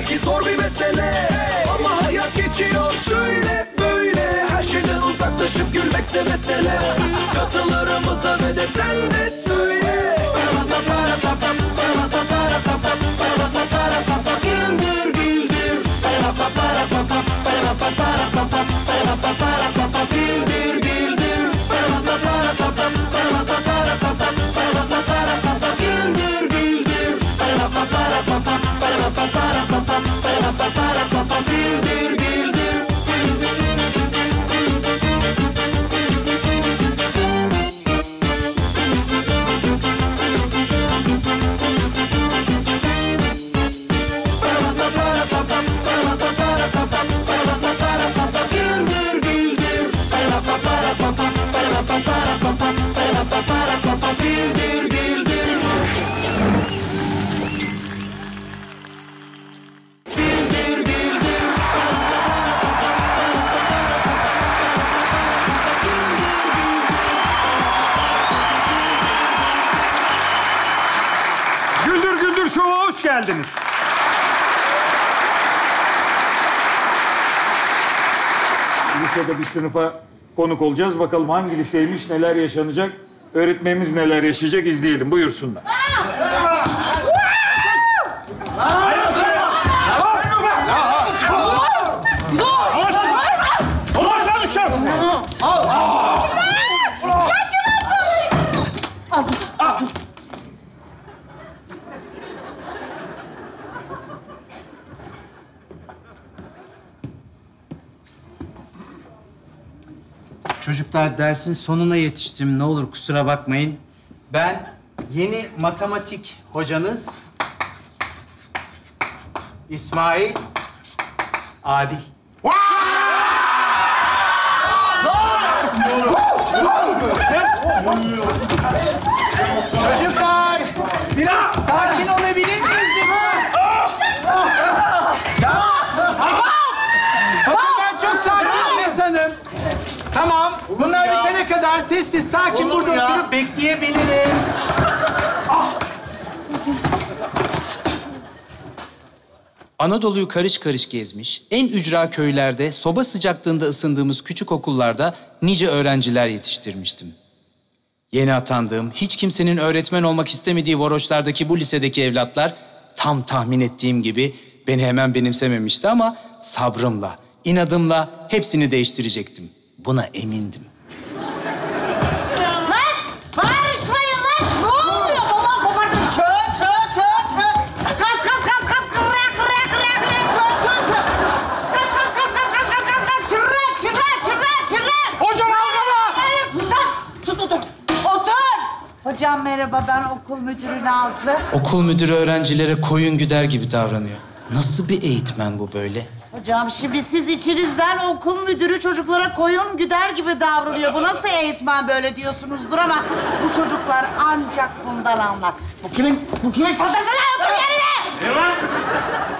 belki zor bir mesele Ama hayat geçiyor. Şöyle böyle Her şeyden uzaklaşıp gülmekse mesele. Katılarımıza ve de sen de söyle. Güldür güldür. Güldür Lisede bir sınıfa konuk olacağız. Bakalım hangi liseymiş, neler yaşanacak, öğretmenimiz neler yaşayacak izleyelim. Buyursunlar. Çocuklar dersin sonuna yetiştim. Ne olur kusura bakmayın. Ben yeni matematik hocanız İsmail Adil. Çocuklar biraz sakin olabilir miyiz? Ya! Bakın ben çok sakinim Nes Hanım. Tamam. Bunlar bitene kadar sessiz, sakin burada oturup bekleyebilirim. Anadolu'yu karış karış gezmiş, en ücra köylerde, soba sıcaklığında ısındığımız küçük okullarda nice öğrenciler yetiştirmiştim. Yeni atandığım, hiç kimsenin öğretmen olmak istemediği varoşlardaki bu lisedeki evlatlar tam tahmin ettiğim gibi beni hemen benimsememişti ama sabrımla, inadımla hepsini değiştirecektim. Buna emindim. Hocam merhaba, ben okul müdürü Nazlı. Okul müdürü öğrencilere koyun güder gibi davranıyor. Nasıl bir eğitmen bu böyle? Hocam şimdi siz içinizden okul müdürü çocuklara koyun güder gibi davranıyor. Bu nasıl eğitmen böyle diyorsunuzdur ama bu çocuklar ancak bundan anlar. Bu kimin, bu kimin çantası lan? Otur yerine!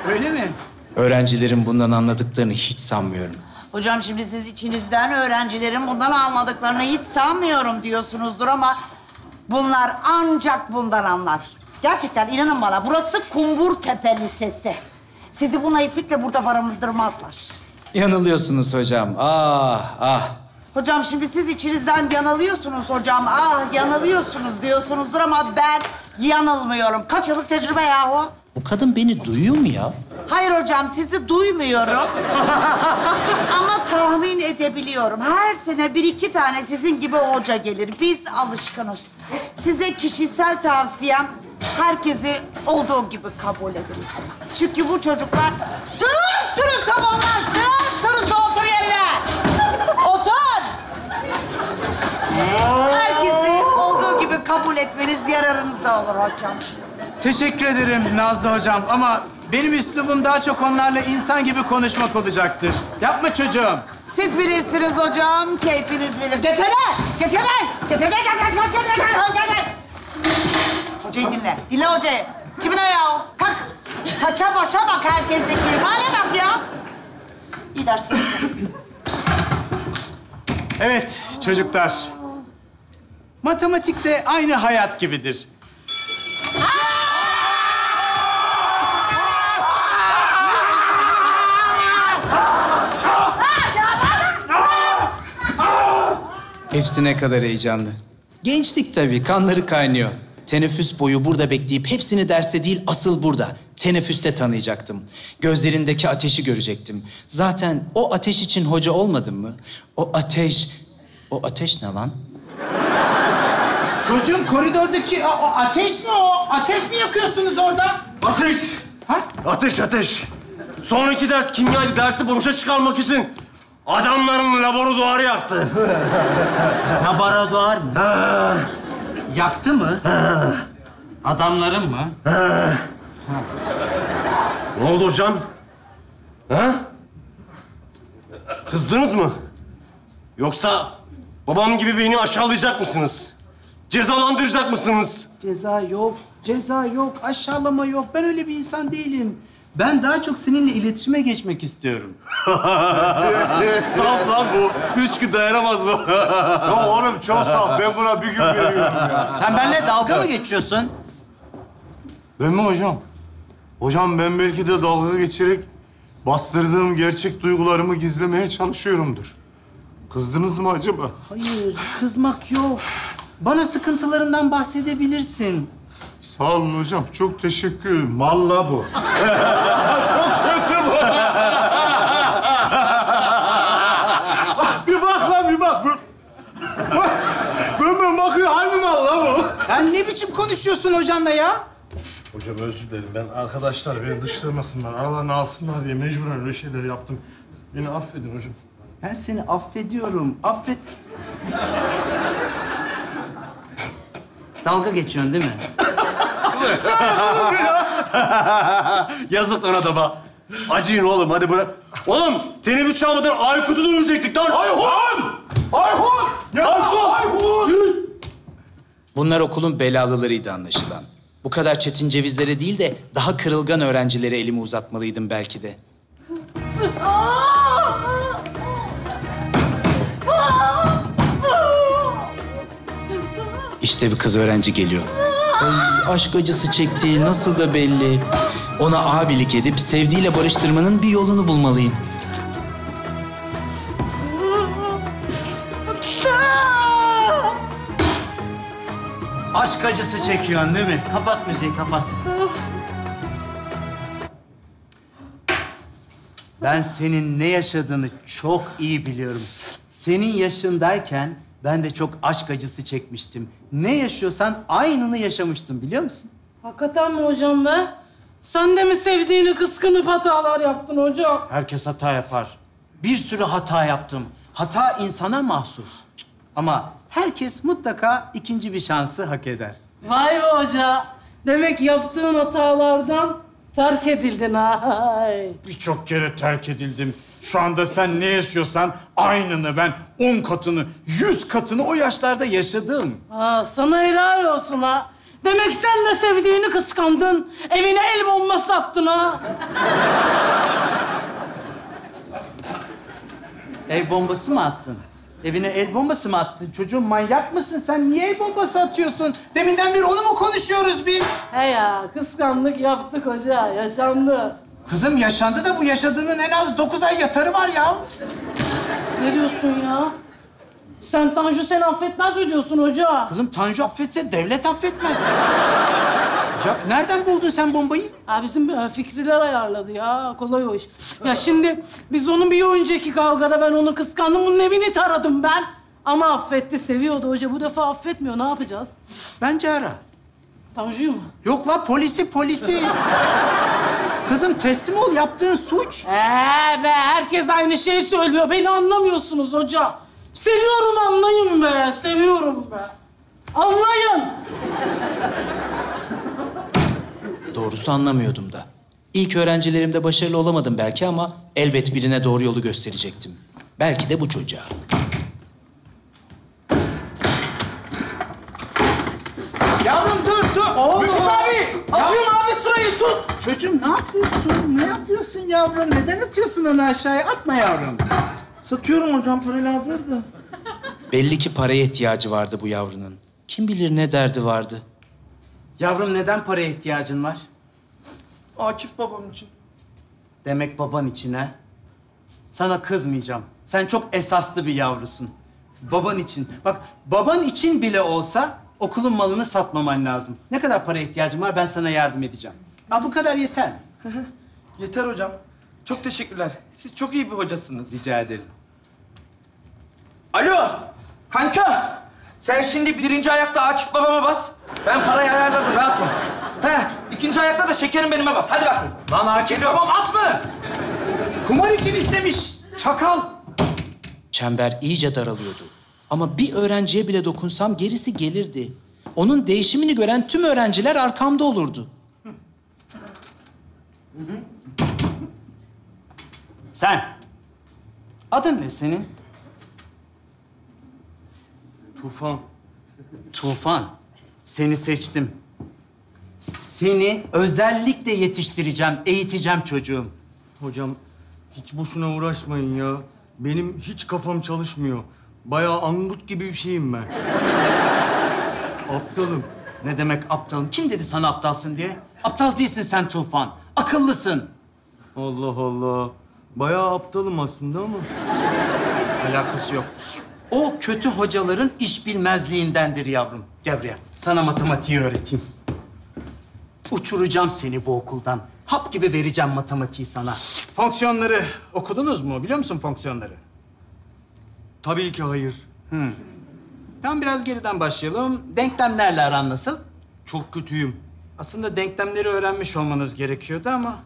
Öyle mi? Öğrencilerin bundan anladıklarını hiç sanmıyorum. Hocam şimdi siz içinizden öğrencilerin bundan anladıklarını hiç sanmıyorum diyorsunuzdur ama bunlar ancak bundan anlar. Gerçekten inanın bana burası Kumburtepe Lisesi. Sizi bu naiflikle burada barındırmazlar. Yanılıyorsunuz hocam. Ah ah. Hocam şimdi siz içinizden yanılıyorsunuz hocam. Ah yanılıyorsunuz diyorsunuzdur ama ben yanılmıyorum. Kaç yıllık tecrübe yahu? Bu kadın beni duyuyor mu ya? Hayır hocam sizi duymuyorum. Ama tahmin edebiliyorum. Her sene bir iki tane sizin gibi hoca gelir. Biz alışkınız. Size kişisel tavsiyem herkesi olduğu gibi kabul edin. Çünkü bu çocuklar sığır sürü sabunlar. Sığır sürü otur yerine. Otur. Herkesi olduğu gibi kabul etmeniz yararınıza olur hocam. Teşekkür ederim Nazlı hocam ama benim üslubum daha çok onlarla insan gibi konuşmak olacaktır. Yapma çocuğum. Siz bilirsiniz hocam, keyfiniz bilir. Getir lan! Getir lan! Getir lan! Getir lan! Getir lan! Getir lan! Hocayı dinle. Dinle hocayı. Kimin ayağı o? Kalk. Saça başa bak herkesteki. Hale bak ya. İyi dersler. Evet çocuklar. Matematikte aynı hayat gibidir. Hepsi ne kadar heyecanlı. Gençlik tabii, kanları kaynıyor. Teneffüs boyu burada bekleyip hepsini derste değil, asıl burada. Teneffüste tanıyacaktım. Gözlerindeki ateşi görecektim. Zaten o ateş için hoca olmadım mı? O ateş... O ateş ne lan? Çocuğum koridordaki o, o ateş mi o? Ateş mi yakıyorsunuz orada? Ateş! Ha? Ateş ateş! Sonraki ders kimyaydı. Dersi boşa çıkarmak için adamların laboratuvarı yaktı. Laboratuvar mı? Yaktı mı? Adamların mı? Ne oldu hocam? Ha? Kızdınız mı? Yoksa babam gibi beni aşağılayacak mısınız? Cezalandıracak mısınız? Ceza yok, ceza yok, aşağılama yok. Ben öyle bir insan değilim. Ben daha çok seninle iletişime geçmek istiyorum. Saf lan bu. Üç gün dayanamaz bu. Ya oğlum çok saf. Ben buna bir gün veriyorum ya. Sen benimle dalga mı geçiyorsun? Ben mi hocam? Hocam ben belki de dalga geçerek bastırdığım gerçek duygularımı gizlemeye çalışıyorumdur. Kızdınız mı acaba? Hayır, kızmak yok. Bana sıkıntılarından bahsedebilirsin. Sağ olun hocam. Çok teşekkür ederim. Malla bu. çok kötü bu. bir bak lan bir bak. Ben ben bakıyor hangi mal la bu? Sen ne biçim konuşuyorsun hocanla ya? Hocam özür dilerim. Ben arkadaşlar beni dışlamasınlar, aralarını alsınlar diye mecburen öyle şeyler yaptım. Beni affedin hocam. Ben seni affediyorum. Affet... Dalga geçiyorsun değil mi? Yazık lan adama. Acıyın oğlum hadi bırak. Oğlum teneffüs çalmadan Aykut'u dövecektik lan. Ayhun! Ayhun! Ya Ayhun! Bunlar okulun belalılarıydı anlaşılan. Bu kadar çetin cevizlere değil de daha kırılgan öğrencilere elimi uzatmalıydım belki de. İşte bir kız öğrenci geliyor. Ay, aşk acısı çektiği nasıl da belli. Ona abilik edip sevdiğiyle barıştırmanın bir yolunu bulmalıyım. Aşk acısı çekiyorsun değil mi? Kapat müziği, kapat. Ben senin ne yaşadığını çok iyi biliyorum. Senin yaşındayken ben de çok aşk acısı çekmiştim. Ne yaşıyorsan aynını yaşamıştım biliyor musun? Hakikaten mi hocam be? Sen de mi sevdiğini kıskanıp hatalar yaptın hocam? Herkes hata yapar. Bir sürü hata yaptım. Hata insana mahsus. Ama herkes mutlaka ikinci bir şansı hak eder. Vay be hoca. Demek yaptığın hatalardan terk edildin ay. Birçok kere terk edildim. Şu anda sen ne yaşıyorsan aynını ben on katını, yüz katını o yaşlarda yaşadım. Aa, sana helal olsun ha. Demek sen de sevdiğini kıskandın. Evine el bombası attın ha. El bombası mı attın? Evine el bombası mı attın? Çocuğum manyak mısın sen? Niye el bombası atıyorsun? Deminden beri onu mu konuşuyoruz biz? He ya kıskandık yaptık hoca. Yaşandı. Kızım yaşandı da bu yaşadığının en az dokuz ay yatarı var ya. Ne diyorsun ya? Sen Tanju sen affetmez mi diyorsun hoca? Kızım Tanju affetse devlet affetmez. ya nereden buldun sen bombayı? Ha bizim e, Fikriler ayarladı ya. Kolay o iş. Ya şimdi biz onun bir önceki kavgada ben onu kıskandım. Bunun evini taradım ben. Ama affetti, seviyordu hoca. Bu defa affetmiyor. Ne yapacağız? Bence ara. Tanju'yu mu? Yok la polisi polisi. Kızım teslim ol yaptığın suç. Ee be herkes aynı şeyi söylüyor. Beni anlamıyorsunuz hoca. Seviyorum anlayın be. Seviyorum be. Anlayın. Doğrusu anlamıyordum da. İlk öğrencilerimde başarılı olamadım belki ama elbet birine doğru yolu gösterecektim. Belki de bu çocuğa. Yavrum dur dur. Oğlum. Müfit abi. Atıyorum abi sırayı tut. Çocuğum ne yapıyorsun? Ne yapıyorsun yavrum? Neden atıyorsun onu aşağıya? Atma yavrum. Satıyorum hocam parayla alırdı. Belli ki paraya ihtiyacı vardı bu yavrunun. Kim bilir ne derdi vardı. Yavrum neden paraya ihtiyacın var? Akif babam için. Demek baban için ha? Sana kızmayacağım. Sen çok esaslı bir yavrusun. Baban için. Bak baban için bile olsa okulun malını satmaman lazım. Ne kadar para ihtiyacın var ben sana yardım edeceğim. Ha bu kadar yeter. Yeter hocam. Çok teşekkürler. Siz çok iyi bir hocasınız. Rica ederim. Alo, kanka. Sen şimdi birinci ayakta Akif babama bas. Ben parayı ayarladım, rahat ol. He, ikinci ayakta da şekerim benime bas. Hadi bakayım. Lan Akif babam at mı? Kumar için istemiş. Çakal. Çember iyice daralıyordu. Ama bir öğrenciye bile dokunsam gerisi gelirdi. Onun değişimini gören tüm öğrenciler arkamda olurdu. Sen. Adın ne senin? Tufan. Tufan. Seni seçtim. Seni özellikle yetiştireceğim, eğiteceğim çocuğum. Hocam hiç boşuna uğraşmayın ya. Benim hiç kafam çalışmıyor. Bayağı angut gibi bir şeyim ben. Aptalım. Ne demek aptalım? Kim dedi sana aptalsın diye? Aptal değilsin sen Tufan. Akıllısın. Allah Allah. Bayağı aptalım aslında ama. Alakası yok. O kötü hocaların iş bilmezliğindendir yavrum. Gel. Sana matematiği öğreteyim. Uçuracağım seni bu okuldan. Hap gibi vereceğim matematiği sana. Fonksiyonları okudunuz mu? Biliyor musun fonksiyonları? Tabii ki hayır. Tamam biraz geriden başlayalım. Denklemlerle aran nasıl? Çok kötüyüm. Aslında denklemleri öğrenmiş olmanız gerekiyordu ama...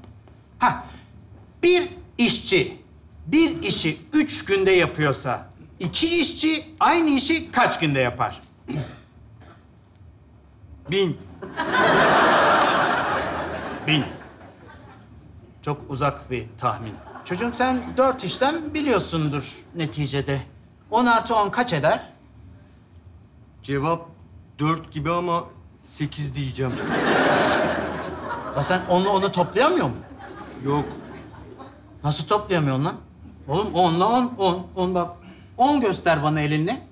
Ha, bir işçi bir işi üç günde yapıyorsa... iki işçi aynı işi kaç günde yapar? Bin. Bin. Çok uzak bir tahmin. Çocuğum sen dört işlem biliyorsundur neticede. On artı on kaç eder? Cevap dört gibi ama sekiz diyeceğim. Ya sen onunla onu toplayamıyor musun? Yok. Nasıl toplayamıyorsun lan? Oğlum onla on, on, on bak. On göster bana elinle.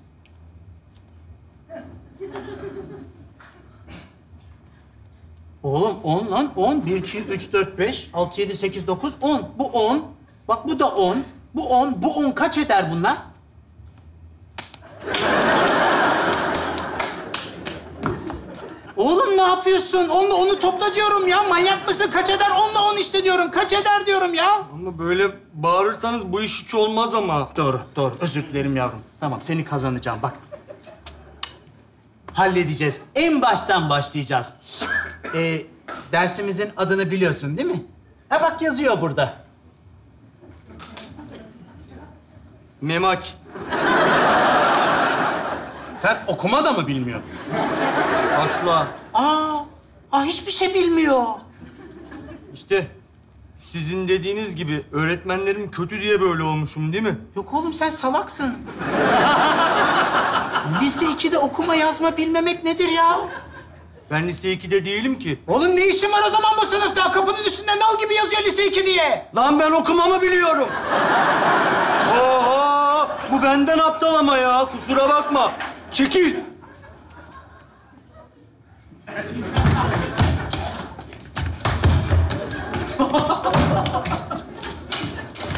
Oğlum on lan on. Bir, iki, üç, dört, beş, altı, yedi, sekiz, dokuz, on. Bu on. Bak bu da on. Bu on. Bu on kaç eder bunlar? Oğlum ne yapıyorsun? Onunla onu topla diyorum ya. Manyak mısın? Kaç eder? Onunla on işte diyorum. Kaç eder diyorum ya. Ama böyle bağırırsanız bu iş hiç olmaz ama. Doğru, doğru. Özür dilerim yavrum. Tamam, seni kazanacağım. Bak. Halledeceğiz. En baştan başlayacağız. Ee, dersimizin adını biliyorsun değil mi? Ha bak yazıyor burada. Memaç. Sen okuma da mı bilmiyorsun? Asla. Aa, aa hiçbir şey bilmiyor. İşte sizin dediğiniz gibi öğretmenlerim kötü diye böyle olmuşum değil mi? Yok oğlum sen salaksın. Lise 2'de okuma yazma bilmemek nedir ya? Ben lise 2'de değilim ki. Oğlum ne işin var o zaman bu sınıfta? Kapının üstünde nal gibi yazıyor lise 2 diye. Lan ben okumamı biliyorum. Oha! Bu benden aptal ama ya. Kusura bakma. Çekil.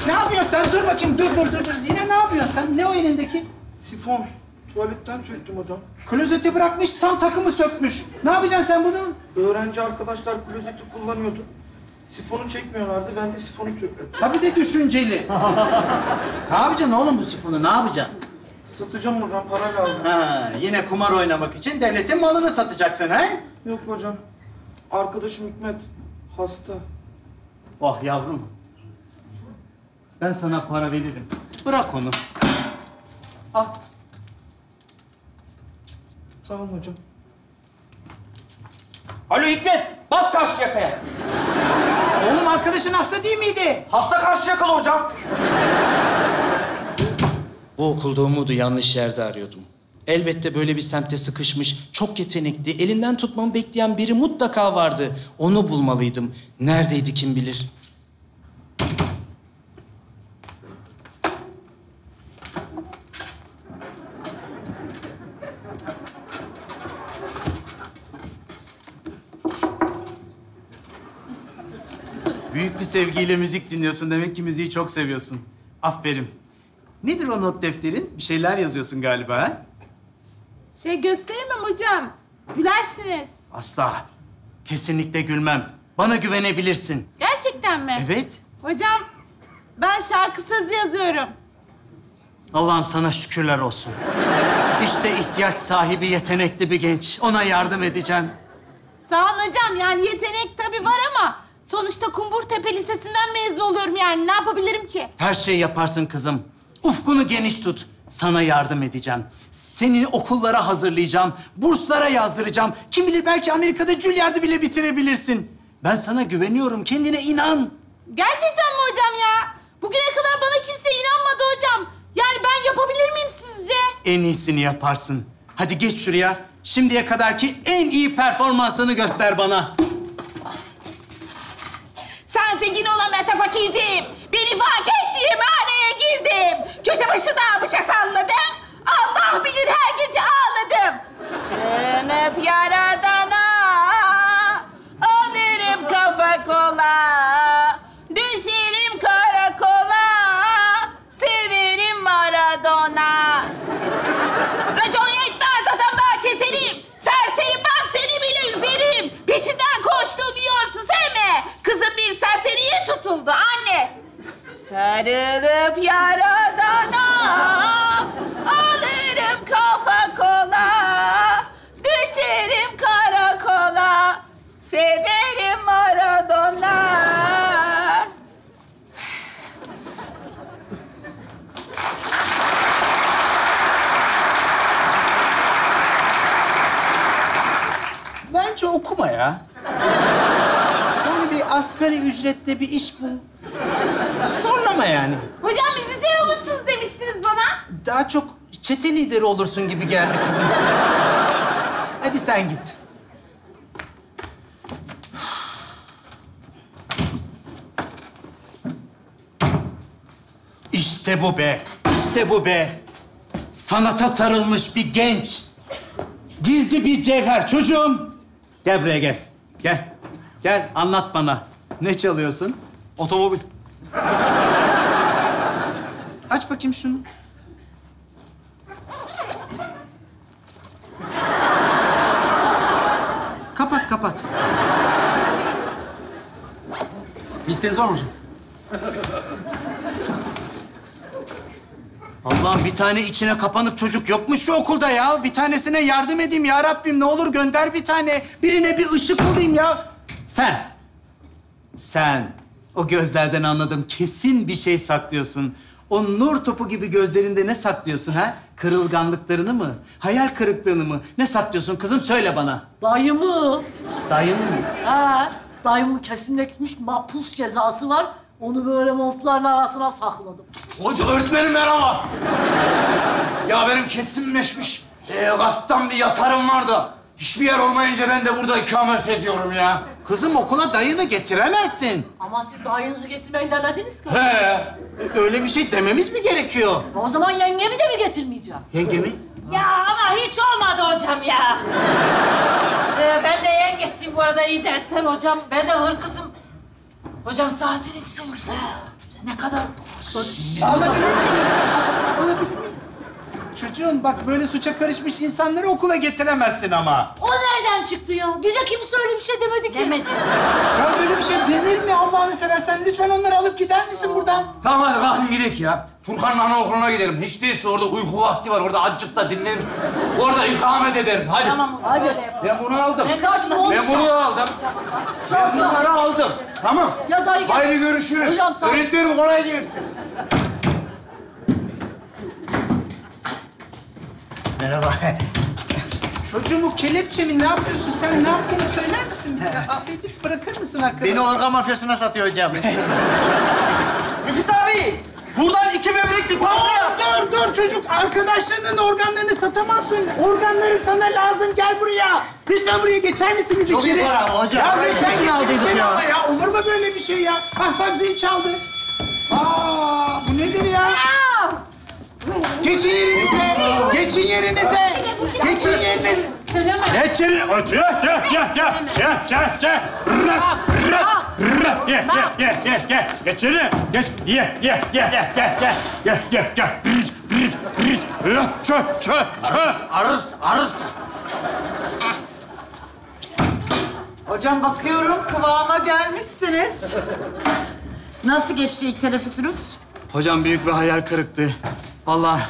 Ne yapıyorsun sen? Dur bakayım, dur, dur, dur, dur. Yine ne yapıyorsun sen? Ne o elindeki? Sifon. Tuvaletten söktüm hocam. Klozeti bırakmış, tam takımı sökmüş. Ne yapacaksın sen bunu? Öğrenci arkadaşlar klozeti kullanıyordu. Sifonu çekmiyorlardı, ben de sifonu söktüm. Ha bir de düşünceli. ne yapacaksın oğlum bu sifonu? Ne yapacaksın? Satacağım hocam, para lazım. Ha, yine kumar oynamak için devletin malını satacaksın ha? Yok hocam. Arkadaşım Hikmet hasta. Oh yavrum. Ben sana para veririm. Bırak onu. Al. Sağ olun hocam. Alo Hikmet, bas karşı yakaya. Oğlum arkadaşın hasta değil miydi? Hasta karşı yakalı hocam. Bu okulda umudu yanlış yerde arıyordum. Elbette böyle bir semtte sıkışmış, çok yetenekli, elinden tutmamı bekleyen biri mutlaka vardı. Onu bulmalıydım. Neredeydi kim bilir? Büyük bir sevgiyle müzik dinliyorsun. Demek ki müziği çok seviyorsun. Aferin. Nedir o not defterin? Bir şeyler yazıyorsun galiba ha? Şey gösteremem hocam. Gülersiniz. Asla. Kesinlikle gülmem. Bana güvenebilirsin. Gerçekten mi? Evet. Hocam ben şarkı sözü yazıyorum. Allah'ım sana şükürler olsun. İşte ihtiyaç sahibi yetenekli bir genç. Ona yardım edeceğim. Sağ olun hocam. Yani yetenek tabii var ama sonuçta Kumburtepe Lisesi'nden mezun oluyorum yani. Ne yapabilirim ki? Her şeyi yaparsın kızım. Ufkunu geniş tut. Sana yardım edeceğim. Seni okullara hazırlayacağım. Burslara yazdıracağım. Kim bilir belki Amerika'da Juilliard'ı bile bitirebilirsin. Ben sana güveniyorum. Kendine inan. Gerçekten mi hocam ya? Bugüne kadar bana kimse inanmadı hocam. Yani ben yapabilir miyim sizce? En iyisini yaparsın. Hadi geç şuraya. Şimdiye kadarki en iyi performansını göster bana. Sen zengin olamazsa fakirdim. Beni fark ettiğim haneye girdim. Köşe başına bıçak salladım. Allah bilir her gece ağladım. Sınıf yaradana alırım kafa kola. Düşerim karakola. Severim Maradona. Racon yetmez adamdan keserim. Serseri bak seni bile üzerim. Peşinden koştuğum yiyorsun sevme. Kızım bir serseriye tutuldu anne. Sarılıp yaradana alırım kafa kola. Düşerim karakola. Severim Maradona. Bence okuma ya. Yani bir asgari ücretle bir iş bul. Zorlama yani. Hocam müzisyen olursunuz demiştiniz bana. Daha çok çete lideri olursun gibi geldi kızım. Hadi sen git. İşte bu be. İşte bu be. Sanata sarılmış bir genç. Gizli bir cevher çocuğum. Gel buraya gel. Gel. Gel anlat bana. Ne çalıyorsun? Otomobil. Aç bakayım şunu. Kapat kapat. Bir isteğiniz var mı hocam? Allah'ım bir tane içine kapanık çocuk yok mu şu okulda ya? Bir tanesine yardım edeyim ya Rabbim. Ne olur gönder bir tane. Birine bir ışık bulayım ya. Sen. Sen. O gözlerden anladım. Kesin bir şey saklıyorsun. O nur topu gibi gözlerinde ne saklıyorsun ha? Kırılganlıklarını mı? Hayal kırıklığını mı? Ne saklıyorsun kızım? Söyle bana. Dayımı. Dayını mı? Ha, dayımın kesinleşmiş mahpus cezası var. Onu böyle montların arasına sakladım. Hoca öğretmenim merhaba. ya benim kesinleşmiş e, gazetten bir yatarım var da. Hiçbir yer olmayınca ben de burada ikamet ediyorum ya. Kızım okula dayını getiremezsin. Ama siz dayınızı getirmeyin demediniz ki. He. Öyle bir şey dememiz mi gerekiyor? O zaman yengemi de mi getirmeyeceğim? Yenge mi? Ya ama hiç olmadı hocam ya. Ee, ben de yengesiyim bu arada iyi dersler hocam. Ben de hırkızım. Hocam saatini söyle. Ne kadar Çocuğum bak böyle suça karışmış insanları okula getiremezsin ama. O nereden çıktı ya? Bize kimse öyle bir şey demedi ki. Demedi. Ya böyle bir şey denir mi Allah'ını seversen? Lütfen onları alıp gider misin buradan? Tamam hadi kalkın gidelim ya. Furkan'ın anaokuluna gidelim. Hiç değilse orada uyku vakti var. Orada azıcık da dinlenir. Orada ikamet ederiz. Hadi. Tamam. Hadi. öyle yapalım. Ben bunu aldım. Ne kaç ne? Ben bunu aldım. Ben bunları aldım. Tamam. Ya dayı gel. Haydi görüşürüz. Hocam sağ ol. Öğretmenim kolay gelsin. Merhaba. Çocuğumu kelepçemi ne yapıyorsun? Sen ne yaptığını söyler misin bize? Affedip bırakır mısın arkadaş? Beni organ mafyasına satıyor hocam. Müfit abi. Buradan iki böbrek bir parça yap. Dur dur çocuk. Arkadaşlarının organlarını satamazsın. Organları sana lazım. Gel buraya. Lütfen buraya geçer misiniz Çok içeri? iyi para hocam. Ya lütfen aldıydık ya. ama ya. Olur mu böyle bir şey ya? Ah bak zil çaldı. Aa bu nedir ya? Geçin yerinize. Geçin yerinize. Geçin yerinize. Söyleme. Geç yerine. Gel, gel, gel, gel, gel, gel, gel. Ras, ras. Ye, ye, ye, ye, ye. Geç içeri. Geç. Ye, ye, ye, ye, ye, ye. Ye, ye, ye. Riz, riz, riz. Ya, Çö, çö, çö. Arız, arız. Hocam bakıyorum kıvama gelmişsiniz. Nasıl geçti ilk teneffüsünüz? Hocam büyük bir hayal kırıklığı. Vallahi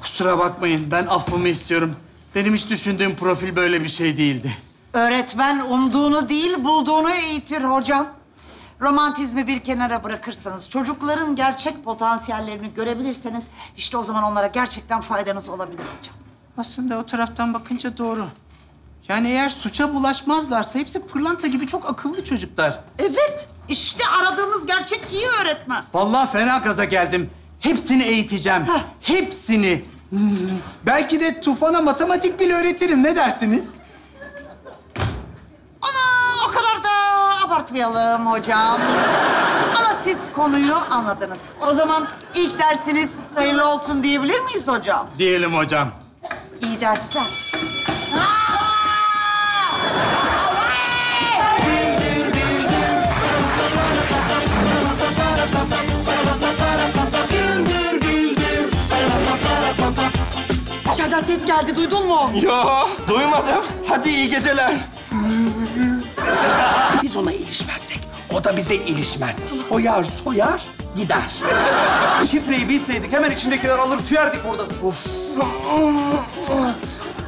kusura bakmayın. Ben affımı istiyorum. Benim hiç düşündüğüm profil böyle bir şey değildi. Öğretmen umduğunu değil, bulduğunu eğitir hocam. Romantizmi bir kenara bırakırsanız, çocukların gerçek potansiyellerini görebilirseniz... ...işte o zaman onlara gerçekten faydanız olabilir hocam. Aslında o taraftan bakınca doğru. Yani eğer suça bulaşmazlarsa hepsi pırlanta gibi çok akıllı çocuklar. Evet, işte aradığınız gerçek iyi öğretmen. Vallahi fena gaza geldim. Hepsini eğiteceğim. Hepsini. Hmm, Belki de Tufan'a matematik bile öğretirim. Ne dersiniz? Ana o kadar da abartmayalım hocam. Ama siz konuyu anladınız. O zaman ilk dersiniz hayırlı olsun diyebilir miyiz hocam? Diyelim hocam. İyi dersler. Dışarıdan ses geldi, duydun mu? Ya duymadım. Hadi iyi geceler. Biz ona ilişmezsek, o da bize ilişmez. Soyar, soyar, gider. Şifreyi bilseydik hemen içindekiler alır tüyerdik orada. Of.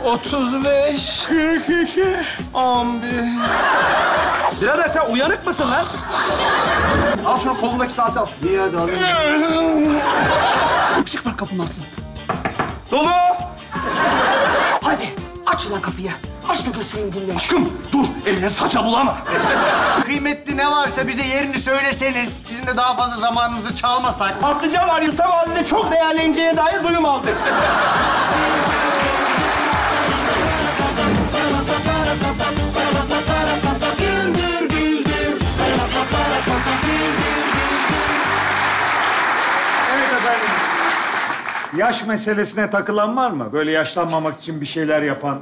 35, 42, 11. Birader sen uyanık mısın lan? Al şunu kolundaki saati al. İyi hadi alayım. Işık var kapının altında. Dolu! Hadi, aç lan kapıyı. Aç da seni dinle. Aşkım dur eline saça bulama. Kıymetli ne varsa bize yerini söyleseniz. Sizin de daha fazla zamanınızı çalmasak. Patlıcan var Yusuf Vadide çok değerleneceğine dair duyum aldık. Evet efendim. Yaş meselesine takılan var mı? Böyle yaşlanmamak için bir şeyler yapan,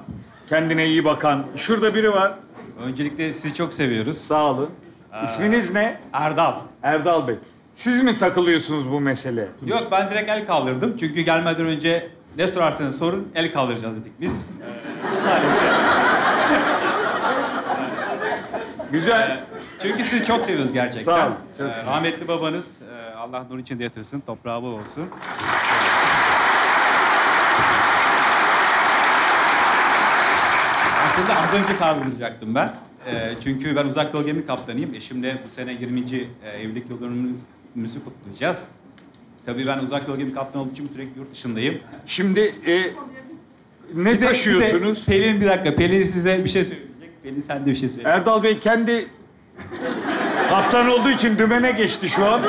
kendine iyi bakan. Şurada biri var. Öncelikle sizi çok seviyoruz. Sağ olun. İsminiz ne? Erdal. Erdal Bey. Siz mi takılıyorsunuz bu meseleye? Yok ben direkt el kaldırdım. Çünkü gelmeden önce ne sorarsanız sorun el kaldıracağız dedik biz. Güzel. Çünkü sizi çok seviyoruz gerçekten. Sağ olun. Ee, rahmetli babanız e, Allah nur içinde yatırsın, toprağı bol olsun. Aslında az önce kaldırılacaktım ben. Ee, çünkü ben uzak yol gemi kaptanıyım. Eşimle bu sene 20. e, evlilik yıl dönümümüzü kutlayacağız. Tabii ben uzak yol gemi kaptanı olduğum için sürekli yurt dışındayım. Şimdi e, ne taşıyorsunuz? Pelin bir dakika. Pelin size bir şey söyleyecek. Pelin sen de bir şey söyle. Erdal Bey kendi kaptan olduğu için dümene geçti şu an.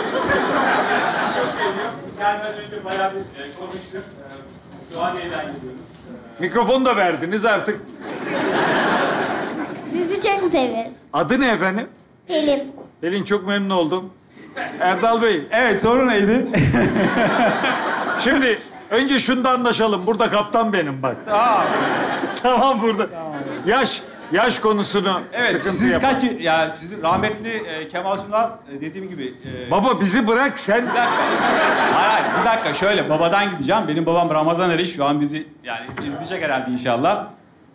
Gelmeden önce bayağı bir e, konuştuk. E, Suadiye'den geliyoruz. Mikrofonu da verdiniz artık. Sizi çok seviyoruz. Adı ne efendim? Pelin. Pelin çok memnun oldum. Erdal Bey. Evet soru neydi? Şimdi önce şunda anlaşalım. Burada kaptan benim bak. Tamam. tamam burada. Yaş yaş konusunu Evet, sıkıntı siz yapar. kaç... Ya sizin rahmetli e, Kemal Sunal e, dediğim gibi... e, Baba bizi bırak sen. Bir dakika. Hayır, hayır, bir dakika. Şöyle, babadan gideceğim. Benim babam Ramazan Ali. Şu an bizi yani izleyecek herhalde inşallah.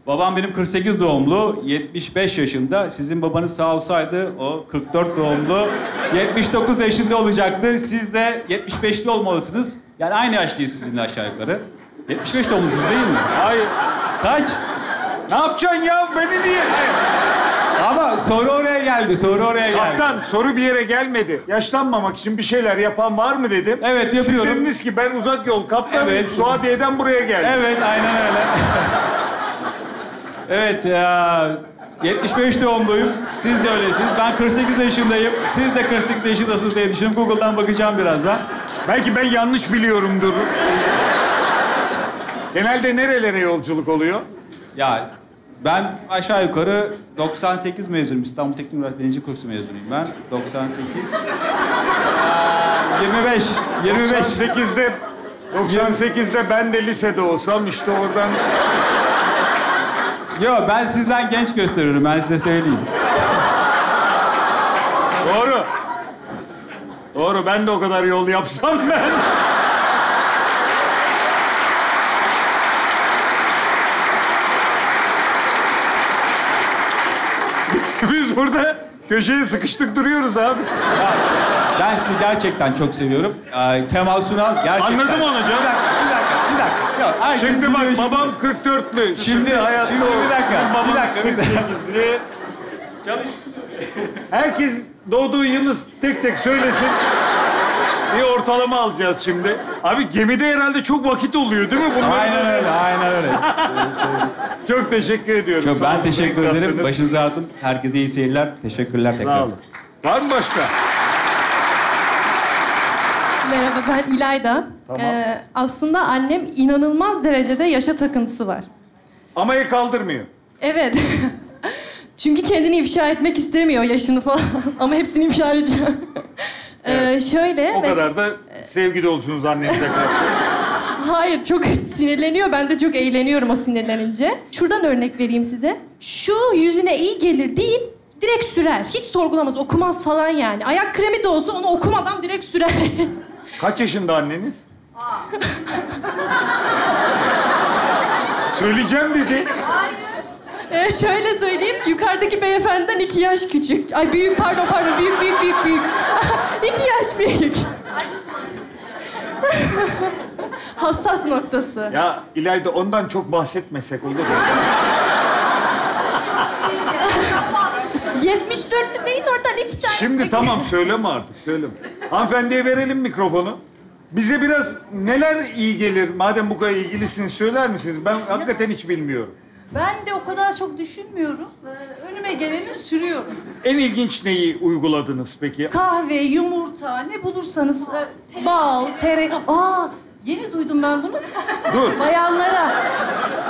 Babam benim 48 doğumlu, 75 yaşında. Sizin babanız sağ olsaydı o 44 doğumlu, 79 yaşında olacaktı. Siz de 75'li olmalısınız. Yani aynı yaşlıyız sizinle aşağı yukarı. 75 doğumlusunuz değil mi? Hayır. Kaç? Ne yapacaksın ya? Beni niye? Ama soru oraya geldi, soru oraya geldi. Kaptan soru bir yere gelmedi. Yaşlanmamak için bir şeyler yapan var mı dedim. Evet, yapıyorum. Siz dediniz ki ben uzak yol kaptanıyım. Evet. Suadiye'den buraya geldim. Evet, aynen öyle. evet ya. 75 doğumluyum. Siz de öylesiniz. Ben 48 yaşındayım. Siz de 48 yaşındasınız diye düşünüyorum. Google'dan bakacağım birazdan. Belki ben yanlış biliyorumdur. Genelde nerelere yolculuk oluyor? Ya ben aşağı yukarı 98 mezunuyum. İstanbul Teknik Üniversitesi Denizcilik Kursu mezunuyum ben. 98. Aa, 25. 25. 98'de 98'de ben de lisede olsam işte oradan Yok ben sizden genç gösteriyorum ben size söyleyeyim. Doğru. Doğru. Ben de o kadar yol yapsam ben. Biz burada köşeye sıkıştık duruyoruz abi. Ben sizi gerçekten çok seviyorum. Ee, Kemal Sunal gerçekten... Anladım onu canım. Bir dakika, bir dakika, bir dakika. Yok, herkes Şimdi bak biliyor babam 44'lü. Şimdi, hayatta şimdi bir dakika, bir dakika, bir dakika. 48'li. Çalış. Herkes doğduğu yılı tek tek söylesin. Bir ortalama alacağız şimdi. Abi gemide herhalde çok vakit oluyor değil mi? Bunların Aynen öyle, aynen öyle. Çok teşekkür ediyorum. Çok Sağ ben olun, teşekkür renk ederim. kattınız. Başınızı ağrıdım. Herkese iyi seyirler. Teşekkürler tekrar. Sağ olun. Var mı başka? Merhaba ben İlayda. Tamam. Ee, aslında annem inanılmaz derecede yaşa takıntısı var. Ama el kaldırmıyor. Evet. Çünkü kendini ifşa etmek istemiyor yaşını falan. Ama hepsini ifşa edeceğim. Ee, şöyle... O mes- kadar da sevgi dolusunuz annenize karşı. Hayır, çok sinirleniyor. Ben de çok eğleniyorum o sinirlenince. Şuradan örnek vereyim size. Şu yüzüne iyi gelir değil, direkt sürer. Hiç sorgulamaz, okumaz falan yani. Ayak kremi de olsa onu okumadan direkt sürer. Kaç yaşında anneniz? Söyleyeceğim dedi. Ee, şöyle söyleyeyim, yukarıdaki beyefendiden iki yaş küçük. Ay büyük, pardon pardon, büyük, büyük, büyük, büyük. iki yaş büyük. Hassas noktası. Ya İlayda ondan çok bahsetmesek olur mu? 74'lü değil oradan iki tane. Şimdi tamam söyleme artık söyleme. Hanımefendiye verelim mikrofonu. Bize biraz neler iyi gelir? Madem bu kadar ilgilisiniz söyler misiniz? Ben hakikaten hiç bilmiyorum. Ben de o kadar çok düşünmüyorum. Ee, Önüme geleni sürüyorum. En ilginç neyi uyguladınız peki? Kahve, yumurta, ne bulursanız. e, Bal, tere... Aa, yeni duydum ben bunu. Dur. Bayanlara,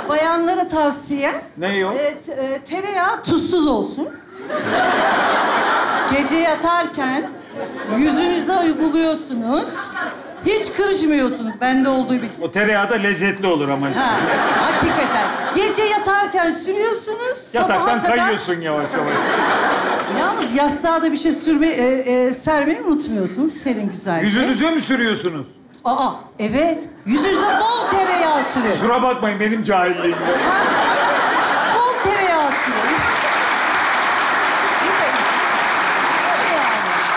bayanlara tavsiye. Ne o? E, t- e, tereyağı tuzsuz olsun. Gece yatarken yüzünüze uyguluyorsunuz. Hiç kırışmıyorsunuz. Bende olduğu gibi. O tereyağı da lezzetli olur ama. Ha, hakikaten. Gece yatarken sürüyorsunuz. sabaha Yataktan kadar... kayıyorsun yavaş yavaş. Yalnız yastığa da bir şey sürme, e, e, sermeyi unutmuyorsunuz. Serin güzelce. Yüzünüze mi sürüyorsunuz? Aa, evet. Yüzünüze bol tereyağı sürün. Kusura bakmayın benim cahilliğimde. Bol tereyağı sürün.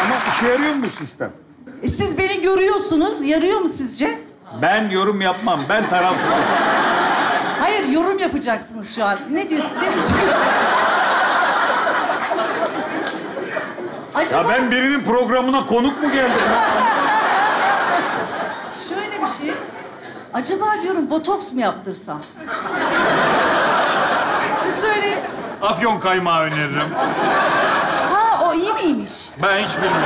Ama işe yarıyor mu bu sistem? E, siz beni görüyorsunuz. Yarıyor mu sizce? Ben yorum yapmam. Ben tarafsızım. Hayır, yorum yapacaksınız şu an. Ne diyorsun? Ne? Acaba Ya ben birinin programına konuk mu geldim? şöyle bir şey. Acaba diyorum botoks mu yaptırsam? Siz söyleyin. Afyon kaymağı öneririm. Ha, o iyi miymiş? Ben hiç bilmiyorum.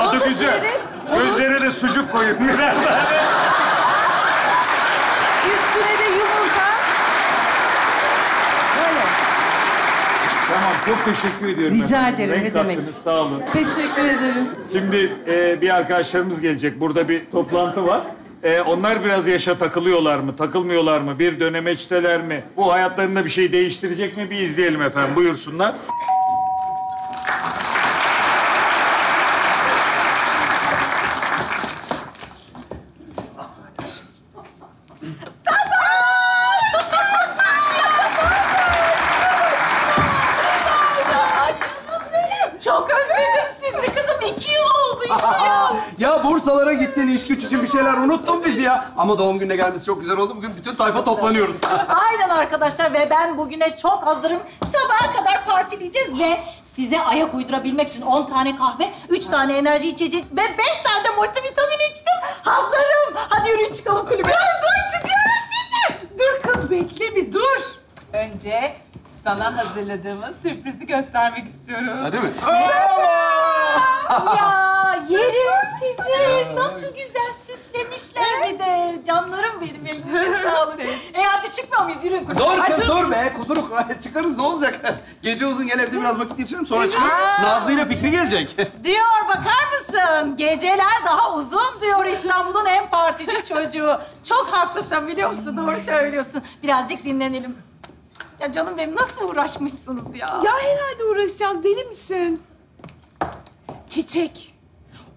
onu Tadı güzel. sürelim. Gözlerine de sucuk koyun biraz. Üstüne de yumurta. Böyle. tamam çok teşekkür ediyorum. Rica efendim. ederim, Renk ne demek. kattınız, Sağ olun. Teşekkür ederim. Şimdi e, bir arkadaşlarımız gelecek. Burada bir toplantı var. E, onlar biraz yaşa takılıyorlar mı, takılmıyorlar mı? Bir dönemeçteler mi? Bu hayatlarında bir şey değiştirecek mi? Bir izleyelim efendim. Buyursunlar. Çok özledim sizi kızım. İki yıl oldu iki yıl. ya Bursalara gittin, iş güç için bir şeyler unuttun bizi ya. Ama doğum gününe gelmesi çok güzel oldu. Bugün bütün tayfa toplanıyoruz. Aynen arkadaşlar ve ben bugüne çok hazırım. Sabaha kadar partileyeceğiz ve size ayak uydurabilmek için 10 tane kahve, 3 tane enerji içecek ve 5 tane de multivitamin içtim. Hazırım. Hadi yürüyün çıkalım kulübe. Dur çıkıyoruz şimdi. Dur kız bekle bir dur. Önce sana hazırladığımız sürprizi göstermek istiyorum. Hadi mi? ya yerim sizi. Nasıl güzel süslemişler bir de. Canlarım benim elinize sağlık. e hadi çıkmıyor muyuz? Yürüyün kulübe. Dur kız dur be, kuduruk. Çıkarız ne olacak? Gece uzun gel evde biraz vakit geçirelim sonra çıkarız. Nazlı ile Fikri gelecek. Diyor bakar mısın? Geceler daha uzun diyor İstanbul'un en partici çocuğu. Çok haklısın biliyor musun? Doğru söylüyorsun. Birazcık dinlenelim. Ya canım benim nasıl uğraşmışsınız ya? Ya herhalde uğraşacağız. Deli misin? Çiçek,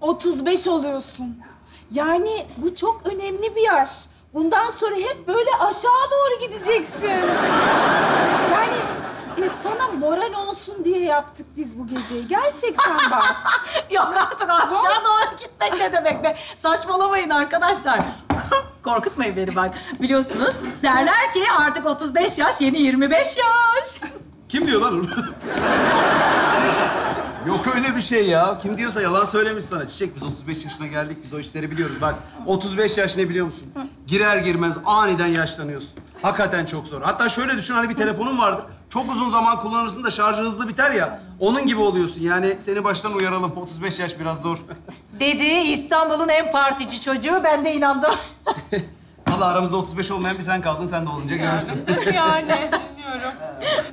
35 oluyorsun. Yani bu çok önemli bir yaş. Bundan sonra hep böyle aşağı doğru gideceksin. Yani e, sana moral olsun diye yaptık biz bu geceyi. Gerçekten bak. Yok artık aşağı doğru gitmek ne demek be? Saçmalamayın arkadaşlar. Korkutmayın beni bak. Biliyorsunuz derler ki artık 35 yaş yeni 25 yaş. Kim diyor lan onu? Yok öyle bir şey ya. Kim diyorsa yalan söylemiş sana. Çiçek biz 35 yaşına geldik. Biz o işleri biliyoruz. Bak 35 yaş ne biliyor musun? Girer girmez aniden yaşlanıyorsun. Hakikaten çok zor. Hatta şöyle düşün hani bir telefonun vardır. Çok uzun zaman kullanırsın da şarjı hızlı biter ya. Onun gibi oluyorsun. Yani seni baştan uyaralım. 35 yaş biraz zor. Dedi İstanbul'un en partici çocuğu. Ben de inandım. Valla aramızda 35 olmayan bir sen kaldın. Sen de olunca görürsün. yani bilmiyorum.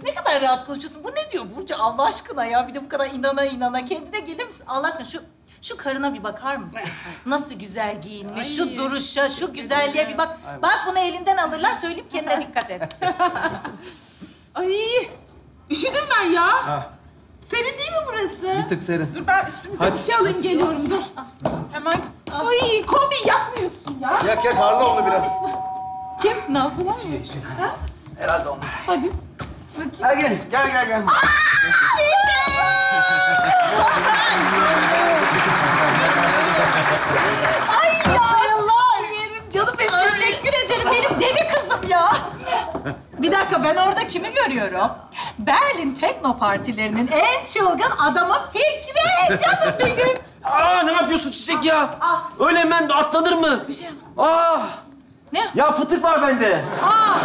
Ne kadar rahat konuşuyorsun. Bu ne diyor Burcu Allah aşkına ya? Bir de bu kadar inana inana. Kendine gelir misin? Allah aşkına şu şu karına bir bakar mısın? Nasıl güzel giyinmiş, şu duruşa, şu güzelliğe bir bak. Bak bunu elinden alırlar, söyleyeyim kendine dikkat et. Ay üşüdüm ben ya. Ha, Senin değil mi burası? bir tık serin. Dur ben üstümüze Hadi. bir şey alayım geliyorum dur. Hemen. Ay kombi yapmıyorsun ya. Yak yak harla onu biraz. Kim? Nazlı mı? Ha? Herhalde onu. Hadi. Gel gel, gel gel gel. Ay ya Allah yerim canım benim teşekkür ederim. Benim deli kızım ya. Bir dakika ben orada kimi görüyorum? Berlin tekno partilerinin en çılgın adamı Fikri. Canım benim. Aa ne yapıyorsun çiçek ya? Öyle hemen atlanır mı? Bir şey Aa! Ne? Ya fıtık var bende. Aa,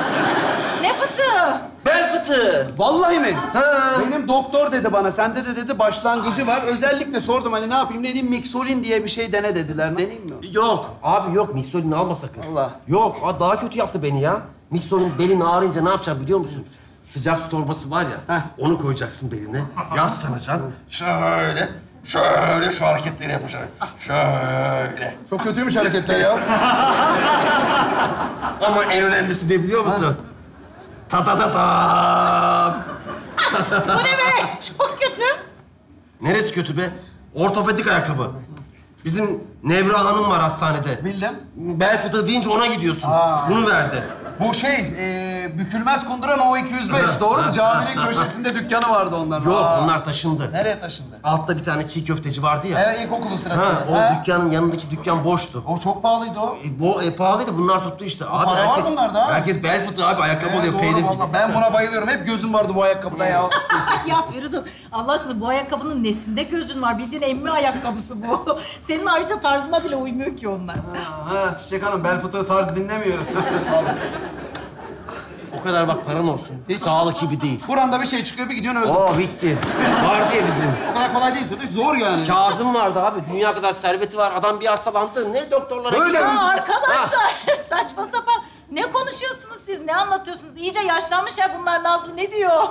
ne fıtığı? Bel fıtığı. Vallahi mi? Ha. Benim doktor dedi bana, sende de dedi başlangıcı var. Özellikle sordum hani ne yapayım, ne diyeyim, Mixolin diye bir şey dene dediler. Deneyeyim mi? Yok. Abi yok. Miksolini alma sakın. Allah. Yok. Aa, daha kötü yaptı beni ya. Miksolin belin ağrıyınca ne yapacağım biliyor musun? Sıcak su torbası var ya. Onu koyacaksın beline. Yaslanacaksın. Şöyle. Şöyle şu hareketleri yapacaksın. Şöyle. Çok kötüymüş hareketler ya. Ama en önemlisi ne biliyor musun? Ta ta ta ta. Bu ne be? Çok kötü. Neresi kötü be? Ortopedik ayakkabı. Bizim Nevra Hanım var hastanede. Bildim. Bel fıtığı deyince ona gidiyorsun. Aa. Bunu verdi. Bu şey, e, bükülmez kunduran o 205 doğru mu? Caminin köşesinde dükkanı vardı onların. Yok Aa. onlar taşındı. Nereye taşındı? Altta bir tane çiğ köfteci vardı ya. Evet, ilkokulu sırasında. Ha, o Ha. dükkanın yanındaki dükkan boştu. O çok pahalıydı o. E, bu e, pahalıydı bunlar tuttu işte. Abi para var bunlarda ha. Herkes bel fıtığı abi ayakkabı Ee, oluyor doğru peynir gibi. Ben buna bayılıyorum. Hep gözüm vardı bu ayakkabıda ya. ya Feridun Allah aşkına bu ayakkabının nesinde gözün var? Bildiğin emmi ayakkabısı bu. Senin ayrıca tarzına bile uymuyor ki onlar. ha, Çiçek Hanım bel fıtığı tarzı dinlemiyor. Sağ olun. O kadar bak paran olsun. Sağlık gibi değil. Buranda bir şey çıkıyor bir gidiyorsun öldün. Oo bitti. Var diye bizim. O kadar kolay değil. zaten Zor yani. Kazım vardı abi. Dünya kadar serveti var. Adam bir hastalandı. Ne doktorlara Öyle gidiyor. mi? Ya arkadaşlar saçma sapan. Ne konuşuyorsunuz siz? Ne anlatıyorsunuz? İyice yaşlanmış ya bunlar Nazlı. Ne diyor?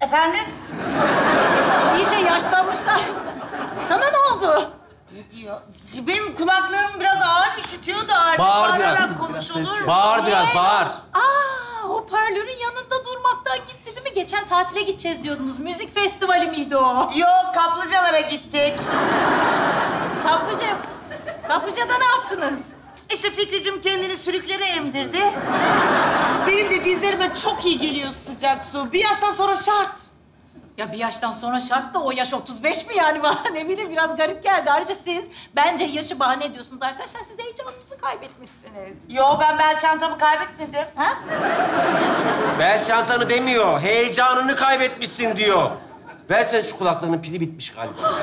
Efendim? İyice yaşlanmışlar. Sana ne oldu? Ne diyor? Benim kulaklarım biraz ağır işitiyor da artık Bağır biraz. bağırarak konuşulur. Bağır biraz bağır. Aa, hoparlörün yanında durmaktan gitti değil mi? Geçen tatile gideceğiz diyordunuz. Müzik festivali miydi o? Yok kaplıcalara gittik. Kaplıca... Kaplıca'da ne yaptınız? İşte Fikricim kendini sürüklere emdirdi. Benim de dizlerime çok iyi geliyor sıcak su. Bir yaştan sonra şart. Ya bir yaştan sonra şart da o yaş 35 mi yani bana ne bileyim biraz garip geldi. Ayrıca siz bence yaşı bahane ediyorsunuz arkadaşlar. Siz heyecanınızı kaybetmişsiniz. Yo ben bel çantamı kaybetmedim. Ha? Bel çantanı demiyor. Heyecanını kaybetmişsin diyor. Versene şu kulaklarının pili bitmiş galiba.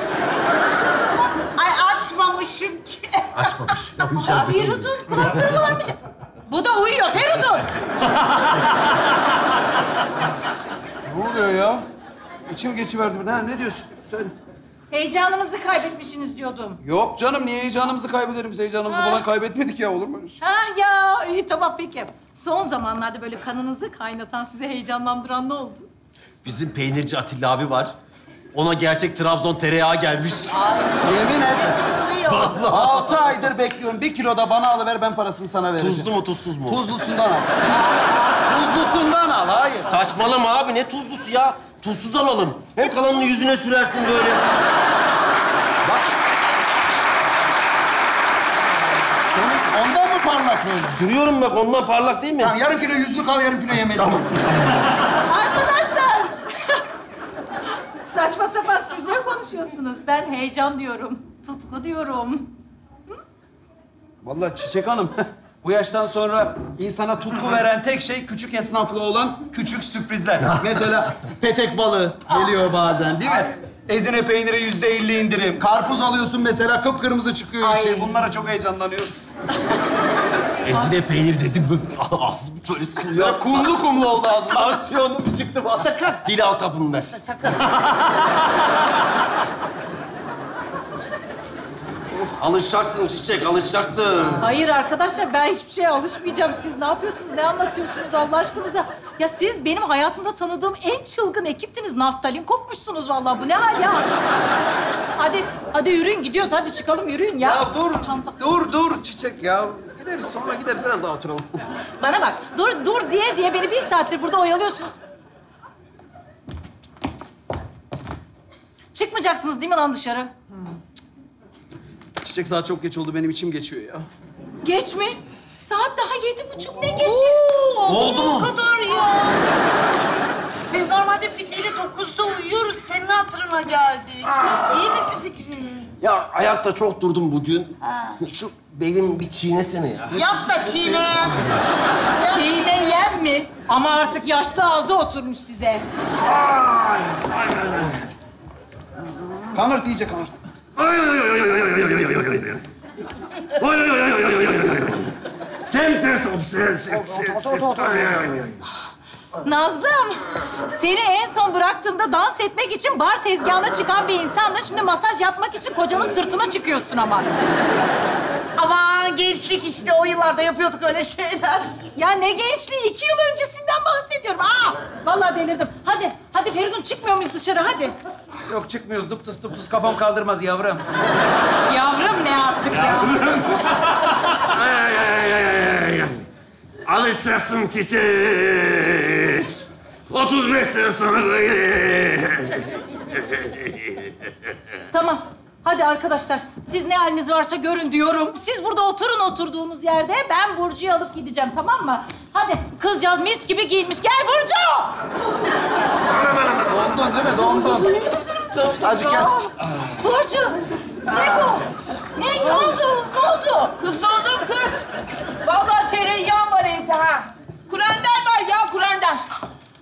Ay açmamışım ki. Açmamış. Feridun kulaklığı varmış. Bu da uyuyor Feridun. Ne oluyor ya? İçim geçiverdi birden. Ha, ne diyorsun? Söyle. Heyecanınızı kaybetmişsiniz diyordum. Yok canım niye heyecanımızı kaybedelim? Biz heyecanımızı Ha. falan kaybetmedik ya olur mu öyle şey? Ha ya iyi tamam peki. Son zamanlarda böyle kanınızı kaynatan, sizi heyecanlandıran ne oldu? Bizim peynirci Atilla abi var. Ona gerçek Trabzon tereyağı gelmiş. Yemin et. Vallahi. Altı aydır bekliyorum. Bir kilo da bana alıver ben parasını sana vereceğim. Tuzlu mu tuzsuz mu? Tuzlusundan al. Tuzlusundan al hayır. Saçmalama abi ne tuzlusu ya? Tuzsuz alalım. Hem kalanını yüzüne sürersin böyle. Senin ondan mı parlak böyle? Sürüyorum bak ondan parlak değil mi? Tamam yarım kilo yüzlük al, yarım kilo yemek. Tamam. Arkadaşlar! Saçma sapan siz ne konuşuyorsunuz? Ben heyecan diyorum, tutku diyorum. Vallahi Çiçek Hanım, bu yaştan sonra insana tutku veren tek şey küçük esnaflı olan küçük sürprizler. Mesela petek balığı geliyor bazen değil mi? Ezine peyniri yüzde elli indirim. Karpuz alıyorsun mesela kıpkırmızı çıkıyor içi. Bunlara çok heyecanlanıyoruz. Ezine peynir dedim. Ağzım böyle suya. Ya kumlu kumlu oldu ağzım. Tansiyonum çıktı bana. Sakın. Dil altı bunlar. Sakın. Alışacaksın Çiçek, alışacaksın. Hayır arkadaşlar ben hiçbir şeye alışmayacağım. Siz ne yapıyorsunuz, ne anlatıyorsunuz Allah aşkınıza? Ya siz benim hayatımda tanıdığım en çılgın ekiptiniz. Naftalin kopmuşsunuz vallahi. Bu ne hal ya? Hadi, hadi yürüyün gidiyoruz. Hadi çıkalım yürüyün ya. Ya dur, Çanta. dur, dur Çiçek ya. Gideriz sonra gideriz. Biraz daha oturalım. Bana bak. Dur, dur diye diye beni bir saattir burada oyalıyorsunuz. Çıkmayacaksınız değil mi lan dışarı? Çiçek saat çok geç oldu. Benim içim geçiyor ya. Geç mi? Saat daha yedi buçuk ne geçi? Oo, Oldu mu? O kadar ya. Biz normalde Fikri ile dokuzda uyuyoruz. Senin hatırına geldik. İyi misin Fikri? Ya ayakta çok durdum bugün. Şu benim bir çiğnesene ya. Yap da çiğne. Çiğne yem mi? Ama artık yaşlı ağzı oturmuş size. Kanırt iyice kanırt. Semsert ol, semsert, semsert. Ay, ay, ay. Nazlım, seni en son bıraktığımda dans etmek için bar tezgahına çıkan bir insandın. Şimdi masaj yapmak için kocanın sırtına çıkıyorsun ama. Ama gençlik işte. O yıllarda yapıyorduk öyle şeyler. Ya ne gençliği, iki yıl öncesinden bahsediyorum. Aa, vallahi delirdim. Hadi, hadi Feridun çıkmıyor muyuz dışarı hadi. Yok çıkmıyoruz. Dıptıs dıptıs kafam kaldırmaz yavrum. Yavrum ne artık ya? Ay, ay, ay, ay, ay, ay. Alışacaksın çiçek. 35 sene sonra. Tamam. Hadi arkadaşlar, siz ne haliniz varsa görün diyorum. Siz burada oturun oturduğunuz yerde. Ben Burcu'yu alıp gideceğim, tamam mı? Hadi, kızcağız mis gibi giyinmiş. Gel Burcu! Dondun değil mi? Dondun. Azıcık gel. Burcu! Ne bu? Ne, ne oldu? Ne oldu? Kız dondum kız. Vallahi tereyağı var evde ha. Kurender var ya kurender.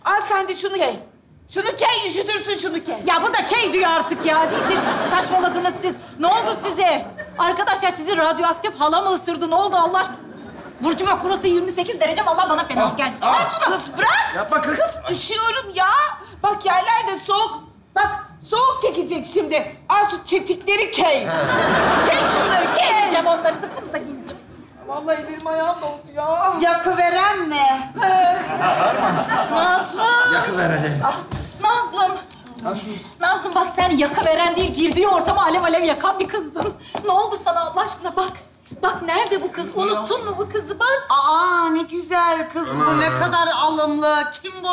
Al sen de şunu key. Şunu key, üşütürsün şunu key. Ya bu da key diyor artık ya. Diyecek saçmaladınız siz. Ne oldu size? Arkadaşlar sizi radyoaktif hala mı ısırdı? Ne oldu Allah aşkına? Burcu bak burası 28 derece. Vallahi bana fena geldi. Çıkar şunu. Kız bırak. Yapma kız. Kız üşüyorum ya. Bak yerler de soğuk. Bak soğuk çekecek şimdi. Al şu çetikleri key. key şunları key. Giyeceğim onları da bunu da giyeceğim. Vallahi elim ayağım doldu ya. Yakıveren mi? Nazlım. Yakıver hadi. Nazlım. Nazlım bak sen yaka veren değil, girdiği ortama alev alev yakan bir kızdın. Ne oldu sana Allah aşkına bak. Bak nerede bu kız? Unuttun mu bu kızı bak? Aa ne güzel kız bu. Ne kadar alımlı. Kim bu?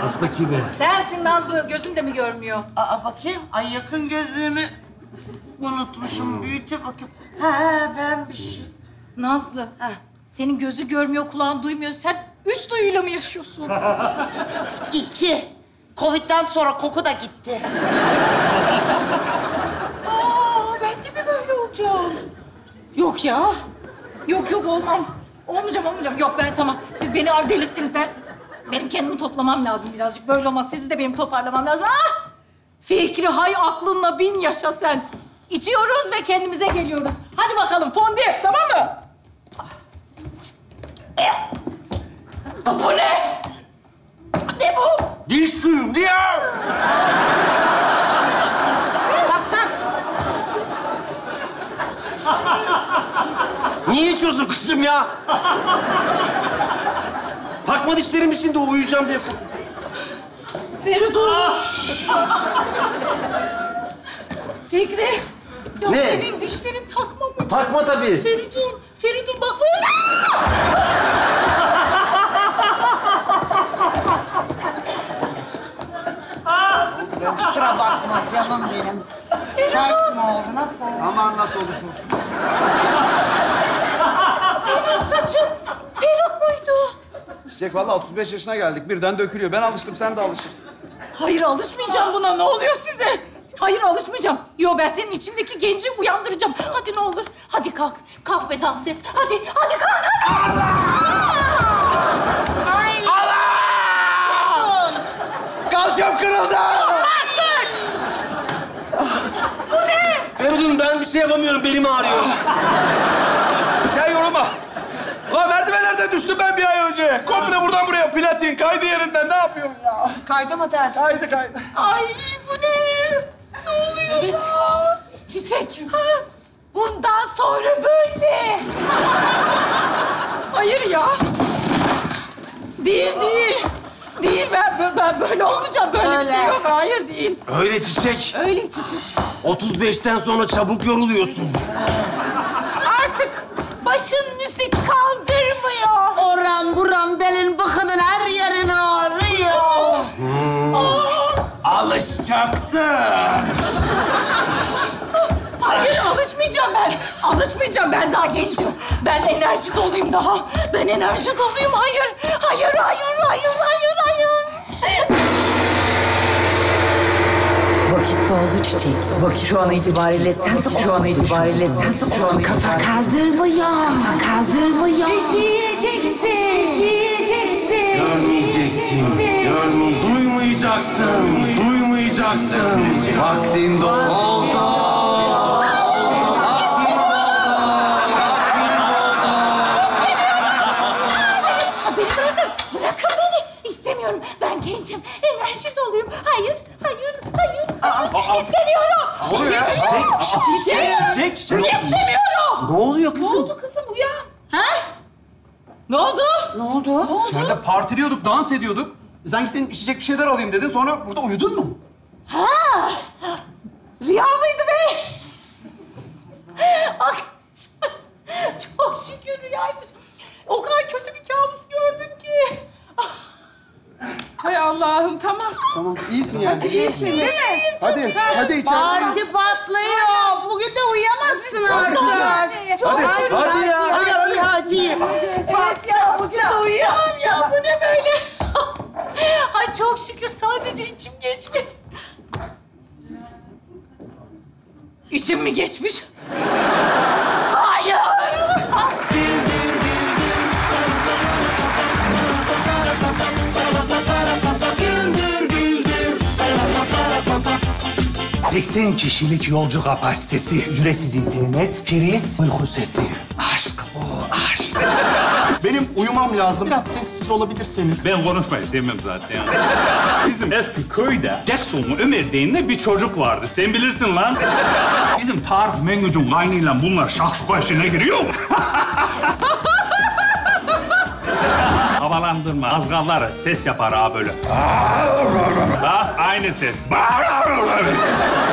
Hastaki be. Sensin Nazlı, gözün de mi görmüyor? Aa bakayım. Ay yakın gözlüğümü unutmuşum. Büyüte bakayım. Ha ben bir şey. Nazlı, senin gözü görmüyor, kulağın duymuyor. Sen üç duyuyla mı yaşıyorsun? İki. Covid'den sonra koku da gitti. Aa, ben de mi böyle olacağım? Yok ya. Yok yok olmam. Olmayacağım, olmayacağım. Yok ben tamam. Siz beni ar- delirttiniz. Ben benim kendimi toplamam lazım birazcık. Böyle olmaz. Sizi de benim toparlamam lazım. Ah! Fikri hay aklınla bin yaşa sen. İçiyoruz ve kendimize geliyoruz. Hadi bakalım fondip tamam mı? Eh! Bu ne? Ne bu? Diş suyum diye. Tak tak. Niye içiyorsun kızım ya? Takma dişlerim için de uyuyacağım diye. Feridun. Fikri. Ya Ne? senin dişlerin takma mı? Takma tabii. Feridun, Feridun bak. Kusura bakma canım benim. Saçma oldu. Nasıl oldu? Aman nasıl olursa olsun. Senin saçın peruk muydu? Çiçek vallahi 35 yaşına geldik. Birden dökülüyor. Ben alıştım sen de alışırsın. Hayır alışmayacağım buna. Ne oluyor size? Hayır alışmayacağım. Yo ben senin içindeki genci uyandıracağım. Hadi ne olur. Hadi kalk. Kalk ve dans et. Hadi, hadi kalk. Hadi. Ay. Kalçam kırıldı. Bu ne? Feridun ben bir şey yapamıyorum. Belim ağrıyor. Sen yorulma. Ulan merdivenlerden düştüm ben bir ay önce. Komple buradan buraya platin kaydı yerinden. Ne yapıyorum ya? Kaydı mı dersin? Kaydı kaydı. Ay? Ya? Çiçek. Bundan sonra böyle. Hayır ya. Değil değil. Değil ben, ben, böyle olmayacağım. Böyle bir şey Öyle. yok. Hayır değil. Öyle çiçek. Öyle çiçek. 35'ten sonra çabuk yoruluyorsun. Artık başın müzik kaldırmıyor. Oran buran belin bıkının her yerin ağrıyor. Alışacaksın. Hayır alışmayacağım ben. Alışmayacağım ben daha gencim. Ben enerji doluyum daha. Ben enerji doluyum. Hayır. Hayır, hayır, hayır, hayır, hayır. Vakit doldu çiçek. Vakit şu an itibariyle sen tut. Şu an itibariyle sen tut. Şu an kafa kaldırmıyor. Kafa kaldırmıyor. Üşüyeceksin. Üşüyeceksin. Görmeyeceksin. Görmeyeceksin. Duymayacaksın. Duymayacaksın. Vaktin doldu. İstemiyorum. Ben gencim. Enerji doluyum. Hayır, hayır, hayır. hayır. İstemiyorum. Ne oluyor ya? Çiçek. Çiçek, çiçek. İstemiyorum. Ne oluyor kızım? Ne oldu kızım uyan. Ha? Ne oldu? Ne oldu? İçeride partiliyorduk, dans ediyorduk. Sen gittin içecek bir şeyler alayım dedin. Sonra burada uyudun mu? Ha! Rüya mıydı be? Ay, Çok şükür rüyaymış. O kadar kötü bir kabus gördüm ki. Hay Allah'ım tamam. Tamam, iyisin yani. Hadi iyisin değil mi? Hadi, hadi içerideyiz. Parti patlıyor. Bugün de uyuyamazsın Çok artık. hadi, güzel. hadi, ya. hadi, hadi. Evet ya bugün de uyuyamam ya. Bu ne böyle? Ay çok şükür sadece içim geçmiş. İçim mi geçmiş? Hayır. 80 kişilik yolcu kapasitesi, ücretsiz internet, priz, uyku seti. Aşk bu, aşk. Benim uyumam lazım. Biraz sessiz olabilirseniz. Ben konuşmayı sevmem zaten. Bizim eski köyde Jackson'lu Ömer denilen bir çocuk vardı. Sen bilirsin lan. Bizim Tarık Mengücün kaynıyla bunlar şakşuka işine giriyor. Havalandırma, azgalları ses yapar ha böyle. Bak aynı ses.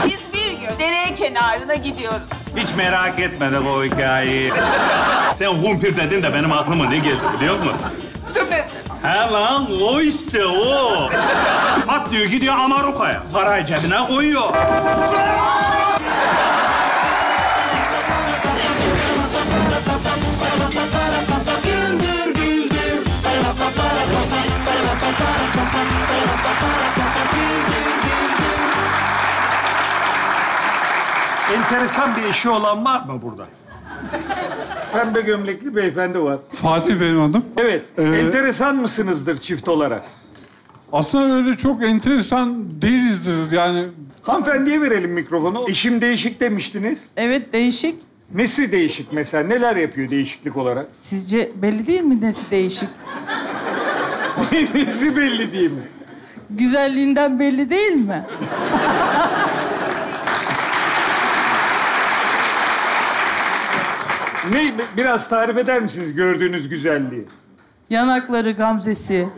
Biz bir gün dere kenarına gidiyoruz. Hiç merak etme de o hikayeyi. Sen kumpir dedin de benim aklıma ne geldi biliyor musun? He lan o işte o. Atlıyor gidiyor Amaruka'ya. Parayı cebine koyuyor. Enteresan bir işi olan var mı burada? Pembe gömlekli beyefendi var. Fatih benim adım. Evet. Ee, enteresan mısınızdır çift olarak? Aslında öyle çok enteresan değilizdir yani. Hanımefendiye verelim mikrofonu. Eşim değişik demiştiniz. Evet değişik. Nesi değişik mesela? Neler yapıyor değişiklik olarak? Sizce belli değil mi nesi değişik? Nesi belli değil mi? Güzelliğinden belli değil mi? Ne? Biraz tarif eder misiniz gördüğünüz güzelliği? Yanakları, gamzesi.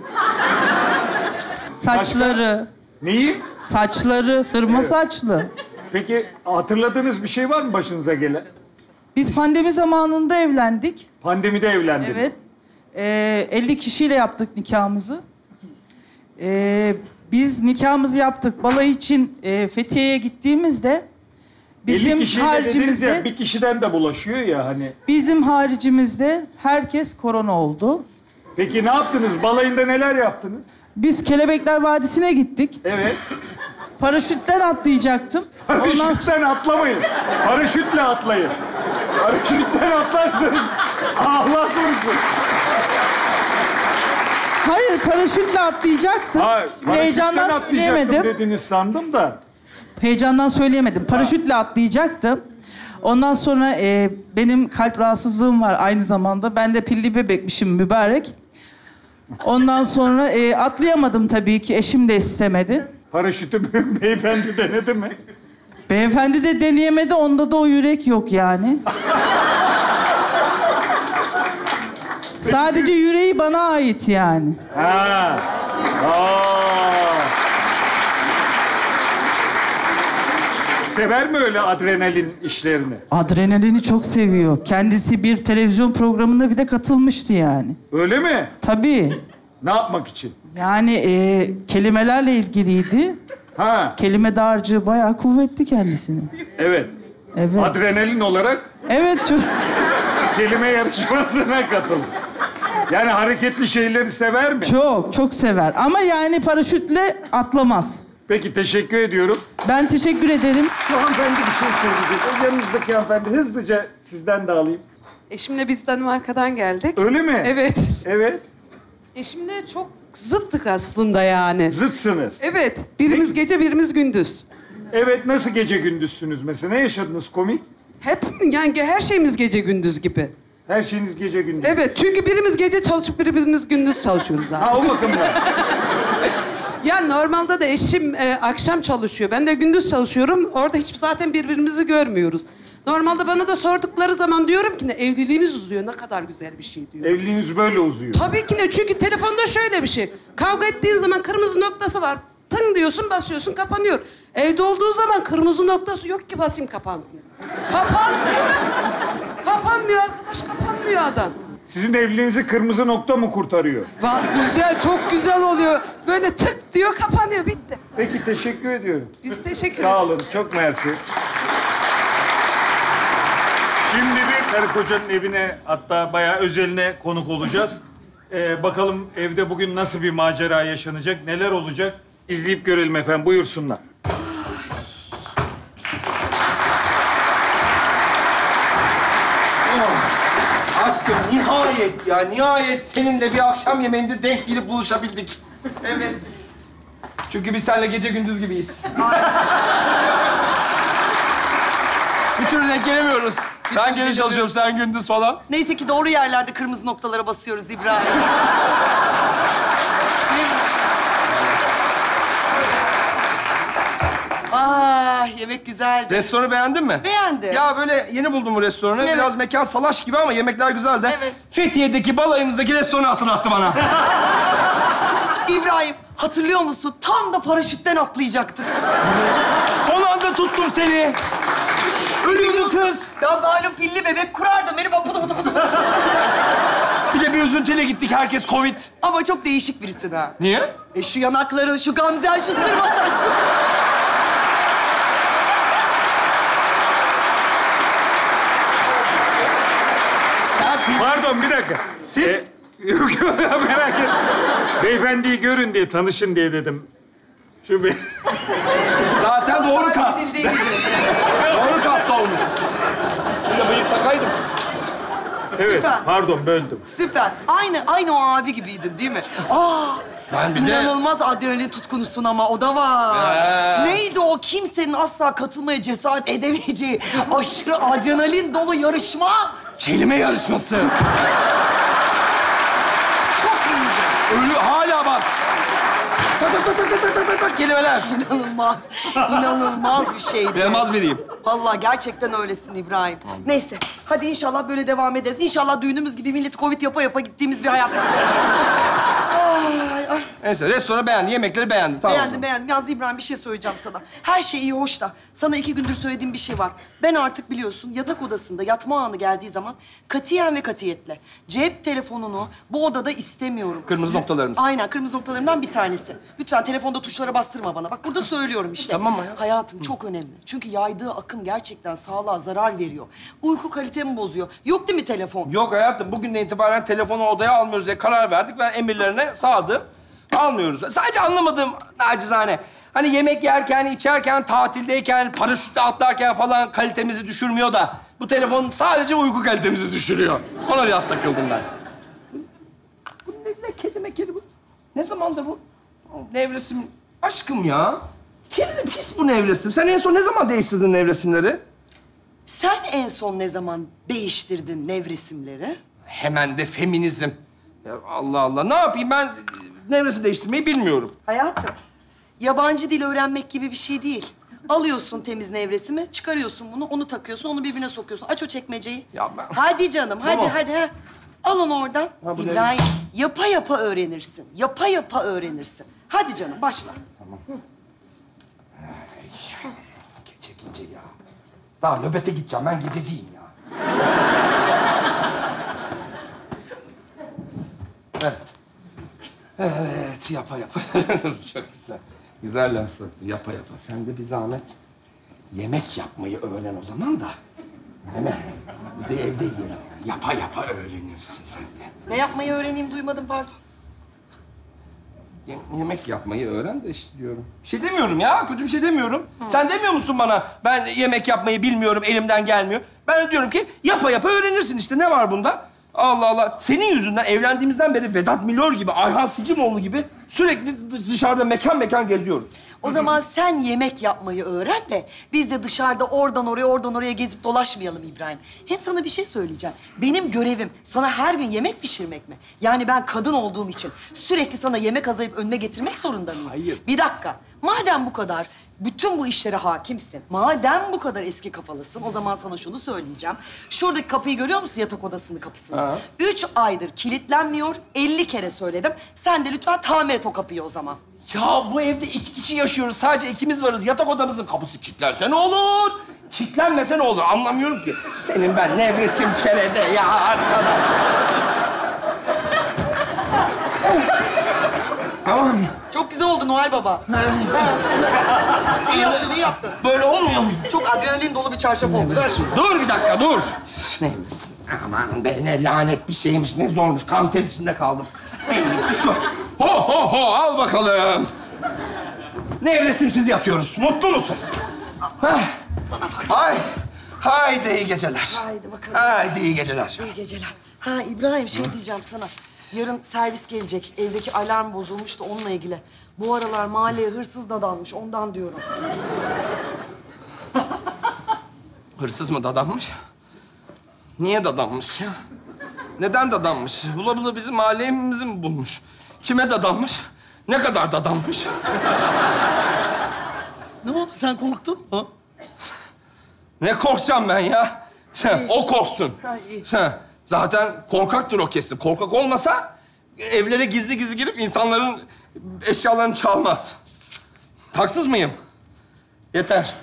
Saçları. Neyi? Saçları, sırma Evet. saçlı. Peki hatırladığınız bir şey var mı başınıza gelen? Biz pandemi zamanında evlendik. Pandemide evlendiniz. Evet. Ee, 50 kişiyle yaptık nikahımızı. Ee, biz nikahımızı yaptık. Balayı için e, Fethiye'ye gittiğimizde Bizim 50 kişiyle dediniz haricimizde- ya, bir kişiden de bulaşıyor ya hani. Bizim haricimizde herkes korona oldu. Peki ne yaptınız? Balayında neler yaptınız? Biz Kelebekler Vadisi'ne gittik. Evet. Paraşütten atlayacaktım. Paraşütten atlamayın. Paraşütle atlayın. Paraşütten atlarsanız Allah korusun. Hayır, paraşütle atlayacaktım. Hayır, paraşütten Heyecandan atlayacaktım söyleyemedim. dediniz sandım da. Heyecandan söyleyemedim. Paraşütle atlayacaktım. Ondan sonra e, benim kalp rahatsızlığım var aynı zamanda. Ben de pilli bebekmişim mübarek. Ondan sonra e, atlayamadım tabii ki. Eşim de istemedi. Paraşütü beyefendi denedi mi? Beyefendi de deneyemedi. Onda da o yürek yok yani. Sadece yüreği bana ait yani. Ha. Aa. Sever mi öyle adrenalin işlerini? Adrenalini çok seviyor. Kendisi bir televizyon programına bir de katılmıştı yani. Öyle mi? Tabii. Ne yapmak için? Yani e, kelimelerle ilgiliydi. Ha. Kelime dağarcığı bayağı kuvvetli kendisini. Evet. Evet. Adrenalin olarak Evet çok... kelime yarışmasına katıldı. Yani hareketli şeyleri sever mi? Çok, çok sever. Ama yani paraşütle atlamaz. Peki teşekkür ediyorum. Ben teşekkür ederim. Şu hanımefendi bir şey söyleyecek. O yanınızdaki hanımefendi hızlıca sizden de alayım. Eşimle biz Danimarka'dan geldik. Öyle mi? Evet. Evet. Eşimle çok zıttık aslında yani. Zıtsınız. Evet. Birimiz gece, birimiz gündüz. Evet nasıl gece gündüzsünüz mesela? Ne yaşadınız komik? Hep yani her şeyimiz gece gündüz gibi. Her şeyiniz gece gündüz. Evet çünkü birimiz gece çalışıp birimiz gündüz çalışıyoruz zaten. Ha o bakımdan. Ya normalde de eşim e, akşam çalışıyor. Ben de gündüz çalışıyorum. Orada hiç zaten birbirimizi görmüyoruz. Normalde bana da sordukları zaman diyorum ki ne evliliğimiz uzuyor. Ne kadar güzel bir şey diyor. Evliliğiniz böyle uzuyor. Tabii ki ne? Çünkü telefonda şöyle bir şey. Kavga ettiğin zaman kırmızı noktası var. Tın diyorsun, basıyorsun, kapanıyor. Evde olduğu zaman kırmızı noktası yok ki basayım kapansın. Kapanmıyor. Kapanmıyor arkadaş, kapanmıyor adam. Sizin evliliğinizi kırmızı nokta mı kurtarıyor? Va güzel, çok güzel oluyor. Böyle tık diyor, kapanıyor, bitti. Peki teşekkür ediyorum. Biz teşekkür Sağ olun, çok mersi. Şimdi bir karı kocanın evine hatta bayağı özeline konuk olacağız. Ee, bakalım evde bugün nasıl bir macera yaşanacak, neler olacak? İzleyip görelim efendim, buyursunlar. Ya, nihayet seninle bir akşam yemeğinde denk gelip buluşabildik. Evet. Çünkü biz seninle gece gündüz gibiyiz. bir türlü denk gelemiyoruz. Ben gece çalışıyorum, sen gündüz falan. Neyse ki doğru yerlerde kırmızı noktalara basıyoruz İbrahim. Ah yemek güzeldi. Restoranı beğendin mi? Beğendim. Ya böyle yeni buldum bu restoranı. Evet. Biraz mekan salaş gibi ama yemekler güzel de. Evet. Fethiye'deki balayımızdaki restoranı hatırlattı bana. İbrahim hatırlıyor musun? Tam da paraşütten atlayacaktık. Son anda tuttum seni. Ölümlü kız. Ben malum pilli bebek kurardım. Beni pıtı pıtı pıtı. Bir de bir üzüntüyle gittik herkes Covid. Ama çok değişik birisin ha. Niye? E şu yanakların, şu gamzen, şu sırma saçlı. Pardon bir Siz? yok yok merak etme. Beyefendiyi görün diye, tanışın diye dedim. Şu bir... Zaten doğru kas. doğru kas olmuş. Bir de bıyık takaydım. Evet, Süper. pardon böldüm. Süper. Aynı, aynı o abi gibiydin değil mi? Aa, Ben bir de- inanılmaz adrenalin tutkunusun ama o da var. Ee. Neydi o kimsenin asla katılmaya cesaret edemeyeceği aşırı adrenalin dolu yarışma? Kelime yarışması. Çok iyiydi. Ölü hala bak. Tak tak tak tak tak tak tak tak kelimeler. İnanılmaz, inanılmaz bir şeydi. İnanılmaz biriyim. Vallahi gerçekten öylesin İbrahim. Neyse, hadi inşallah böyle devam ederiz. İnşallah düğünümüz gibi millet Covid yapa yapa gittiğimiz bir hayat. ay Neyse restoranı beğendi, yemekleri beğendi. Tamam o beğendim zaman. beğendim. Yalnız İbrahim bir şey söyleyeceğim sana. Her şey iyi hoş da sana iki gündür söylediğim bir şey var. Ben artık biliyorsun yatak odasında yatma anı geldiği zaman katiyen ve katiyetle cep telefonunu bu odada istemiyorum. Kırmızı noktalarımız. Aynen kırmızı noktalarımdan bir tanesi. Lütfen telefonda tuşlara bastırma bana. Bak burada söylüyorum işte. Tamam hayatım. Hayatım çok önemli. Çünkü yaydığı akım gerçekten sağlığa zarar veriyor. Uyku kalitemi bozuyor. Yok değil mi telefon? Yok hayatım, bugünden itibaren telefonu odaya almıyoruz diye karar verdik. Ben emirlerine sadığım. Almıyoruz. Sadece anlamadığım nacizane. Hani yemek yerken, içerken, tatildeyken, paraşütle atlarken falan kalitemizi düşürmüyor da... ...bu telefon sadece uyku kalitemizi düşürüyor. Ona biraz takıldım ben. Bu ne, ne kelime kelime bu? Ne zamandır bu? Nevresim... Aşkım ya. Kirli pis bu nevresim. Sen en son ne zaman değiştirdin nevresimleri? Sen en son ne zaman değiştirdin nevresimleri? Hemen de feminizm. Ya Allah Allah. Ne yapayım ben e, nevresim değiştirmeyi bilmiyorum. Hayatım, yabancı dil öğrenmek gibi bir şey değil. Alıyorsun temiz nevresimi, çıkarıyorsun bunu, onu takıyorsun, onu birbirine sokuyorsun. Aç o çekmeceyi. Ya ben... Hadi canım, hadi Tamam. hadi. Ha. Al onu oradan. Ha, bu İbrahim, yapa yapa öğrenirsin. Yapa yapa öğrenirsin. Hadi canım, başla. Gece gece ya. Daha nöbete gideceğim. Ben gececiyim ya. Evet. Evet, yapa yapa. Çok güzel. Güzel laf soktu. Yapa yapa. Sen de bir zahmet yemek yapmayı öğren o zaman da. Mi? Biz de evde yiyelim. Yapa yapa öğrenirsin sen de. Ne yapmayı öğreneyim duymadım pardon. Ye- yemek yapmayı öğren de işte diyorum. Bir şey demiyorum ya, kötü bir şey demiyorum. Sen demiyor musun bana, ben yemek yapmayı bilmiyorum, elimden gelmiyor. Ben de diyorum ki, yapa yapa öğrenirsin işte, ne var bunda? Allah Allah, senin yüzünden evlendiğimizden beri Vedat Milor gibi, Ayhan Sicimoğlu gibi sürekli dı- dışarıda mekan mekan geziyoruz. O zaman sen yemek yapmayı öğren de biz de dışarıda oradan oraya oradan oraya gezip dolaşmayalım İbrahim. Hem sana bir şey söyleyeceğim. Benim görevim sana her gün yemek pişirmek mi? Yani ben kadın olduğum için sürekli sana yemek hazırlayıp önüne getirmek zorunda mıyım? Hayır. Bir dakika. Madem bu kadar bütün bu işlere hakimsin, madem bu kadar eski kafalısın, o zaman sana şunu söyleyeceğim. Şuradaki kapıyı görüyor musun yatak odasının kapısını? Ha. Üç aydır kilitlenmiyor, 50 kere söyledim. Sen de lütfen tamir et o kapıyı o zaman. Ya bu evde iki kişi yaşıyoruz, sadece ikimiz varız. Yatak odamızın kapısı kilitlense ne olur? Kilitlenmese ne olur? Anlamıyorum ki. Senin ben nevresim kerede ya arkadaş. tamam mı? Çok güzel oldu Noel Baba. iyi yaptın, iyi yaptın. Böyle olmuyor mu? Çok adrenalin dolu bir çarşaf oldu. Dur bir dakika, dur. Nevresim. Aman be ne lanet bir şeymiş, ne zormuş. Kan ter içinde kaldım. İyisi şu. Ho ho ho, al bakalım. Nevresimsiz yatıyoruz. Mutlu musun? Hah. Hay. Haydi iyi geceler. Haydi bakalım. Haydi iyi geceler. İyi geceler. Ha İbrahim şey diyeceğim sana. Yarın servis gelecek. Evdeki alarm bozulmuş da onunla ilgili. Bu aralar mahalleye hırsız da dalmış. Ondan diyorum. Hırsız mı dadanmış? Niye dadanmış ya? Neden dadanmış? Bula bula bizim mahallemizi mi bulmuş? Kime dadanmış? Ne kadar dadanmış? Ne oldu sen korktun mu? Ne korkacağım ben ya? Sen, o korksun. Ha, iyi. Sen, zaten korkaktır o kesin. Korkak olmasa evlere gizli gizli girip insanların eşyalarını çalmaz. Haksız mıyım? Yeter.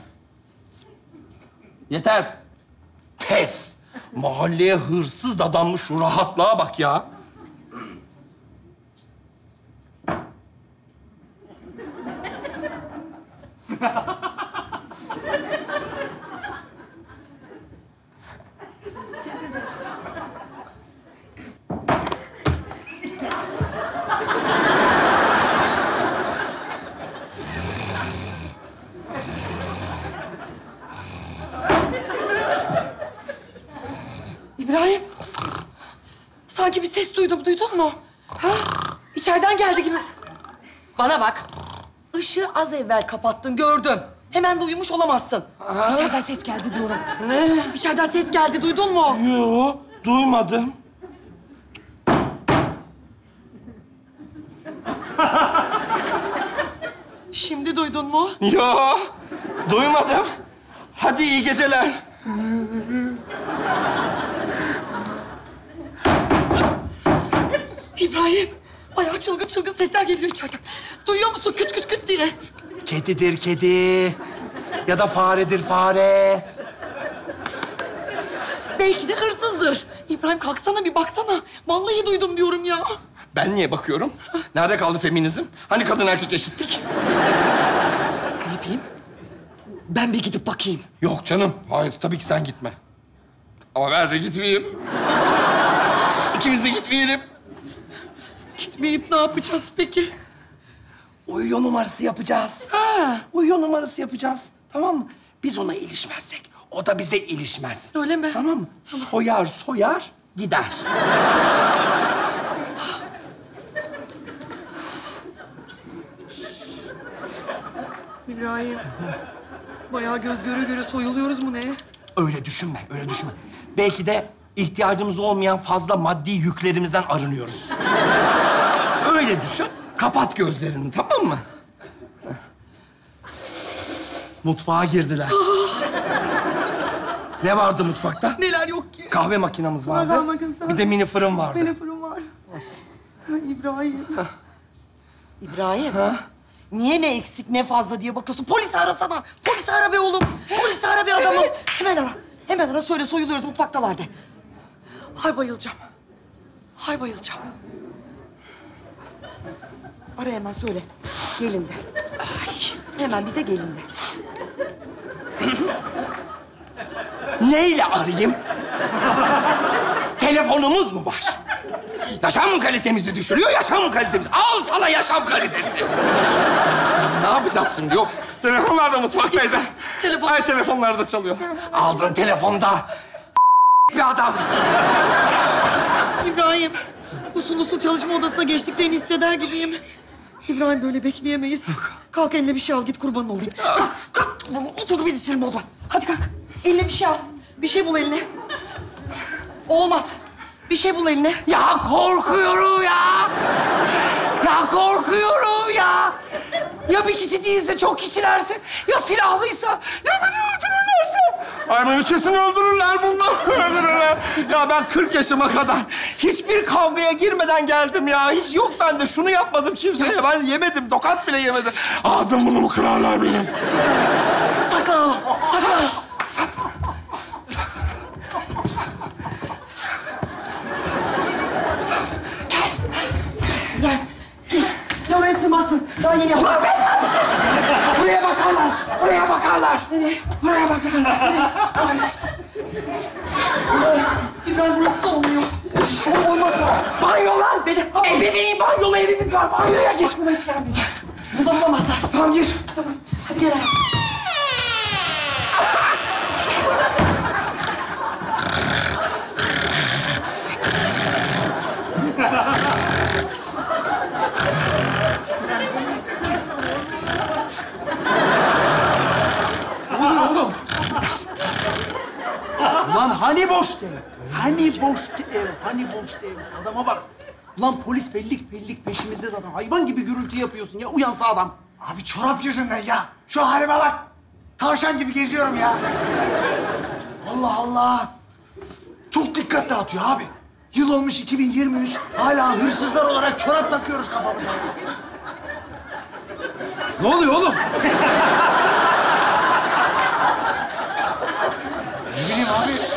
Yeter. Pes. Mahalleye hırsız dadanmış şu rahatlığa bak ya. İbrahim. Sanki bir ses duydum. Duydun mu? Ha? İçeriden geldi gibi. Bana bak. Işığı az evvel kapattın, gördüm. Hemen de uyumuş olamazsın. İçeriden ses geldi diyorum. Ne? İçeriden ses geldi, duydun mu? Yo, duymadım. Şimdi duydun mu? Yo, duymadım. Hadi iyi geceler. İbrahim, Bayağı çılgın çılgın sesler geliyor içeriden. Duyuyor musun? Küt küt küt diye. Kedidir kedi. Ya da faredir fare. Belki de hırsızdır. İbrahim kalksana bir baksana. Vallahi duydum diyorum ya. Ben niye bakıyorum? Nerede kaldı feminizm? Hani kadın erkek eşittik? Ne yapayım? Ben bir gidip bakayım. Yok canım. Hayır, tabii ki sen gitme. Ama ben de gitmeyeyim. İkimiz de gitmeyelim. Gitmeyip ne yapacağız peki? Uyuyor numarası yapacağız. Ha. Uyuyor numarası yapacağız. Tamam mı? Biz ona ilişmezsek o da bize ilişmez. Öyle mi? Tamam mı? Soyar soyar gider. İbrahim. Bayağı göz göre göre soyuluyoruz mu ne? Öyle düşünme, öyle düşünme. Belki de ihtiyacımız olmayan fazla maddi yüklerimizden arınıyoruz. Öyle düşün. Kapat gözlerini, tamam mı? Mutfağa girdiler. ne vardı mutfakta? Neler yok ki? Kahve makinamız vardı. Kahve makinesi. Bir de mini fırın vardı. Benim fırın var. Ha, İbrahim. İbrahim. Niye ne eksik ne fazla diye bakıyorsun? Polisi arasana. Polisi ara be oğlum. Polisi ara be adamım. Hemen ara. Hemen ara söyle soyuluyoruz mutfaktalar de. Hay bayılacağım. Hay bayılacağım. Ara hemen söyle. Gelin de. Ay, hemen bize gelin de. Neyle arayayım? Telefonumuz mu var? Yaşam kalitemizi düşürüyor, yaşam kalitemizi. Al sana yaşam kalitesi. Ne yapacağız şimdi? Yok. Telefonlar da mutfaktaydı. Telefon. Ay telefonlar da çalıyor. Aldın telefonda. bir adam. İbrahim, usul usul çalışma odasına geçtiklerini hisseder gibiyim. İbrahim böyle bekleyemeyiz. Kalk eline bir şey al, git kurbanın olayım. Kalk, kalk. Otur bir disilim bozma. Hadi kalk. Eline bir şey al. Bir şey bul eline. Olmaz. Bir şey bul eline. Ya korkuyorum ya. Ya korkuyorum ya. Ya bir kişi değilse, çok kişilerse, ya silahlıysa, ya beni öldürürlerse. Ay beni kesin öldürürler bunlar. öldürürler. Ya ben 40 yaşıma kadar Hiçbir kavgaya girmeden geldim ya. Hiç yok bende. Şunu yapmadım kimseye. Ben yemedim. Tokat bile yemedim. ağzım burnumu kırarlar benim. Saklanalım, saklanalım. Gel, gel. Sığmazsın. Daha yeni yapalım. Ulan ben ne yapacağım? Buraya bakarlar. Buraya bakarlar. Nereye? Buraya bakarlar. Nereye? İbrahim burası da olmuyor. O olmasa. Banyo lan. Beni... Ebeveyn banyolu evimiz var. Banyoya gir. Aklıma hiç gelmiyor. Burada bulamazlar. Tamam gir. Tamam. Hadi gel hayatım. oğlum? Ulan hani boş ev? Hani boş ev? Hani boş ev? Adama bak. Ulan polis bellik bellik peşimizde zaten. Hayvan gibi gürültü yapıyorsun ya. Uyansa adam. Abi çorap yüzünden ya. Şu halime bak. Tavşan gibi geziyorum ya. Allah Allah. Çok dikkat dağıtıyor abi. Yıl olmuş 2023. Hala hırsızlar olarak çorap takıyoruz kafamıza. Ne oluyor oğlum? Ne bileyim abi.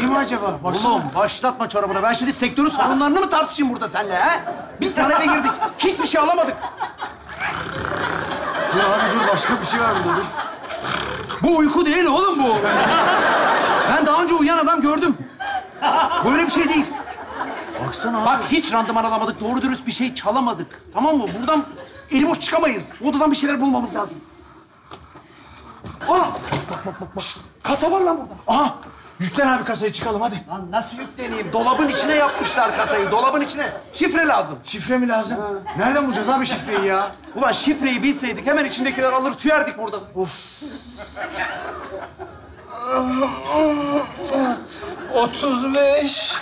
İyi mi acaba? Baksana. Oğlum başlatma çorabına. Ben şimdi sektörün sorunlarını mı tartışayım burada seninle ha? Bir tane eve girdik. Hiçbir şey alamadık. Dur abi dur başka bir şey var burada dur. Bu uyku değil oğlum bu. Ben daha önce uyuyan adam gördüm. Böyle bir şey değil. Baksana abi. Bak hiç randıman alamadık. Doğru dürüst bir şey çalamadık. Tamam mı? Buradan eli boş çıkamayız. Odadan bir şeyler bulmamız lazım. Aa! Bak bak bak bak. Kasa var lan burada. Aha Yüklen abi kasayı çıkalım hadi. Lan nasıl yükleneyim? Dolabın içine yapmışlar kasayı. Dolabın içine. Şifre lazım. Şifre mi lazım? Ha. Nereden bulacağız abi şifreyi ya? Ulan şifreyi bilseydik hemen içindekiler alır tüyerdik burada. Of. 35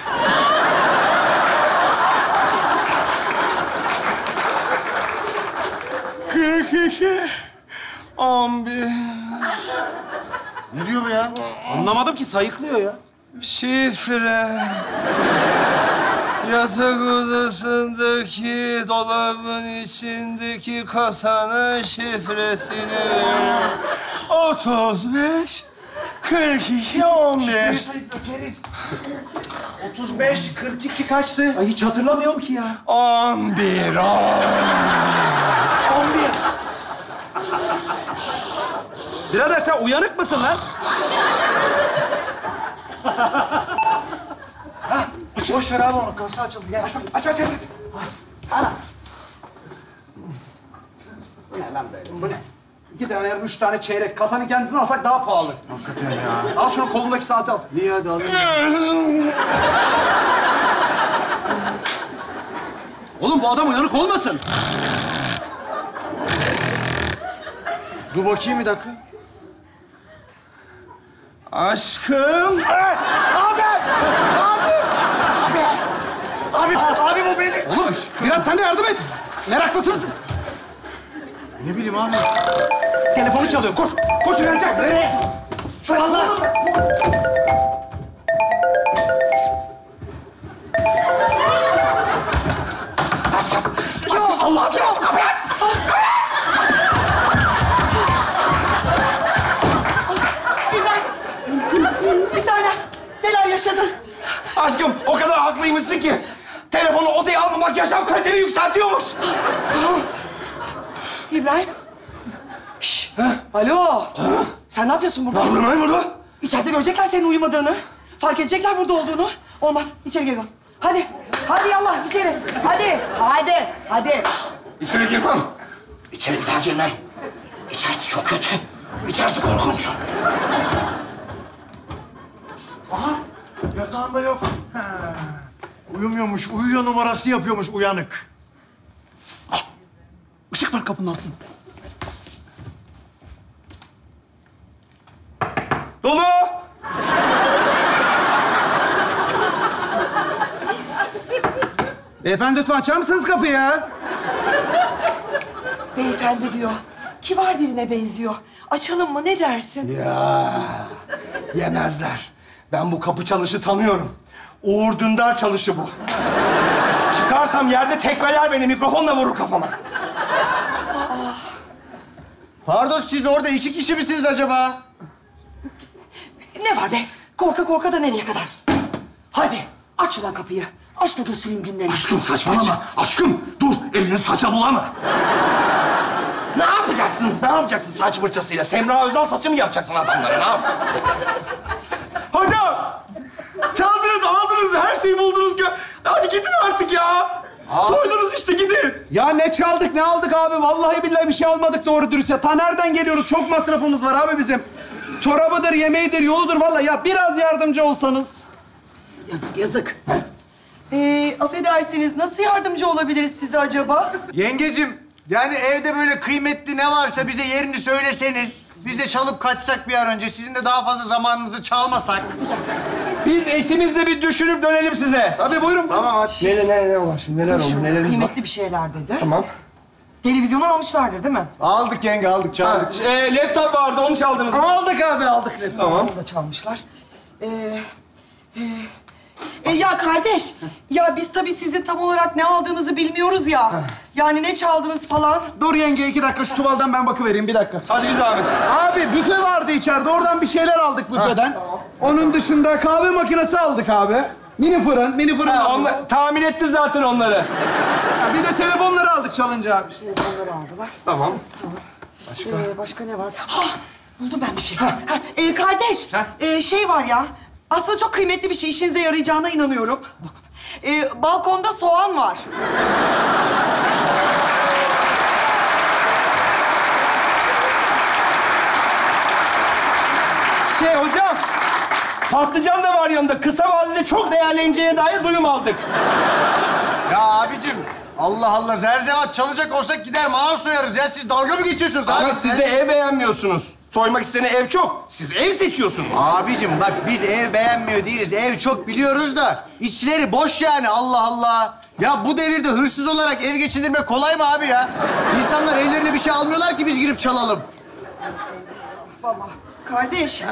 42 11 ne diyor bu ya? Anlamadım ki sayıklıyor ya. Şifre. Yatak odasındaki dolabın içindeki kasanın şifresini ver. 35 42 11. Ökeriz. 35, 42 kaçtı? Ay hiç hatırlamıyorum ki ya. 11 11. 11. Birader sen uyanık mısın lan? Aç, boş ver abi onu. Kapısı açıldı. Gel. Aç, aç, aç. aç. Ana. Bu ne lan böyle? Bu ne? İki tane yarım, üç tane çeyrek. Kasanın kendisini alsak daha pahalı. Hakikaten ya. Al şunu kolundaki saati al. İyi hadi alayım. Oğlum bu adam uyanık olmasın. Dur bakayım bir dakika. Aşkım. Abi! Abi! Abi! Abi, abi bu benim. Oğlum biraz sen de yardım et. Meraklısı mısın? Ne bileyim abi. Telefonu çalıyor. Koş. Koş uyanacak. Nereye? Şu Allah! Yaşadın? Aşkım o kadar haklıymışsın ki. Telefonu odaya almamak yaşam kalitemi yükseltiyormuş. İbrahim. Şş. Alo. Sen ne yapıyorsun burada? Ne yapıyorum ben burada? İçeride görecekler senin uyumadığını. Fark edecekler burada olduğunu. Olmaz. İçeri gel. Hadi. Hadi yallah içeri. Hadi. Hadi. Hadi. İçeri girmem. İçeri bir daha girmem. İçerisi çok kötü. İçerisi korkunç. Aha! Yatağında yok. Ha. Uyumuyormuş, uyuyor numarası yapıyormuş uyanık. Işık var kapının altında. Dolu. Beyefendi lütfen açar mısınız kapıyı? Beyefendi diyor. Kibar birine benziyor. Açalım mı ne dersin? Ya yemezler. Ben bu kapı çalışı tanıyorum. Uğur Dündar çalışı bu. Çıkarsam yerde tekmeler beni, mikrofonla vurur kafama. Pardon siz orada iki kişi misiniz acaba? Ne var be? Korka korka da nereye kadar? Hadi aç ulan kapıyı. Aç da duysun günlerini. Aşkım saçmalama. Aşkım dur, elini saça bulama. Ne yapacaksın? Ne yapacaksın saç fırçasıyla? Semra Özal saçı mı yapacaksın adamlara? Ne yap? Hocam! Çaldınız, aldınız, her şeyi buldunuz. Hadi gidin artık ya. Soydunuz işte gidin. Ya ne çaldık ne aldık abi? Vallahi billahi bir şey almadık doğru dürüst ya. Ta nereden geliyoruz? Çok masrafımız var abi bizim. Çorabıdır, yemeğidir, yoludur vallahi. Ya biraz yardımcı olsanız. Yazık yazık. Ee, affedersiniz nasıl yardımcı olabiliriz size acaba? Yengecim, yani evde böyle kıymetli ne varsa bize yerini söyleseniz... ...biz de çalıp kaçsak bir an önce, sizin de daha fazla zamanınızı çalmasak. Biz eşimizle bir düşünüp dönelim size. Tabii buyurun. Tamam hadi. Ne, ne, ne var şimdi? Neler oldu? Neleriniz var? Kıymetli bir şeyler dedi. Tamam. Televizyonu almışlardır değil mi? Aldık yenge, aldık, çaldık. Ee, laptop vardı, onu çaldınız mı? Aldık abi aldık. Tamam. Onu da çalmışlar. Ee, e, e, ya kardeş, ya biz tabii sizin tam olarak ne aldığınızı bilmiyoruz ya. Yani ne çaldınız falan. Dur yenge iki dakika şu çuvaldan ben bakıvereyim bir dakika. Hadi bir zahmet. Abi büfe vardı içeride. Oradan bir şeyler aldık büfeden. Onun dışında kahve makinesi aldık abi. Mini fırın, mini fırın Ha, aldık. onlar, tahmin ettim zaten onları. Ha, Bir de telefonları aldık çalınca abi. Telefonları aldılar. Tamam. Başka? Ee, başka ne vardı? Ha, buldum ben bir şey. Ha, ee, kardeş, ee, şey var ya. Aslında çok kıymetli bir şey. işinize yarayacağına inanıyorum. Ee, balkonda soğan var. Şey hocam, patlıcan da var yanında. Kısa vadede çok değerleneceğine dair duyum aldık. Ya abicim, Allah Allah, zerzevat çalacak olsak gider maaş soyarız ya. Siz dalga mı geçiyorsunuz abi? Ama siz de ev beğenmiyorsunuz. Soymak isteyene ev çok. Siz ev seçiyorsunuz. Abicim bak biz ev beğenmiyor değiliz. Ev çok biliyoruz da içleri boş yani Allah Allah. Ya bu devirde hırsız olarak ev geçindirmek kolay mı abi ya? İnsanlar evlerine bir şey almıyorlar ki biz girip çalalım. Vallahi. Kardeş,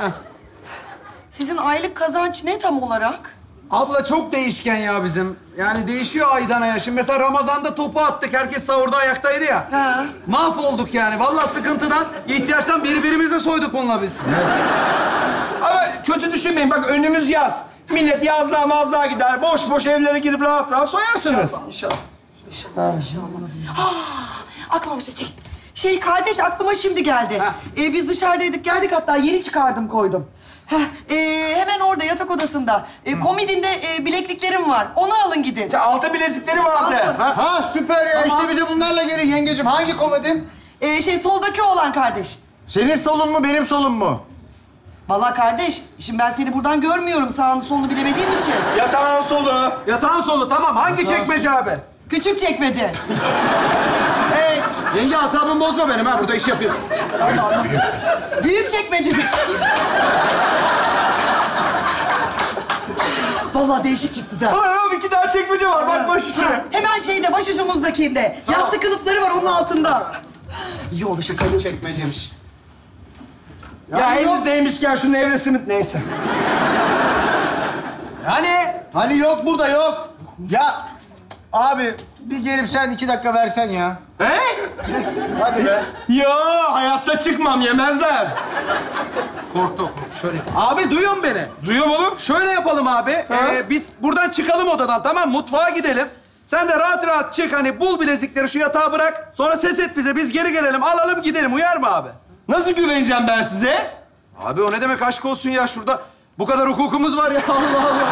sizin aylık kazanç ne tam olarak? Abla çok değişken ya bizim. Yani değişiyor aydan aya. Şimdi mesela Ramazan'da topu attık. Herkes sahurda ayaktaydı ya. Ha. Mahvolduk yani. Vallahi sıkıntıdan, ihtiyaçtan birbirimize soyduk bununla biz. Ama kötü düşünmeyin. Bak önümüz yaz. Millet yazlığa mazlığa gider. Boş boş evlere girip rahat rahat soyarsınız. İnşallah. Ah, aklıma bir şey çek. Şey kardeş aklıma şimdi geldi. Ee, biz dışarıdaydık geldik hatta yeni çıkardım koydum. Heh, ee, hemen orada yatak odasında. Ee, komedinde e, bilekliklerim var. Onu alın gidin. altı bilezikleri vardı. Altın. Ha, ha süper ya. İşte bize bunlarla geri yengecim. Hangi komedin? Ee, şey soldaki olan kardeş. Senin solun mu, benim solum mu? Vallahi kardeş, şimdi ben seni buradan görmüyorum sağını solunu bilemediğim için. Yatağın solu. Yatağın solu tamam. Hangi Yatağın çekmece abi? Küçük çekmece. ee, Yenge asabımı bozma benim ha. Burada iş yapıyorsun. büyük çekmece. Vallahi değişik çıktı zaten. Aa, iki daha çekmece var. Bak baş üstüne. Hemen şeyde, başucumuzdakinde. Yassı kılıfları var onun altında. İyi oldu şaka Çekmecemiş. Ya, elinizdeymişken şu nevre simit neyse. Yani? Hani yok burada yok. Ya abi bir gelip sen iki dakika versen ya. He? Hadi be. Ya hayatta çıkmam yemezler. Korktu, korktu. Şöyle. Abi duyuyor musun beni? Duyuyor oğlum. Şöyle yapalım abi. Ee, biz buradan çıkalım odadan tamam mı? Mutfağa gidelim. Sen de rahat rahat çık hani bul bilezikleri şu yatağa bırak. Sonra ses et bize. Biz geri gelelim alalım gidelim. Uyar mı abi? Nasıl güveneceğim ben size? Abi o ne demek aşk olsun ya şurada. Bu kadar hukukumuz var ya Allah Allah.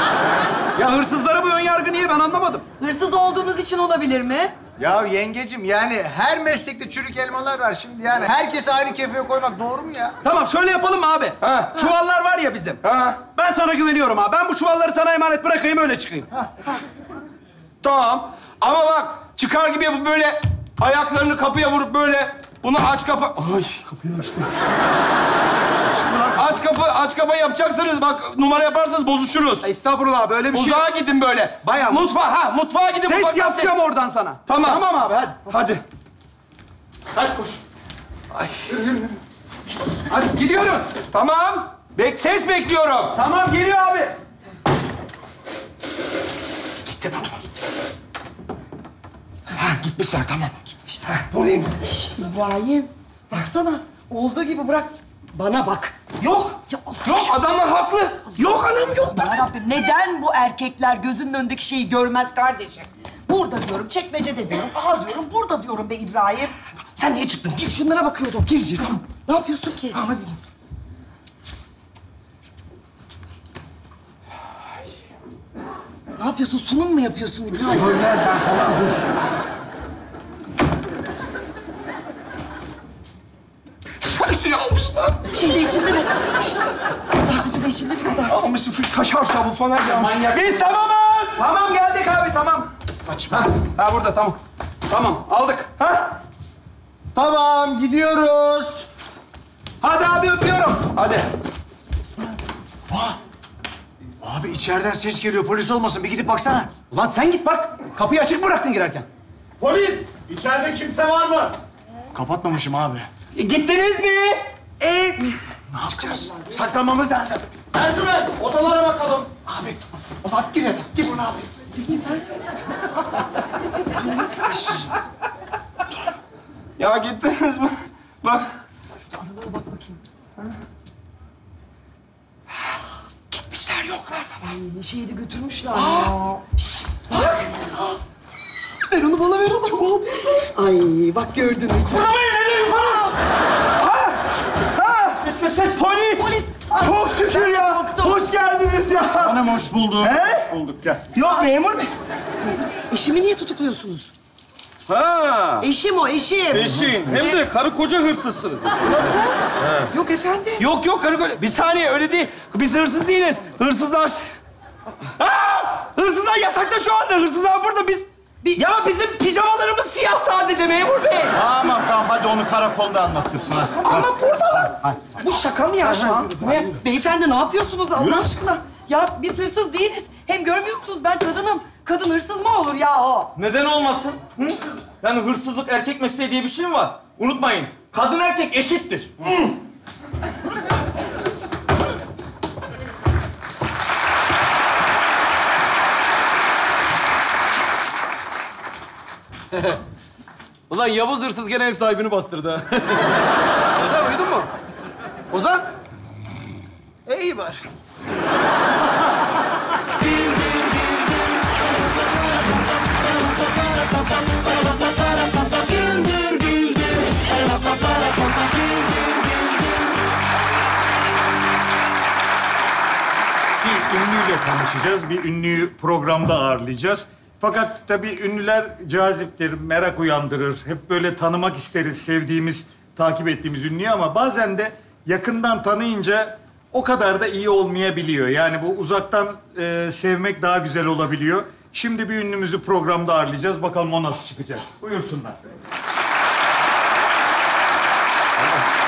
Ya hırsızlara bu ön yargı niye ben anlamadım. Hırsız olduğunuz için olabilir mi? Ya yengecim yani her meslekte çürük elmalar var şimdi yani. Herkesi aynı kefeye koymak doğru mu ya? Tamam şöyle yapalım mı abi? Ha. Çuvallar var ya bizim. Ha. Ben sana güveniyorum abi. Ben bu çuvalları sana emanet bırakayım öyle çıkayım. Tamam. Ama bak çıkar gibi yapıp böyle ayaklarını kapıya vurup böyle bunu aç kapa... Ay kapıyı açtım. aç kapı, aç kapa yapacaksınız. Bak numara yaparsanız bozuşuruz. Estağfurullah abi öyle bir şey Uzağa gidin böyle. Bayağı- Mutfağa, ha mutfağa gidin. Ses mutfaktan yapacağım oradan sana. Tamam. Tamam abi hadi. Hadi. Hadi koş. Yürü, yürü, yürü. Hadi gidiyoruz. Tamam. Bek ses bekliyorum. Tamam geliyor abi. Gitti mutfağa. Gitmişler tamam. Gitmişler. Ha, buradayım. Şşt İbrahim, baksana. Olduğu gibi bırak. Bana bak. Yok. Ya Allah Yok adamlar haklı. Yok anam yok. Ya Rabbim neden bu erkekler gözünün önündeki şeyi görmez kardeşim? Burada diyorum, çekmecede diyorum, aha diyorum, burada diyorum be İbrahim. Sen niye çıktın? Git şunlara bakıyordum. Gir, gir, tamam. Ne yapıyorsun ki? Tamam hadi. Ne yapıyorsun? Sunum mu yapıyorsun İbrahim? Görmezler falan dur. Şeyi almışlar. Şey de içinde mi? İşte kızartıcı da içinde mi kızartıcı? Almışsın kaşar tabu falan ya. Manyak. Biz tamamız. Tamam geldik abi tamam. Saçma. Ha burada tamam. Tamam aldık. Ha? Tamam gidiyoruz. Hadi abi öpüyorum. Hadi. Abi içeriden ses geliyor. Polis olmasın. Bir gidip baksana. Ulan sen git bak. Kapıyı açık bıraktın girerken. Polis içeride kimse var mı? Kapatmamışım abi. E, gittiniz mi? E, ne yapacağız? Saklanmamız lazım. Ercüment odalara bakalım. Abi, o zaman gir yatağa. Gir bunu abi. Ya gittiniz mi? Bak. Gitmişler yoklar tamam. Ay, şeyi de götürmüşler ya. Şşt, bak. Ver onu bana ver onu. Ay bak gördün mü? Fırlamayın eller yukarı. Ha! Ha! Kes kes. Polis. Polis. Çok şükür ya. Hoş geldiniz ya. Hanım hoş bulduk. He? Hoş bulduk gel. Yok memur bey. Eşimi niye tutukluyorsunuz? Ha. Eşim o, eşim. Eşin. Hem de karı koca hırsızsınız. Nasıl? Yok efendim. Yok yok karı koca. Bir saniye öyle değil. Biz hırsız değiliz. Hırsızlar... Aa! Hırsızlar yatakta şu anda. Hırsızlar burada. Biz... Ya bizim pijamalarımız siyah sadece memur bey. Tamam tamam hadi onu karakolda anlatırsın hadi. Ama buradalar. Bu şaka mı ya şu an? Ne? Beyefendi ne yapıyorsunuz Allah aşkına? Ya biz hırsız değiliz. Hem görmüyor musunuz ben kadınım. Kadın hırsız mı olur ya o? Neden olmasın? Hı? Yani hırsızlık erkek mesleği diye bir şey mi var? Unutmayın. Kadın erkek eşittir. Ulan Yavuz hırsız gene ev sahibini bastırdı ha. Ozan uyudun mu? Ozan? E iyi var. Bir ünlüyle tanışacağız. Bir ünlüyü programda ağırlayacağız. Fakat tabii ünlüler caziptir, merak uyandırır. Hep böyle tanımak isteriz sevdiğimiz, takip ettiğimiz ünlüyü ama bazen de yakından tanıyınca o kadar da iyi olmayabiliyor. Yani bu uzaktan e, sevmek daha güzel olabiliyor. Şimdi bir ünlümüzü programda ağırlayacağız. Bakalım o nasıl çıkacak. Buyursunlar.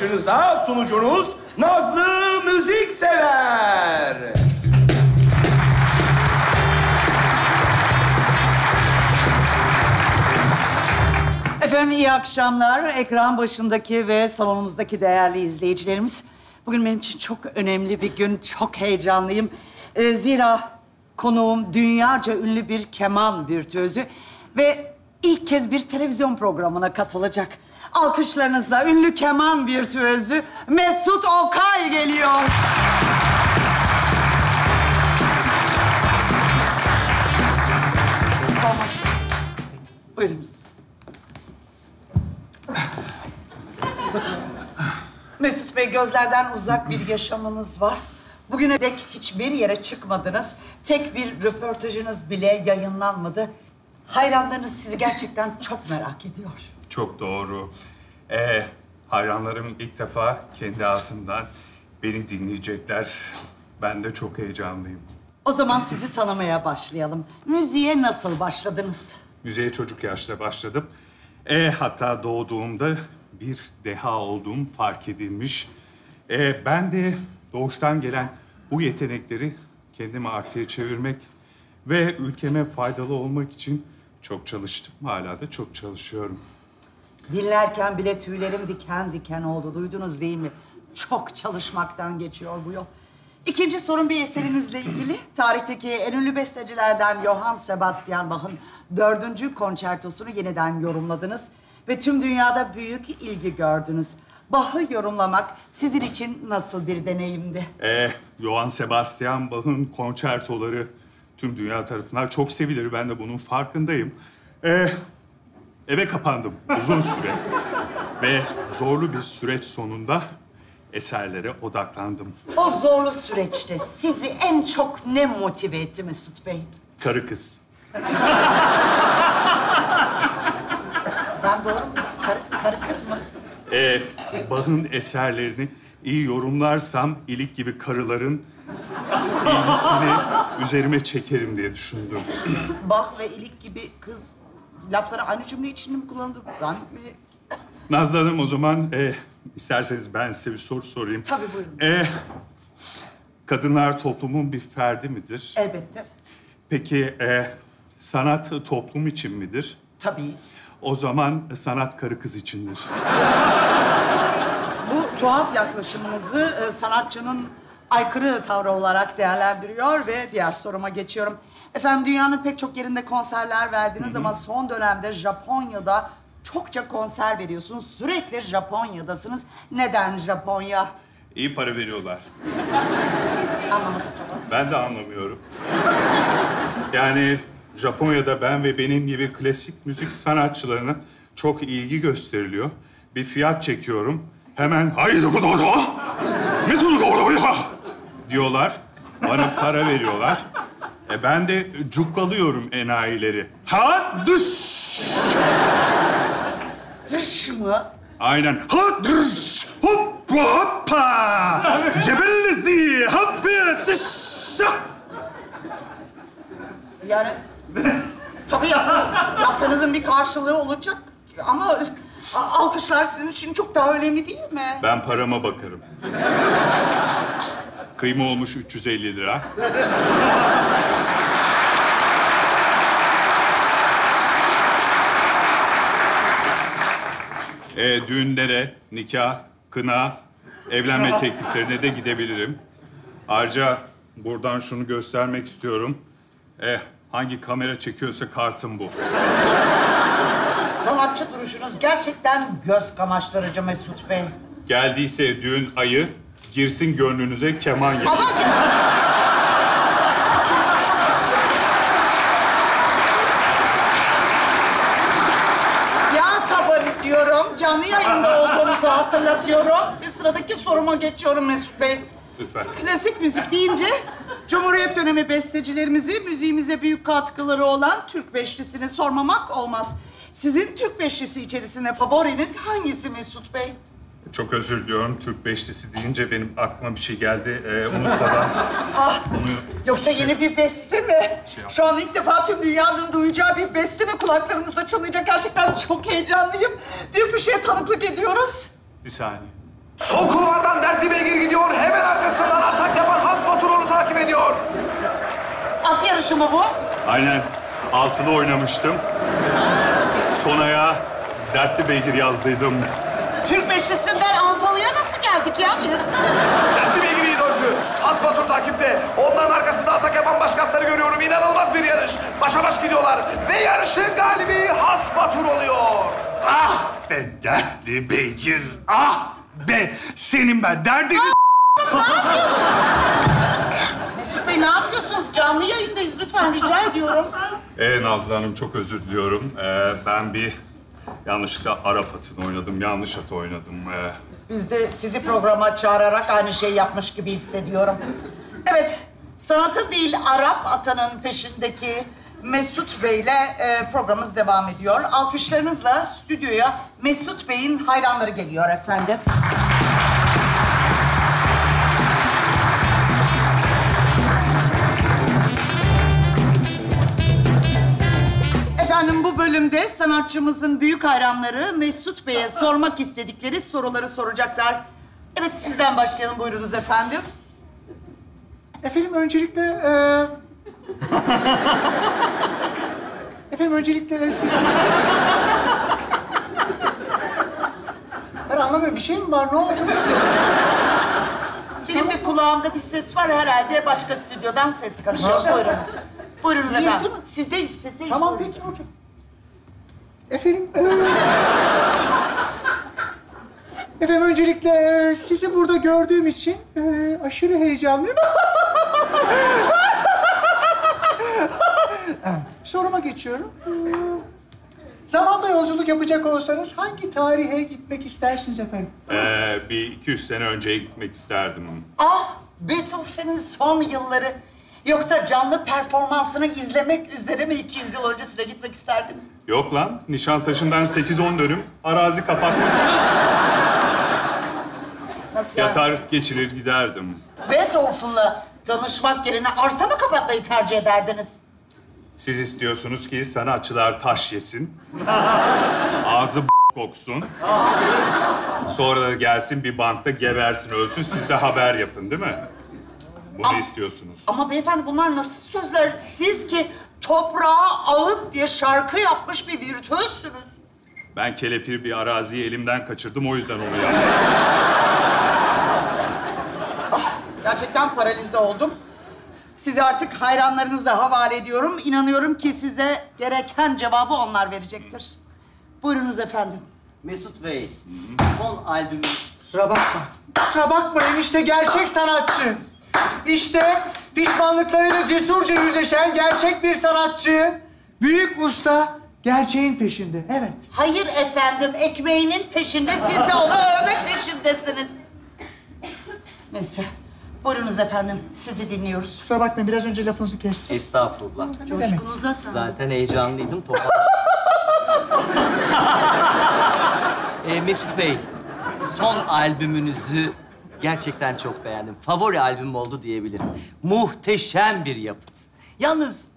karşınızda sunucunuz Nazlı Müzik Sever. Efendim iyi akşamlar. Ekran başındaki ve salonumuzdaki değerli izleyicilerimiz. Bugün benim için çok önemli bir gün. Çok heyecanlıyım. Ee, zira konuğum dünyaca ünlü bir keman virtüözü ve ilk kez bir televizyon programına katılacak. Alkışlarınızla ünlü keman virtüözü Mesut Okay geliyor. Buyurunuz. Mesut Bey gözlerden uzak bir yaşamınız var. Bugüne dek hiçbir yere çıkmadınız. Tek bir röportajınız bile yayınlanmadı. Hayranlarınız sizi gerçekten çok merak ediyor. Çok doğru. Ee, hayranlarım ilk defa kendi ağzımdan beni dinleyecekler. Ben de çok heyecanlıyım. O zaman sizi tanımaya başlayalım. Müziğe nasıl başladınız? Müziğe çocuk yaşta başladım. E, hatta doğduğumda bir deha olduğum fark edilmiş. E, ben de doğuştan gelen bu yetenekleri kendime artıya çevirmek ve ülkeme faydalı olmak için çok çalıştım. Hala da çok çalışıyorum. Dinlerken bile tüylerim diken diken oldu. Duydunuz değil mi? Çok çalışmaktan geçiyor bu yol. İkinci sorun bir eserinizle ilgili. Tarihteki en ünlü bestecilerden Johann Sebastian Bach'ın dördüncü konçertosunu yeniden yorumladınız. Ve tüm dünyada büyük ilgi gördünüz. Bach'ı yorumlamak sizin için nasıl bir deneyimdi? E, Johann Sebastian Bach'ın konçertoları tüm dünya tarafından çok sevilir. Ben de bunun farkındayım. E, eve kapandım uzun süre. Ve zorlu bir süreç sonunda eserlere odaklandım. O zorlu süreçte sizi en çok ne motive etti Mesut Bey? Karı kız. Ben doğru mu? Karı, karı kız mı? E, Bach'ın eserlerini iyi yorumlarsam ilik gibi karıların ilgisini üzerime çekerim diye düşündüm. Bach ve ilik gibi kız lafları aynı cümle içinde mi kullanılır? Ben mi? Nazlı Hanım o zaman e, isterseniz ben size bir soru sorayım. Tabii buyurun. E, kadınlar toplumun bir ferdi midir? Elbette. Peki e, Sanat toplum için midir? Tabii. O zaman sanat karı kız içindir. Bu tuhaf yaklaşımınızı e, sanatçının aykırı tavrı olarak değerlendiriyor ve diğer soruma geçiyorum. Efendim dünyanın pek çok yerinde konserler verdiniz ama son dönemde Japonya'da çokça konser veriyorsunuz. Sürekli Japonya'dasınız. Neden Japonya? İyi para veriyorlar. Anlamadım. Ben de anlamıyorum. Yani Japonya'da ben ve benim gibi klasik müzik sanatçılarına çok ilgi gösteriliyor. Bir fiyat çekiyorum. Hemen diyorlar. Bana para veriyorlar. E ben de cukkalıyorum enayileri. Ha dış. Dış mı? Aynen. Ha dış. Hoppa hoppa. Cebellezi. Hoppa dış. Yani tabii yaptı, yaptığınızın bir karşılığı olacak ama alkışlar sizin için çok daha önemli değil mi? Ben parama bakarım. Kıyma olmuş 350 lira. E, düğünlere, nikah, kına, evlenme tekliflerine de gidebilirim. Ayrıca buradan şunu göstermek istiyorum. Eh, hangi kamera çekiyorsa kartım bu. Sanatçı duruşunuz gerçekten göz kamaştırıcı Mesut Bey. Geldiyse düğün ayı, girsin gönlünüze keman gibi. Ama ya sabır diyorum. Canlı yayında olduğumuzu hatırlatıyorum. Ve sıradaki soruma geçiyorum Mesut Bey. Lütfen. Klasik müzik deyince Cumhuriyet dönemi bestecilerimizi müziğimize büyük katkıları olan Türk beşlisini sormamak olmaz. Sizin Türk beşlisi içerisinde favoriniz hangisi Mesut Bey? Çok özür diliyorum. Türk beşlisi deyince benim aklıma bir şey geldi. Ee, unutmadan Ah, bunu... yoksa yeni bir beste mi? Şey Şu an ilk defa tüm dünyanın duyacağı bir beste mi kulaklarımızda çalacak? Gerçekten çok heyecanlıyım. Büyük bir şeye tanıklık ediyoruz. Bir saniye. Sol kulvardan dertli beygir gidiyor. Hemen arkasından atak yapan has onu takip ediyor. At yarışı mı bu? Aynen. Altılı oynamıştım. Son ayağa dertli beygir yazdıydım. Türk beşlisinden Antalya'ya nasıl geldik ya biz? Dertli beygir iyi döndü. Has Batur takipte. Onların arkasında atak yapan başkatları görüyorum. İnanılmaz bir yarış. Başa baş gidiyorlar. Ve yarışın galibi Has Batur oluyor. Ah be dertli beygir. Ah be senin ben derdini... Mesut Bey ne yapıyorsunuz? Canlı yayındayız lütfen rica ediyorum. Ee, Nazlı Hanım çok özür diliyorum. Ee, ben bir yanlışlıkla Arap atını oynadım. Yanlış atı oynadım. Ee, Biz de sizi programa çağırarak aynı şey yapmış gibi hissediyorum. Evet, sanatı değil Arap atanın peşindeki Mesut Bey'le e, programımız devam ediyor. Alkışlarınızla stüdyoya Mesut Bey'in hayranları geliyor efendim. Efendim bu bölümde sanatçımızın büyük hayranları Mesut Bey'e sormak istedikleri soruları soracaklar. Evet sizden başlayalım buyurunuz efendim. Efendim öncelikle... eee Efendim öncelikle e, siz... Ben anlamıyorum. Bir şey mi var? Ne oldu? Benim de kulağımda bir ses var herhalde başka stüdyodan ses karışıyor. Buyurunuz. Buyurunuz İyiyiz efendim. mi? Sizdeyiz, sizdeyiz. Tamam peki, okey. Efendim... eee, Efendim öncelikle eee, sizi burada gördüğüm için eee, aşırı heyecanlıyım. Soruma geçiyorum. Hmm, Zamanda yolculuk yapacak olsanız hangi tarihe gitmek istersiniz efendim? ee, bir 200 sene önceye gitmek isterdim. Ah, Beethoven'in son yılları. Yoksa canlı performansını izlemek üzere mi 200 yıl öncesine gitmek isterdiniz? Yok lan. Nişantaşı'ndan 8-10 dönüm arazi kapattık. Nasıl yani? Yatar geçirir giderdim. Beethoven'la tanışmak yerine arsa mı kapatmayı tercih ederdiniz? Siz istiyorsunuz ki sanatçılar taş yesin. Ağzı koksun. Sonra da gelsin bir bankta gebersin, ölsün. Siz de haber yapın değil mi? Bunu istiyorsunuz. Ama beyefendi bunlar nasıl sözler? Siz ki toprağa ağıt diye şarkı yapmış bir virtüözsünüz. Ben kelepir bir araziyi elimden kaçırdım o yüzden onu yaptım. Gerçekten paralize oldum. Sizi artık hayranlarınıza havale ediyorum. İnanıyorum ki size gereken cevabı onlar verecektir. Buyurunuz efendim. Mesut Bey, son albümü... Kusura bakma. Kusura bakmayın işte gerçek sanatçı. İşte pişmanlıklarıyla cesurca yüzleşen gerçek bir sanatçı. Büyük usta gerçeğin peşinde. Evet. Hayır efendim, ekmeğinin peşinde, siz de onu övmek peşindesiniz. Neyse, buyurunuz efendim, sizi dinliyoruz. Kusura bakmayın biraz önce lafınızı kestim. Estağfurullah. Coşkunuza Zaten heyecanlıydım. Topa... Ee, Mesut Bey, son albümünüzü gerçekten çok beğendim. Favori albüm oldu diyebilirim. Muhteşem bir yapıt. Yalnız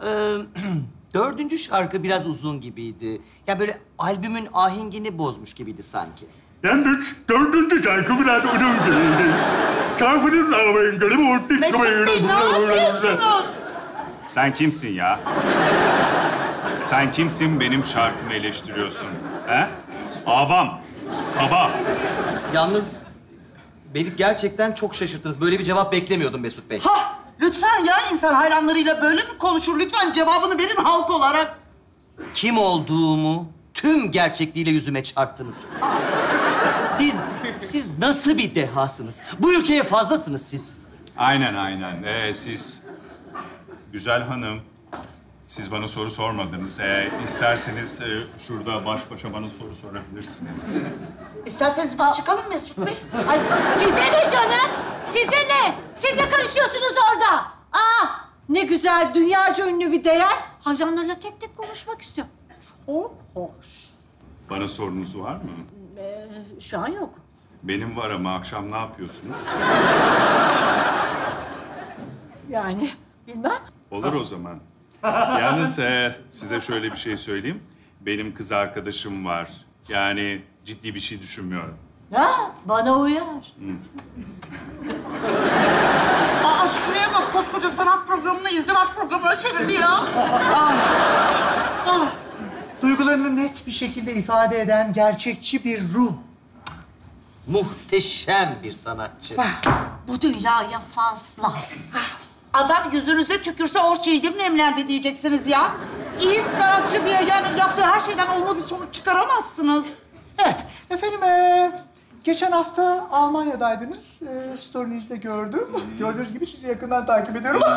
e, dördüncü şarkı biraz uzun gibiydi. Ya böyle albümün ahengini bozmuş gibiydi sanki. Yalnız dördüncü şarkı biraz uzun gibiydi. Şarkının ahengini muhteşem. Mesut Bey, ne yapıyorsunuz? Sen kimsin ya? Sen kimsin benim şarkımı eleştiriyorsun? He? Avam, kaba. Yalnız beni gerçekten çok şaşırttınız. Böyle bir cevap beklemiyordum Mesut Bey. Hah, lütfen ya insan hayranlarıyla böyle mi konuşur? Lütfen cevabını verin halk olarak. Kim olduğumu tüm gerçekliğiyle yüzüme çarptınız. Siz, siz nasıl bir dehasınız? Bu ülkeye fazlasınız siz. Aynen aynen. Ee, siz güzel hanım. Siz bana soru sormadınız. Ee, isterseniz e, şurada baş başa bana soru sorabilirsiniz. İsterseniz biz çıkalım Mesut Bey. Ay size ne canım? Size ne? Siz ne karışıyorsunuz orada? Aa ne güzel dünyaca ünlü bir değer. Hayranlarla tek tek konuşmak istiyor. Çok hoş. Bana sorunuz var mı? Ee, şu an yok. Benim var ama akşam ne yapıyorsunuz? Yani bilmem. Olur o zaman. Yalnız e, size şöyle bir şey söyleyeyim. Benim kız arkadaşım var. Yani ciddi bir şey düşünmüyorum. Ha, bana uyar. Aa şuraya bak koskoca sanat programını izdivaç programına çevirdi ya. Ah, Ah, duygularını net bir şekilde ifade eden gerçekçi bir ruh. Muhteşem bir sanatçı. Bu dünyaya fazla. Adam yüzünüze tükürse orç yedim nemlendi diyeceksiniz ya. İyi sanatçı diye yani yaptığı her şeyden olumlu bir sonuç çıkaramazsınız. Evet, efendim ee, geçen hafta Almanya'daydınız. E, Story'nizde gördüm. Gördüğünüz gibi sizi yakından takip ediyorum.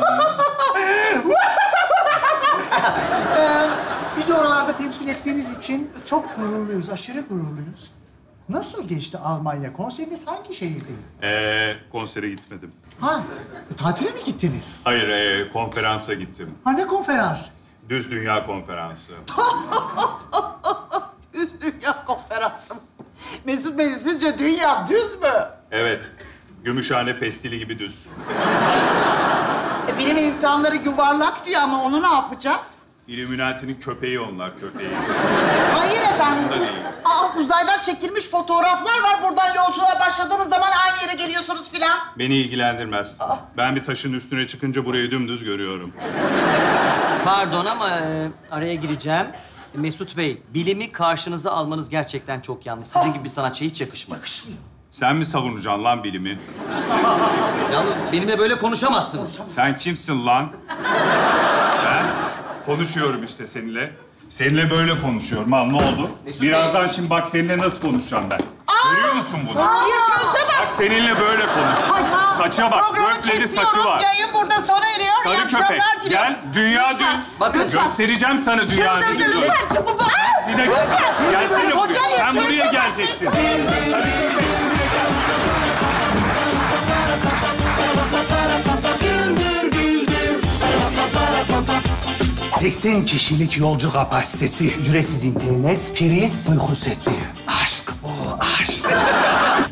Ee, bizi oralarda temsil ettiğiniz için çok gururluyuz, aşırı gururluyuz. Nasıl geçti Almanya? Konseriniz hangi şehirdeydi? Ee, konsere gitmedim. Ha, tatile mi gittiniz? Hayır, e, konferansa gittim. Ha ne konferans? Düz Dünya Konferansı. Düz dünya konferansı. mı? Mesut Bey sizce dünya düz mü? Evet, Gümüşhane pestili gibi düz. E, bilim insanları yuvarlak diyor ama onu ne yapacağız? İlluminati'nin köpeği onlar, köpeği. Hayır efendim. Onda değil. Aa, uzaydan çekilmiş fotoğraflar var. Buradan yolculuğa başladığınız zaman aynı yere geliyorsunuz filan. Beni ilgilendirmez. Ben bir taşın üstüne çıkınca burayı dümdüz görüyorum. Pardon ama e, araya gireceğim. Mesut Bey, bilimi karşınıza almanız gerçekten çok yanlış. Sizin gibi bir sanatçıya hiç yakışmadı. Sen mi savunacaksın lan bilimi? Yalnız benimle böyle konuşamazsınız. Sen kimsin lan? Ben konuşuyorum işte seninle. Seninle böyle konuşuyorum. Ha ne oldu? Birazdan şimdi bak seninle nasıl konuşacağım ben. Görüyor musun bunu? Virtüöze bak. Bak seninle böyle konuş. Hadi. Saça bak, Programı röfleli saçı kesiyoruz. var. Yayın burada sona eriyor. İyi Sarı köpek. akşamlar diliyoruz. Gel, dünya Lütfen. düz. Bakın. Göstereceğim sana Şuradan düz. lütfen. Aa! Bir dakika. Lütfen. Gelsene Lütfen. Sen buraya lütfen. geleceksin. 80 kişilik yolcu kapasitesi, ücretsiz internet, priz, uyku seti. Aşk bu, aşk.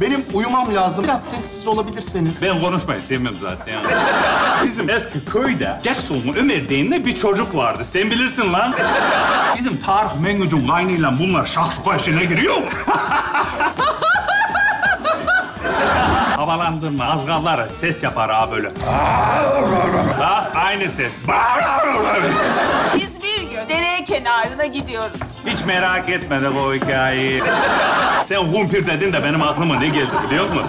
Benim uyumam lazım. Biraz sessiz olabilirseniz. Ben konuşmayı sevmem zaten. ya. Bizim eski köyde Jackson'un Ömer Bey'inde bir çocuk vardı. Sen bilirsin lan. Bizim Tarık Mengücün kaynıyla bunlar şakşuka işine giriyor. havalandırma. Az kallar ses yapar ha böyle. Bak aynı ses. Biz bir gün dere kenarına gidiyoruz. Hiç merak etme de bu hikayeyi. Sen humpir dedin de benim aklıma ne geldi biliyor musun?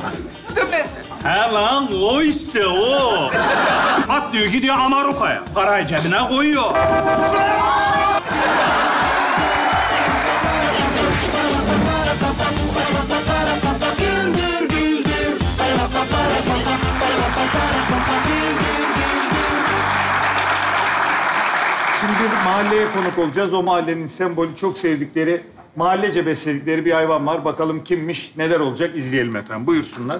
He lan o işte o. Atlıyor gidiyor Amaruka'ya. Parayı cebine koyuyor. Şimdi mahalleye konuk olacağız. O mahallenin sembolü çok sevdikleri, mahallece besledikleri bir hayvan var. Bakalım kimmiş, neler olacak izleyelim efendim. Buyursunlar.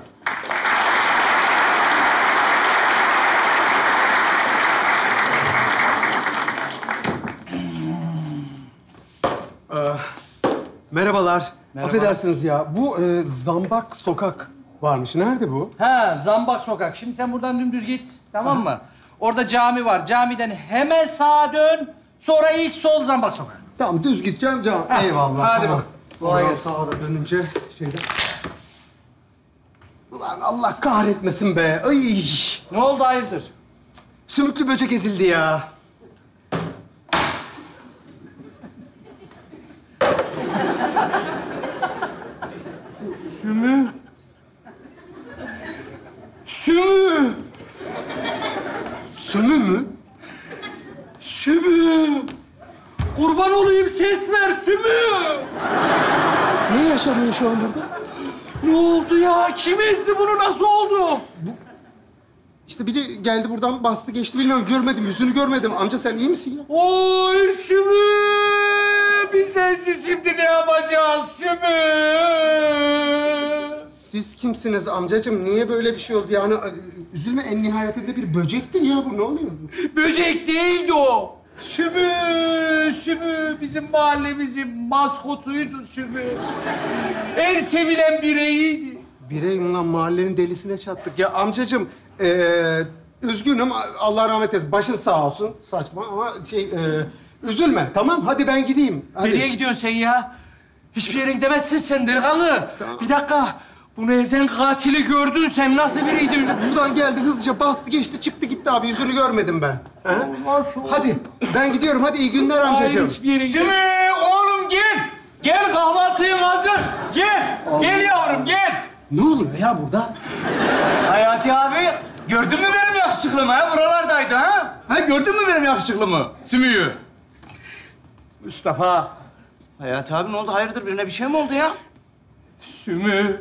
Ee, merhabalar. Merhaba. Affedersiniz ya. Bu e, Zambak Sokak varmış. Nerede bu? Ha, Zambak Sokak. Şimdi sen buradan dümdüz git, tamam mı? Orada cami var. Camiden hemen sağa dön. Sonra ilk sol Zambak Sokak. Tamam düz gideceğim cam. Ha, Eyvallah. hadi tamam. bak. Kolay Oradan gelsin. sağa da dönünce şeyde... Ulan Allah kahretmesin be. Ay. Ne oldu hayırdır? Sümüklü böcek ezildi ya. Sümü. Sümü. Sümü mü? Sümü. Kurban olayım ses ver Sümü. Ne yaşanıyor şu an burada? Ne oldu ya? Kim ezdi bunu? Nasıl oldu? İşte biri geldi buradan bastı geçti bilmiyorum görmedim yüzünü görmedim. Amca sen iyi misin ya? Oy Sümü. Biz sensiz şimdi ne yapacağız Sümü? Siz kimsiniz amcacığım? Niye böyle bir şey oldu? Yani e, üzülme en nihayetinde bir böcektir ya bu ne oluyor? Böcek değildi o. Sümü, Sümü bizim mahallemizin maskotuydu Sümü. En sevilen bireyiydi. Birey mi lan mahallenin delisine çattık. Ya amcacığım eee üzgünüm Allah rahmet eylesin. Başın sağ olsun. Saçma ama şey eee, üzülme tamam hadi ben gideyim. Hadi. Nereye gidiyorsun sen ya? Hiçbir yere gidemezsin sen delikanlı. Bir dakika. Bunu ezen katili gördün sen. Nasıl biriydi? Buradan geldi hızlıca bastı geçti çıktı gitti abi yüzünü görmedim ben. He? Hadi ben gidiyorum hadi iyi günler amcacığım. Simi oğlum gel. Gel kahvaltın hazır. Gel. Gel yavrum gel. Ne oluyor ya burada? Hayati abi gördün mü benim yakışıklımı ha? Buralardaydı ha? Ha gördün mü benim yakışıklımı? Sümüyü. Mustafa. Hayati abi ne oldu? Hayırdır birine bir şey mi oldu ya? Sümü.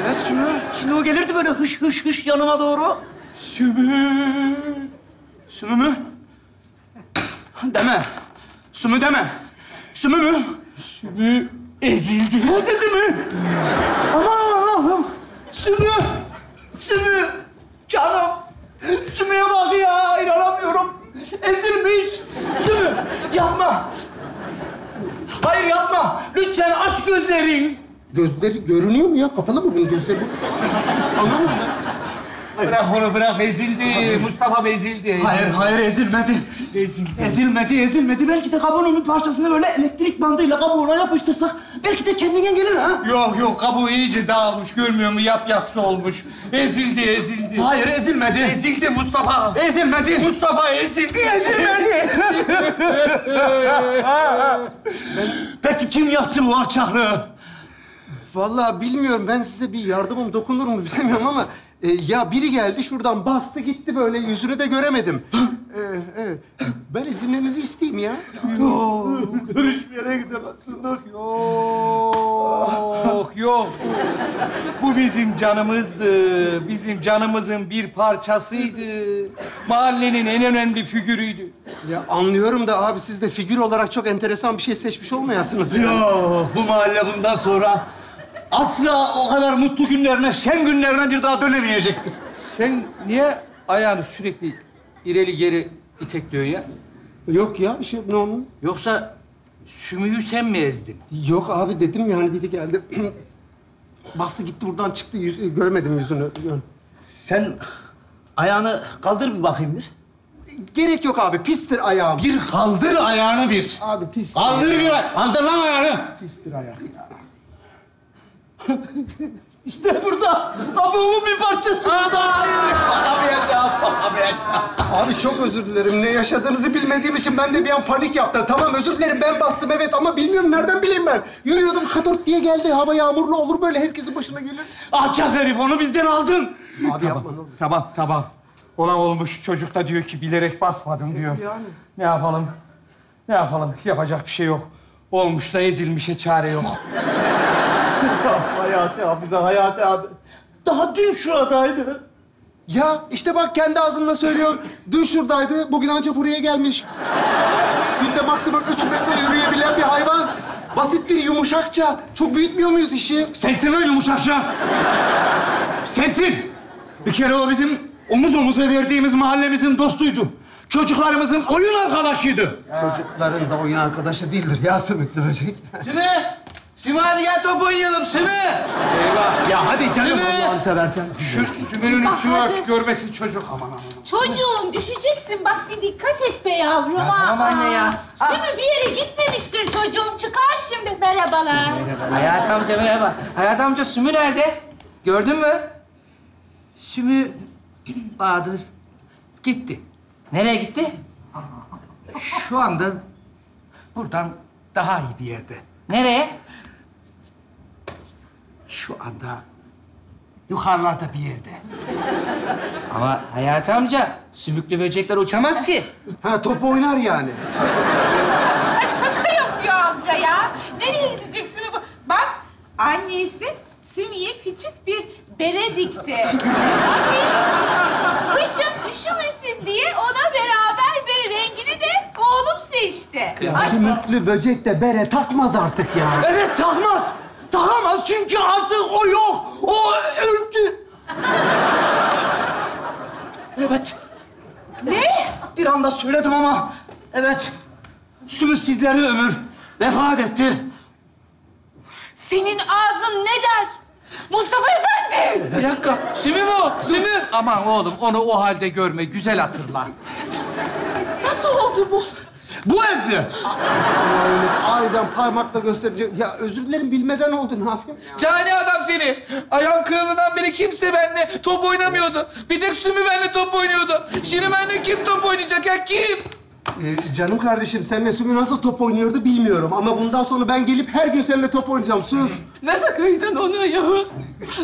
Evet Sümü. Şimdi o gelirdi böyle hış hış hış yanıma doğru. Sümü. Sümü mü? Deme. Sümü deme. Sümü mü? Sümü ezildi. Ezildi mi? Aman Allah'ım. Sümü. Sümü. Canım. Sümü'ye bak ya. inanamıyorum. Ezilmiş. Sümü. Yapma. Hayır yapma. Lütfen aç gözlerin. Gözleri görünüyor mu ya? Kapalı mı bunun gözleri? Anlamadım ben. Bırak onu bırak ezildi. Mustafa ezildi. Hayır, hayır ezilmedi. Ezildi. Ezilmedi, ezilmedi. Belki de kabuğunun bir parçasını böyle elektrik bandıyla kabuğuna yapıştırsak belki de kendinden gelir ha. Yok yok kabuğu iyice dağılmış. Görmüyor musun? Yapyassı olmuş. Ezildi ezildi. Hayır, ezilmedi. Ezildi Mustafa. Ezilmedi. Mustafa ezildi. Ezilmedi. Peki kim yaptı bu alçaklığı? Vallahi bilmiyorum. Ben size bir yardımım dokunur mu bilemiyorum ama... e, ya biri geldi şuradan bastı gitti böyle yüzünü de göremedim. e, evet. Ben izinlerinizi isteyeyim ya. Hiçbir yere gidemezsin. Yok yok. Bu bizim canımızdı. Bizim canımızın bir parçasıydı. Mahallenin en önemli figürüydü. Ya anlıyorum da abi siz de figür olarak çok enteresan bir şey seçmiş olmayasınız ya. Yok, bu mahalle bundan sonra asla o kadar mutlu günlerine, şen günlerine bir daha dönemeyecektir. Sen niye ayağını sürekli ileri geri itekliyorsun ya? Yok ya bir şey yok. Ne oldu? Yoksa sümüğü sen mi ezdin? Yok abi dedim yani biri geldi. Bastı gitti buradan çıktı. Yüz, göremedim yüzünü. Sen ayağını kaldır bir bakayım bir. Gerek yok abi. Pistir ayağım. Bir kaldır ayağını bir. Abi pis. Kaldır bir. Kaldır lan ayağını. Pistir ayak ya. İşte burada. Kabuğumun bir parçası burada. Hayır. Alamayacağım. Alamayacağım. Abi çok özür dilerim. Ne yaşadığınızı bilmediğim için ben de bir an panik yaptım. Tamam özür dilerim ben bastım evet ama bilmiyorum nereden bileyim ben. Yürüyordum katort diye geldi. Hava yağmurlu olur böyle herkesin başına gelir. Alçak herif onu bizden aldın. Abi yapma ne olur. Tamam, tamam. Olan olmuş. Çocuk da diyor ki bilerek basmadım diyor. Yani. Ne yapalım? Ne yapalım? Yapacak bir şey yok. Olmuş da ezilmişe çare yok. Hayati abi be Hayati abi. Daha dün şuradaydı. Ya işte bak kendi ağzınla söylüyor. Dün şuradaydı, bugün anca buraya gelmiş. Günde maksimum üç metre yürüyebilen bir hayvan. Basittir, yumuşakça. Çok büyütmüyor muyuz işi? Sensin lan yumuşakça. Sensin. Bir kere o bizim omuz omuza verdiğimiz mahallemizin dostuydu. Çocuklarımızın oyun arkadaşıydı. Çocukların da oyun arkadaşı değildir ya sümüklü böcek. Sümü! Sümü hadi gel top oynayalım Sümü! Eyvah. Ya hadi canım Sümü! Allah'ını seversen. Şu sümünün üstünü ört, görmesin çocuk. Aman aman. Çocuğum düşeceksin. Bak bir dikkat et be yavrum. Ya tamam anne ya. Aa, Değil mi? Bir yere gitmemiştir çocuğum. Çıkar şimdi. Merhabalar. Hayat amca merhaba. Hayat amca Sümü nerede? Gördün mü? Sümü Bahadır gitti. Nereye gitti? Şu anda buradan daha iyi bir yerde. Nereye? Şu anda yukarılarda bir yerde. Ama Hayat amca sümüklü böcekler uçamaz ki. Ha top oynar yani. Ay, şaka yapıyor amca ya. Nereye gidecek Sümü? bu? Bak annesi Sümü'ye küçük bir bere dikti. Abi, kışın üşümesin diye ona beraber bere rengini de oğlum seçti. Ay, Sümüklü böcek de bere takmaz artık ya. Evet takmaz. Takamaz çünkü artık o yok. O öldü. Evet. Ne? Bir anda söyledim ama. Evet. Sümü sizleri ömür. Vefat etti. Senin ağzın ne der? Mustafa Efendi! Bir dakika. Sümü bu. Sümü. Aman oğlum onu o halde görme, güzel hatırla. Nasıl oldu bu? Bu ezdi. Ama öyle aniden parmakla göstereceğim. Ya özür dilerim bilmeden oldu ne yapayım? Cani adam seni. Ayağım kırıldığından beri kimse benimle top oynamıyordu. Bir tek Sümü benimle top oynuyordu. Şimdi benimle kim top oynayacak ya kim? Ee, canım kardeşim senle Sümü nasıl top oynuyordu bilmiyorum. Ama bundan sonra ben gelip her gün seninle top oynayacağım. Söz. Nasıl kıydın onu ya?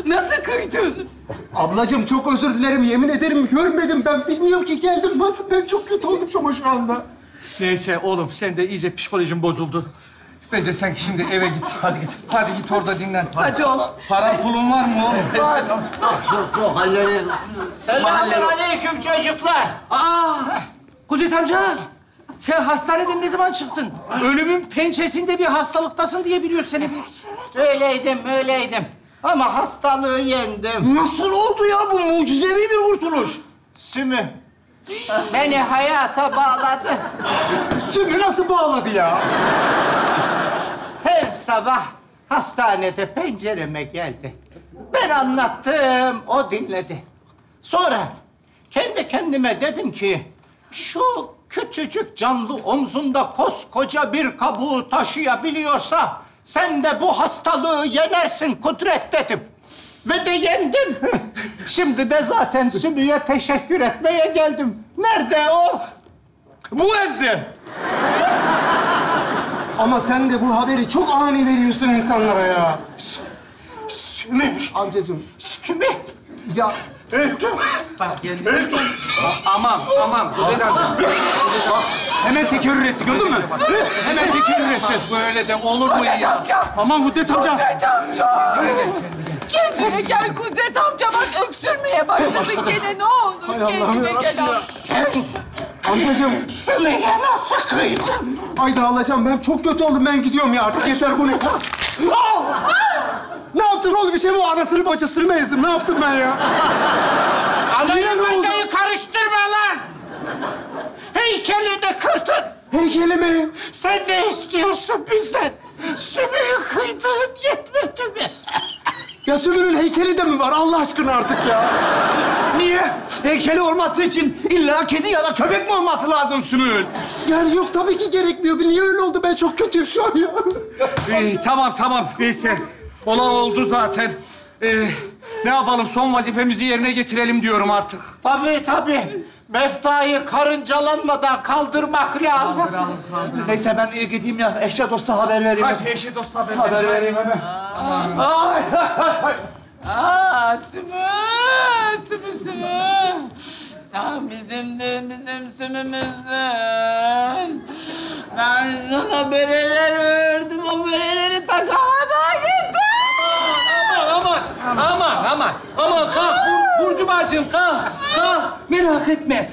Nasıl kıydın? Ablacığım çok özür dilerim. Yemin ederim görmedim ben. Bilmiyorum ki geldim. Nasıl ben çok kötü oldum ama şu anda. Neyse oğlum sen de iyice psikolojin bozuldu. Bence sen şimdi eve git. Hadi git. Hadi git orada dinlen. Hadi oğlum. Paran pulun var mı oğlum? Yok yok hallederiz. Selamünaleyküm çocuklar. Aa! Kudret amca. Sen hastaneden ne zaman çıktın? Ölümün pençesinde bir hastalıktasın diye biliyoruz seni biz. Öyleydim, öyleydim. Ama hastalığı yendim. Nasıl oldu ya bu mucizevi bir kurtuluş? Sümü beni hayata bağladı. Sümü nasıl bağladı ya? Her sabah hastanede pencereme geldi. Ben anlattım, o dinledi. Sonra kendi kendime dedim ki... ...şu küçücük canlı omzunda koskoca bir kabuğu taşıyabiliyorsa... ...sen de bu hastalığı yenersin Kudret dedim. Ve de yendim. Şimdi de zaten Sümü'ye teşekkür etmeye geldim. Nerede o? Bu ezdi. Ama sen de bu haberi çok ani veriyorsun insanlara ya. Sümü. Amcacığım. Sümü. Ya Öldüm. Bak geldi. Aman, aman. Kudret amca. Hemen tekerrür etti gördün mü? Hemen tekerrür etti. Böyle de olur mu ya? Aman Kudret amca. Kudret amca! Kendine gel Kudret amca bak öksürmeye başladın gene ne olur Hay Allah'ım kendine yarabbim. Sen Amcacığım. Sümü'ye nasıl kıydın? Ay dağılacağım. Ben çok kötü oldum. Ben gidiyorum ya. Artık yeter bu ne? Aa! Ne yaptın oğlum? Bir şey mi? Anasını bacısını mı ezdim? Ne yaptım ben ya? Anayı Niye ne oldu? bacayı karıştırma lan! Heykelini kırdın. Heykeli mi? Sen ne istiyorsun bizden? Sümüğü kıydığın yetmedi mi? Ya Sümü'nün heykeli de mi var? Allah aşkına artık ya. Niye? Heykeli olması için illa kedi ya da köpek mi olması lazım Sümül? Yani yok tabii ki gerekmiyor. Niye öyle oldu? Ben çok kötüyüm şu an ya. Ee, tamam, tamam. Neyse. Olan oldu zaten. Ee, ne yapalım son vazifemizi yerine getirelim diyorum artık. Tabii tabii. Meftayı karıncalanmadan kaldırmak lazım. Neyse ben gideyim ya eşya dosta haber vereyim. Hadi eşya dosta haber, haber vereyim hemen. Ay, ay, Aa, sümü, sümü, sümü. Tam bizim de bizim sümümüzdün. Ben sana bereler verdim, o bereleri takamadan gittim. Aman, aman, aman, aman. Aman kalk, Bur Burcu bacım kalk, kalk. Merak etme.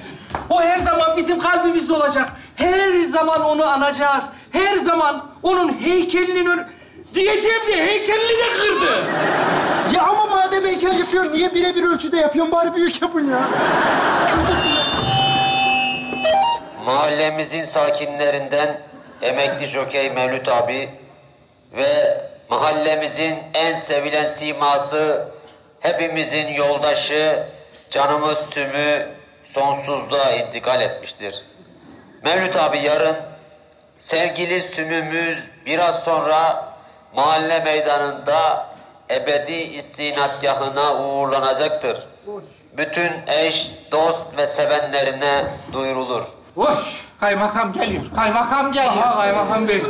O her zaman bizim kalbimizde olacak. Her zaman onu anacağız. Her zaman onun heykelinin ön... Diyeceğim diye heykelini de kırdı. Ya ama madem heykel yapıyor, niye birebir ölçüde yapıyorsun? Bari büyük yapın ya. Mahallemizin sakinlerinden emekli jokey Mevlüt abi ve mahallemizin en sevilen siması, hepimizin yoldaşı, canımız Sümü sonsuzluğa intikal etmiştir. Mevlüt abi yarın sevgili Sümümüz biraz sonra mahalle meydanında ebedi istinadgahına uğurlanacaktır. Bütün eş, dost ve sevenlerine duyurulur. Hoş. Kaymakam geliyor. Kaymakam geliyor. Aha kaymakam bey.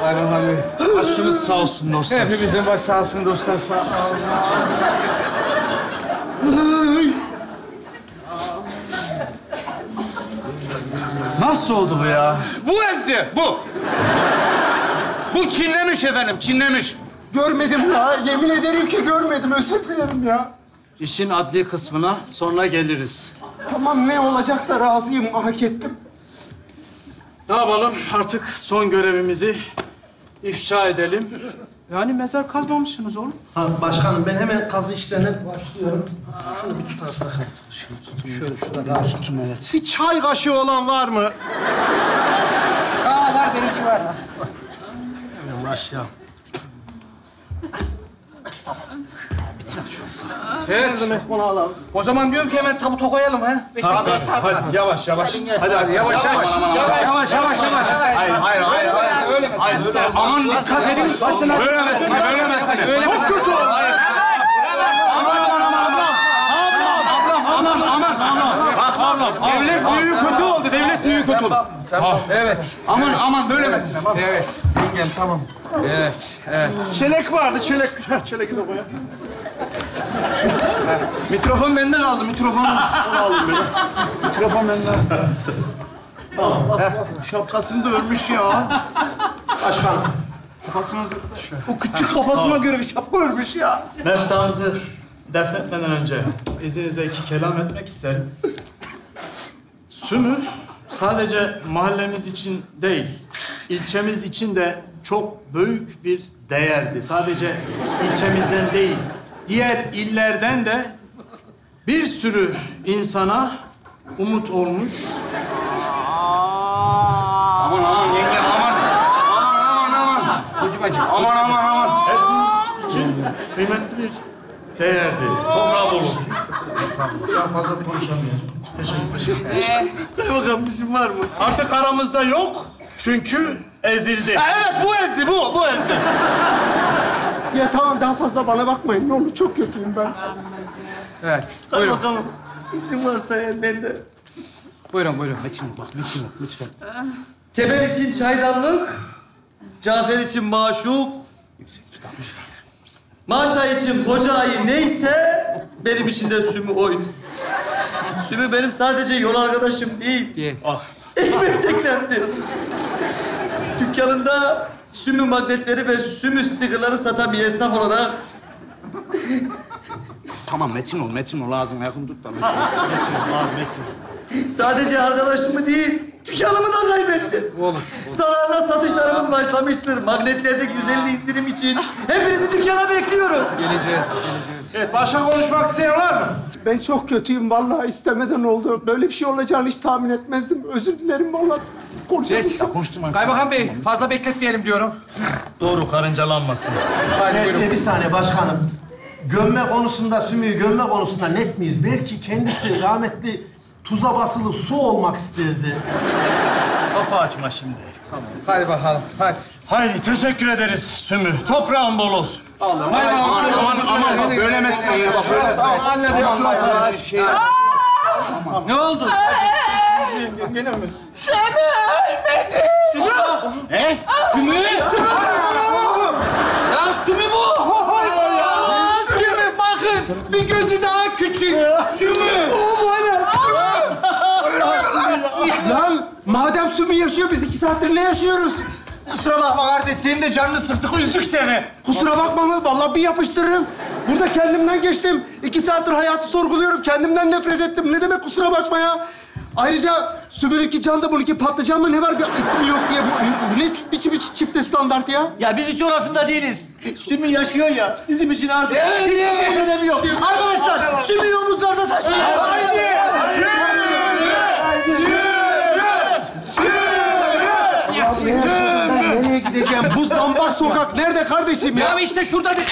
Kaymakam bey. Başınız sağ olsun dostlar. Hepimizin başı sağ olsun dostlar. Sağ Nasıl oldu bu ya? Bu ezdi, bu. Bu çinlemiş efendim, çinlemiş. Görmedim ya. Yemin ederim ki görmedim. Özür dilerim ya. İşin adli kısmına sonra geliriz. Tamam ne olacaksa razıyım. Hak ettim. Ne yapalım? Artık son görevimizi ifşa edelim. Yani mezar kazmamışsınız oğlum. Ha, başkanım ben hemen kazı işlerine başlıyorum. Şunu bir tutarsak. Şunu tutun. Şöyle şurada daha tutun evet. Bir çay kaşığı olan var mı? Aa var benimki var. Hemen başlayalım. Evet. Onu alalım. O zaman diyorum ki hemen tabuta koyalım ha. Tabii, tabii. Hadi yavaş yavaş. Hadi hadi yavaş yavaş. Yavaş yavaş yavaş. Hayır, hayır, hayır. hayır. Aman dikkat edin. Başına. Bölemezsin, bölemezsin. Çok kötü oldu. Aman, aman, aman. Bak ablam, devlet büyüğü kötü oldu, devlet büyüğü kötü oldu. Evet. Aman, aman, bölemezsin. Aman. Evet. Yengem tamam. Evet. Evet. Çelek vardı. Çelek. Çeleki de koyalım. Mikrofon bende kaldı, mikrofonu. Sana alın beni. Mikrofon benden. Bak bak bak. Şapkasını da örmüş ya. Başkanım. Kafasına... O küçük kafasına göre şapka örmüş ya. Meftanızı defnetmeden önce izninizle iki kelam etmek isterim. Sümü sadece mahallemiz için değil, ilçemiz için de çok büyük bir değerdi. Sadece ilçemizden değil, diğer illerden de bir sürü insana umut olmuş. Aman, aman, yengem, aman. Aman, aman, aman. Çocukacığım. Aman, aman, aman. Hep için kıymetli bir değerdi. Toprağı bol olsun. Daha fazla konuşamayacağım. Teşekkür ederim. Kaymakam bizim var mı? Artık aramızda yok. Çünkü ezildi. Evet, bu ezdi, bu, bu ezdi. Ya tamam daha fazla bana bakmayın. Ne olur çok kötüyüm ben. Evet. Buyurun. Bakalım. İzin varsa eğer ben de... Buyurun buyurun. Metin bak Metin lütfen. Temel için çaydanlık, Cafer için maşuk, Maşa için koca ayı neyse benim için de Sümü oydu. Sümü benim sadece yol arkadaşım değil. Değil. Ekmek teknemdi. Dükkanında Sümü magnetleri ve Sümü stickerları satan bir esnaf olarak Tamam Metin ol, Metin ol. Ağzını yakın tut da Metin ol. Metin ol, abi Metin. sadece arkadaşımı değil, dükkanımı da kaybettim. Olur. Zararla satışlarımız başlamıştır. Magnetlerdeki 150 indirim için hepinizi dükkana bekliyorum. Geleceğiz, geleceğiz. Evet, başka konuşmak isteyen var mı? Ben çok kötüyüm vallahi istemeden oldu. Böyle bir şey olacağını hiç tahmin etmezdim. Özür dilerim vallahi. Ses. Konuştum Kaymakam Bey fazla bekletmeyelim diyorum. Doğru karıncalanmasın. Hadi Bir, buyurun. bir saniye başkanım. Gömme konusunda, sümüğü gömme konusunda net miyiz? Belki kendisi rahmetli tuza basılı su olmak isterdi. Kafa açma şimdi. Tamam. Hadi bakalım, hadi. Haydi teşekkür ederiz Sümü. Toprağın bol olsun. Allah. Haydi Aman, aman, aman, aman. Bölemezsin ya. Bak, böyle- Tamam, anne Tamam, hadi, hadi. Şey- Ne oldu? Gene mi? Sümü ölmedi. Sümü? Ne? Sümü? Ya Sümü bu. Sümü bakın. Bir gözü daha küçük. Sümü. O bu hemen. Lan madem Sümü yaşıyor biz iki saattir ne yaşıyoruz? Kusura bakma kardeş senin de canını sıktık üzdük seni. Kusura bakma mı? Vallahi bir yapıştırırım. Burada kendimden geçtim. İki saattir hayatı sorguluyorum. Kendimden nefret ettim. Ne demek kusura bakma ya? Ayrıca Sümür'ünki can da bununki patlıcan mı ne var bir ismi yok diye. Bu, bu ne biçim bir çifte standart ya? Ya biz hiç orasında değiliz. Sümü yaşıyor ya. Bizim için artık Evet, hiçbir evet. şeyin önemi yok. Arkadaşlar Sümü'yü omuzlarda taşıyın. Haydi. Ben nereye gideceğim? Bu zambak sokak nerede kardeşim ya? Ya işte şurada de...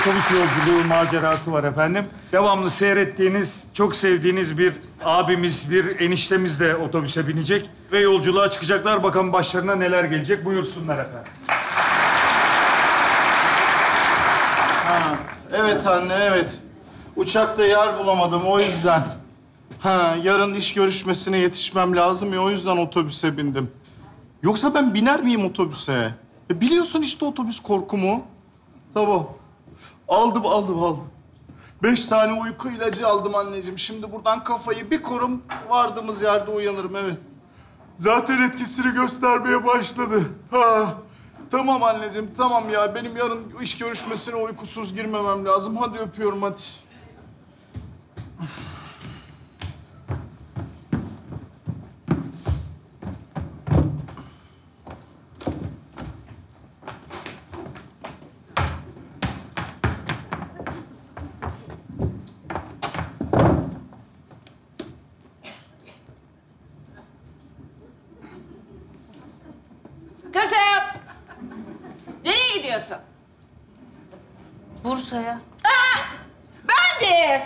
otobüs yolculuğu macerası var efendim. Devamlı seyrettiğiniz, çok sevdiğiniz bir abimiz, bir eniştemiz de otobüse binecek ve yolculuğa çıkacaklar. Bakalım başlarına neler gelecek. Buyursunlar efendim. Ha, evet anne, evet. Uçakta yer bulamadım o yüzden. Ha, yarın iş görüşmesine yetişmem lazım ya o yüzden otobüse bindim. Yoksa ben biner miyim otobüse? E, biliyorsun işte otobüs korkumu. Tamam. Aldım, aldım, aldım. Beş tane uyku ilacı aldım anneciğim. Şimdi buradan kafayı bir kurum vardığımız yerde uyanırım, evet. Zaten etkisini göstermeye başladı. Ha. Tamam anneciğim, tamam ya. Benim yarın iş görüşmesine uykusuz girmemem lazım. Hadi öpüyorum, hadi. Kızım. Nereye gidiyorsun? Bursa'ya. Aa, ben de.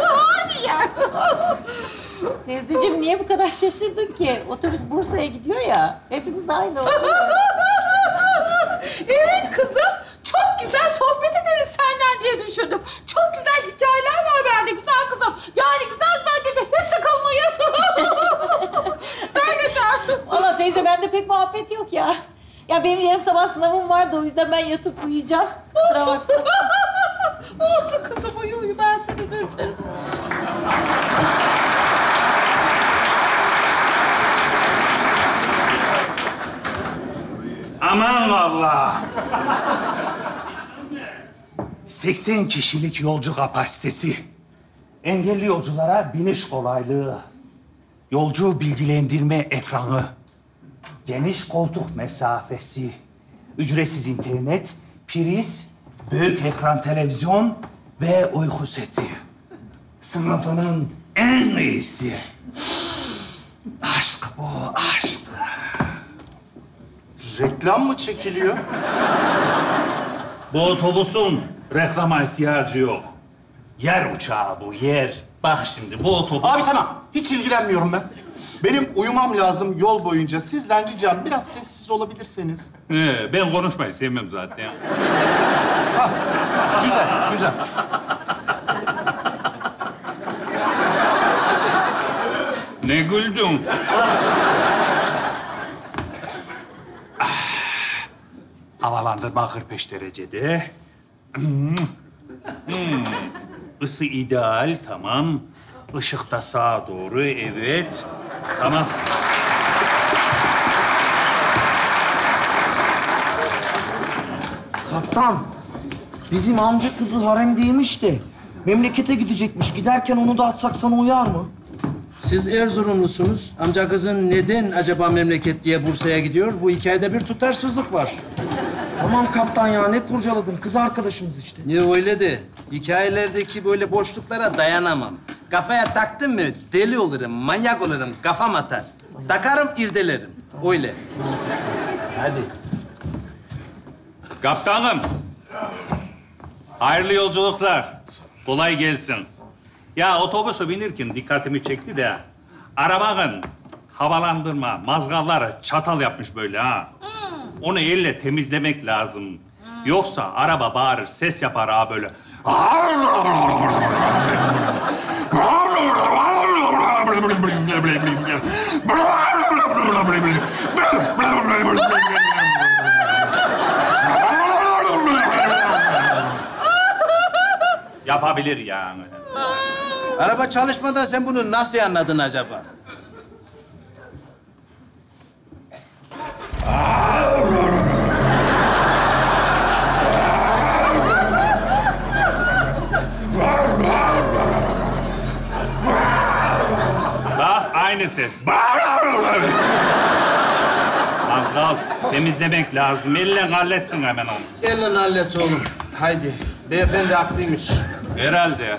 Hadi ya. Teyzeciğim niye bu kadar şaşırdın ki? Otobüs Bursa'ya gidiyor ya. Hepimiz aynı oluyor. evet kızım. Çok güzel sohbet ederiz senden diye düşündüm. Çok güzel hikayeler var bende güzel kızım. Yani güzel güzel gece hiç sıkılmayız. Sen de çağır. Valla teyze bende pek muhabbet yok ya. Ya benim yarın sabah sınavım vardı o yüzden ben yatıp uyuyacağım. Kusura Olsun. bakma. Olsun kızım uyu uyu ben seni dürterim. Aman vallahi. 80 kişilik yolcu kapasitesi. Engelli yolculara biniş kolaylığı. Yolcu bilgilendirme ekranı. Geniş koltuk mesafesi. Ücretsiz internet, priz, büyük ekran televizyon ve uyku seti. Sınıfının en iyisi. Aşk bu, aşk. Reklam mı çekiliyor? Bu otobüsün reklama ihtiyacı yok. Yer uçağı bu, yer. Bak şimdi bu otobüs... Abi tamam. Hiç ilgilenmiyorum ben. Benim uyumam lazım yol boyunca. Sizden ricam biraz sessiz olabilirseniz. Ee, ben konuşmayı sevmem zaten. Güzel, güzel. Ne güldün? Havalandırma 45 derecede. Hmm. Hmm. Isı ideal, tamam. Işık da sağa doğru, evet. Tamam. Kaptan, bizim amca kızı haremdeymiş de memlekete gidecekmiş. Giderken onu da atsak sana uyar mı? Siz Erzurumlusunuz. Amca kızın neden acaba memleket diye Bursa'ya gidiyor? Bu hikayede bir tutarsızlık var. Tamam kaptan ya, ne kurcaladın? Kız arkadaşımız işte. Niye öyle de? Hikayelerdeki böyle boşluklara dayanamam. Kafaya taktım mı deli olurum, manyak olurum, kafam atar. Takarım, irdelerim. Öyle. Hadi. Kaptanım. Hayırlı yolculuklar. Kolay gelsin. Ya otobüse binirken dikkatimi çekti de... ...arabanın havalandırma, mazgalları çatal yapmış böyle ha. Onu elle temizlemek lazım. Yoksa araba bağırır, ses yapar ha böyle. Yapabilir yani. Araba çalışmadan sen bunu nasıl anladın acaba? aynı ses. Mazgal temizlemek lazım. Elle halletsin hemen onu. Elin hallet oğlum. Haydi. Beyefendi haklıymış. Herhalde.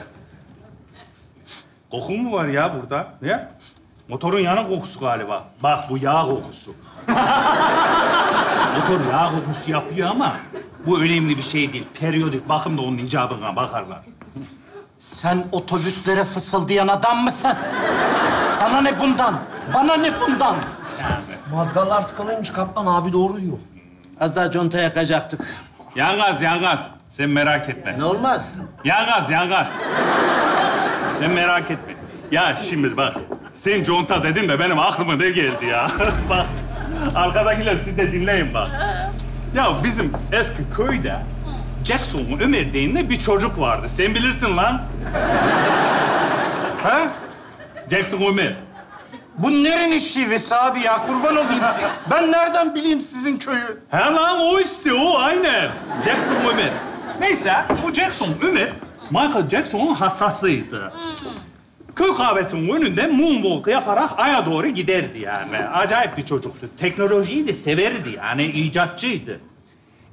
Kokun mu var ya burada? Ne? Motorun yanık kokusu galiba. Bak bu yağ kokusu. Motor yağ kokusu yapıyor ama bu önemli bir şey değil. Periyodik bakım da onun icabına bakarlar. Sen otobüslere fısıldayan adam mısın? Sana ne bundan? Bana ne bundan? Mazgallar tıkalıymış kaptan abi doğru diyor. Az daha conta yakacaktık. Yangaz, yangaz. Sen merak etme. Ne olmaz? Yangaz, yangaz. Sen merak etme. Ya şimdi bak, sen conta dedin de benim aklıma ne geldi ya? bak, arkadakiler siz de dinleyin bak. Ya bizim eski köyde Jackson Ömer denilen bir çocuk vardı. Sen bilirsin lan. He? Jackson Ömer. Bu nerenin şivesi abi ya? Kurban olayım. Ben nereden bileyim sizin köyü? He lan o işte o aynen. Jackson Ömer. Neyse bu Jackson Ömer Michael Jackson'un hastasıydı. Köy kahvesinin önünde moonwalk yaparak aya doğru giderdi yani. Acayip bir çocuktu. Teknolojiyi de severdi yani, icatçıydı.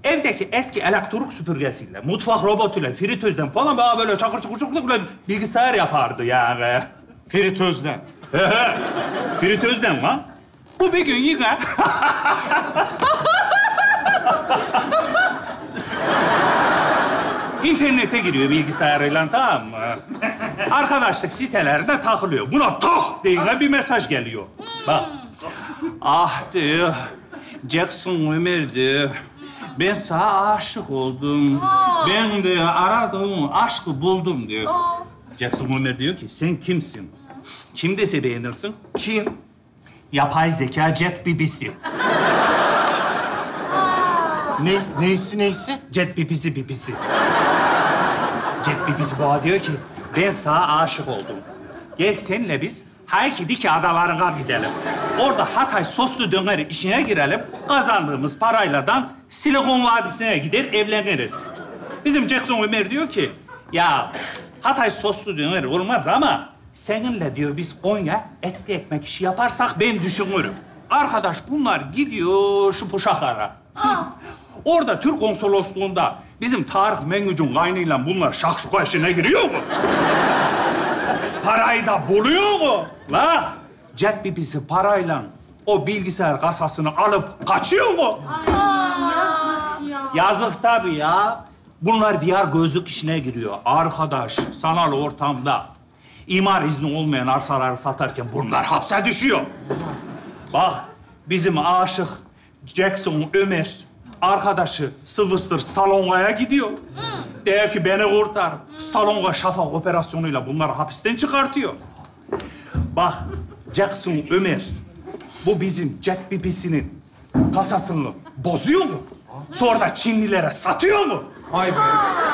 Evdeki eski elektrik süpürgesiyle, mutfak robotuyla, fritözden falan daha böyle çakır çakır çakır böyle bilgisayar yapardı yani. Fritözden. Fritözden lan. Bu bir gün yine... İnternete giriyor bilgisayarıyla tamam mı? Arkadaşlık sitelerine takılıyor. Buna tak diye bir mesaj geliyor. Bak. Ah diyor. Jackson Ömer diyor. Ben sana aşık oldum. Ben de aradığım aşkı buldum diyor. Jackson Ömer diyor ki sen kimsin? Kim dese beğenirsin? Kim? Yapay zeka Jet Bibisi. Ne, neysi neysi? Jet Bibisi Bibisi. Jet Bibisi bana diyor ki ben sana aşık oldum. Gel seninle biz Haykidiki adalarına gidelim. Orada Hatay soslu döneri işine girelim. Kazandığımız parayladan Silikon Vadisi'ne gider evleniriz. Bizim Jackson Ömer diyor ki ya Hatay soslu döner olmaz ama seninle diyor biz Konya etli ekmek işi yaparsak ben düşünürüm. Arkadaş bunlar gidiyor şu Puşakar'a. Orada Türk konsolosluğunda bizim Tarık Mengüc'ün kaynıyla bunlar şakşuka işine giriyor mu? Parayı da buluyor mu? La Jet Bibisi parayla o bilgisayar kasasını alıp kaçıyor mu? Yazık tabii ya. Bunlar VR gözlük işine giriyor. Arkadaş, sanal ortamda imar izni olmayan arsaları satarken bunlar hapse düşüyor. Bak, bizim aşık Jackson Ömer arkadaşı Sylvester Stallone'ya gidiyor. Diyor ki beni kurtar. Stallone şafak operasyonuyla bunları hapisten çıkartıyor. Bak, Jackson Ömer bu bizim Jet BBC'nin kasasını bozuyor mu? Sonra da Çinlilere satıyor mu? Vay be.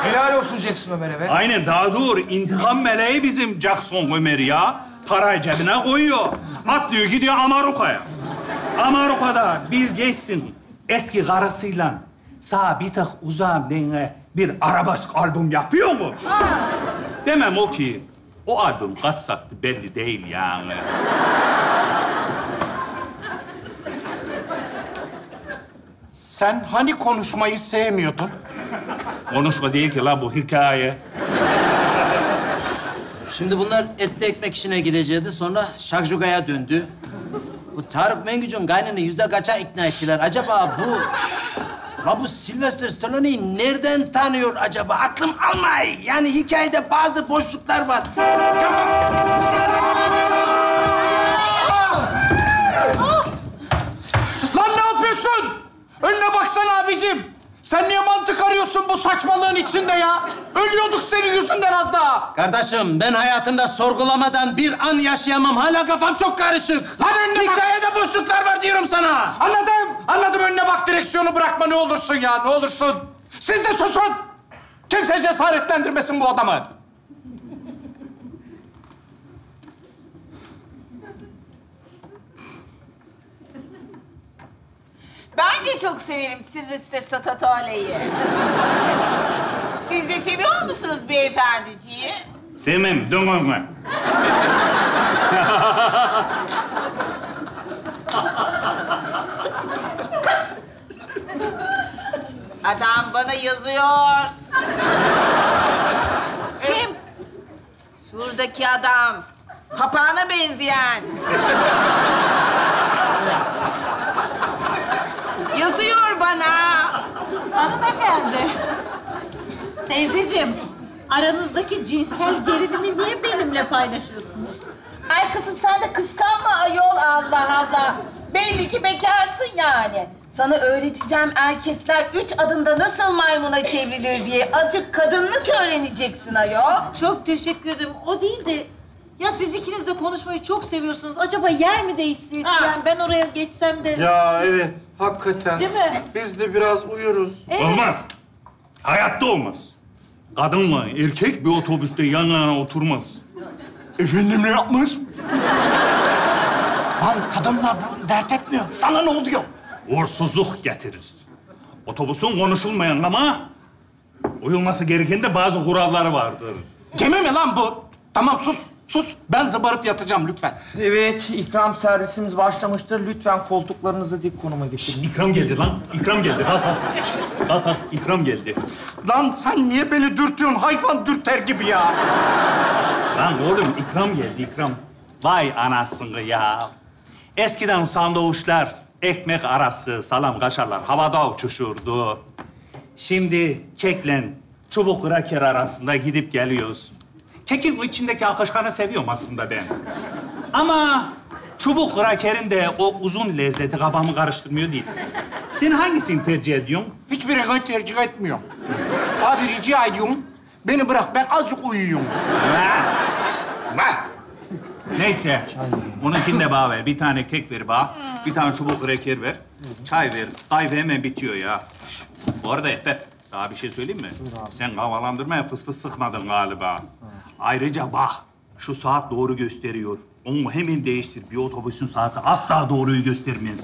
Helal olsun Jackson Ömer'e be. Aynen daha dur. İntikam meleği bizim Jackson Ömer ya. Parayı cebine koyuyor. Atlıyor gidiyor Amaruka'ya. Amaruka'da Bill Gates'in eski karısıyla sağ bir tık uzağım dene bir arabesk albüm yapıyor mu? Demem o ki o albüm kaç sattı belli değil yani. Sen hani konuşmayı sevmiyordun? Konuşma değil ki lan bu hikaye. Şimdi bunlar etli ekmek işine gideceğiydi. Sonra şakjugaya döndü. Bu Tarık Mengücü'nün kaynını yüzde kaça ikna ettiler? Acaba bu... La bu Sylvester Stallone'yi nereden tanıyor acaba? Aklım almay. Yani hikayede bazı boşluklar var. Lan ne yapıyorsun? Önüne baksana abicim. Sen niye mantık arıyorsun bu saçmalığın içinde ya? Ölüyorduk senin yüzünden az daha. Kardeşim ben hayatımda sorgulamadan bir an yaşayamam. Hala kafam çok karışık. Lan önüne bak. Hikayede boşluklar var diyorum sana. Anladım. Anladım önüne bak direksiyonu bırakma ne olursun ya ne olursun. Siz de susun. Kimse cesaretlendirmesin bu adamı. Ben de çok severim Sylvester Statole'yi. Siz de seviyor musunuz beyefendiciyi? Sevmem, dön önüne. Adam bana yazıyor. Kim? Şuradaki adam. Papağana benzeyen. Yazıyor bana. Hanımefendi. Teyzeciğim, aranızdaki cinsel gerilimi niye benimle paylaşıyorsunuz? Ay kızım sen de kıskanma ayol Allah Allah. Belli ki bekarsın yani. Sana öğreteceğim erkekler üç adımda nasıl maymuna çevrilir diye. Azıcık kadınlık öğreneceksin ayol. Çok teşekkür ederim. O değil de ya siz ikiniz de konuşmayı çok seviyorsunuz. Acaba yer mi değişsin? Yani ben oraya geçsem de... Ya evet, hakikaten. Değil mi? Biz de biraz uyuruz. Olmaz. Hayatta olmaz. Kadınla erkek bir otobüste yan yana oturmaz. Efendim ne yapmış? Lan kadınlar bunu dert etmiyor. Sana ne oluyor? Uğursuzluk getirir. Otobüsün konuşulmayan ama uyulması gereken de bazı kuralları vardır. Gemi mi lan bu? Tamam sus, sus. Ben zıbarıp yatacağım lütfen. Evet, ikram servisimiz başlamıştır. Lütfen koltuklarınızı dik konuma getirin. İkram geldi lan. İkram geldi. Kalk kalk. Kalk kalk. İkram geldi. Lan sen niye beni dürtüyorsun hayvan dürter gibi ya? Lan oğlum ikram geldi ikram. Vay anasını ya. Eskiden sandviçler ekmek arası salam kaşarlar havada uçuşurdu. Şimdi kekle çubuk kraker arasında gidip geliyoruz. Kekin içindeki akışkanı seviyorum aslında ben. Ama çubuk krakerin de o uzun lezzeti kafamı karıştırmıyor değil. Sen hangisini tercih ediyorsun? Hiçbirini tercih etmiyorum. Abi rica ediyorum. Beni bırak, ben azıcık uyuyayım. Neyse. Onunkini de bana ver. Bir tane kek ver bana. Bir tane çubuk kraker ver. Çay ver. Kahve hemen bitiyor ya. Şş, Bu arada Efe, sana bir şey söyleyeyim mi? Sen havalandırmaya fıs fıs sıkmadın galiba. Ayrıca bak, şu saat doğru gösteriyor. Onu hemen değiştir. Bir otobüsün saati asla doğruyu göstermez.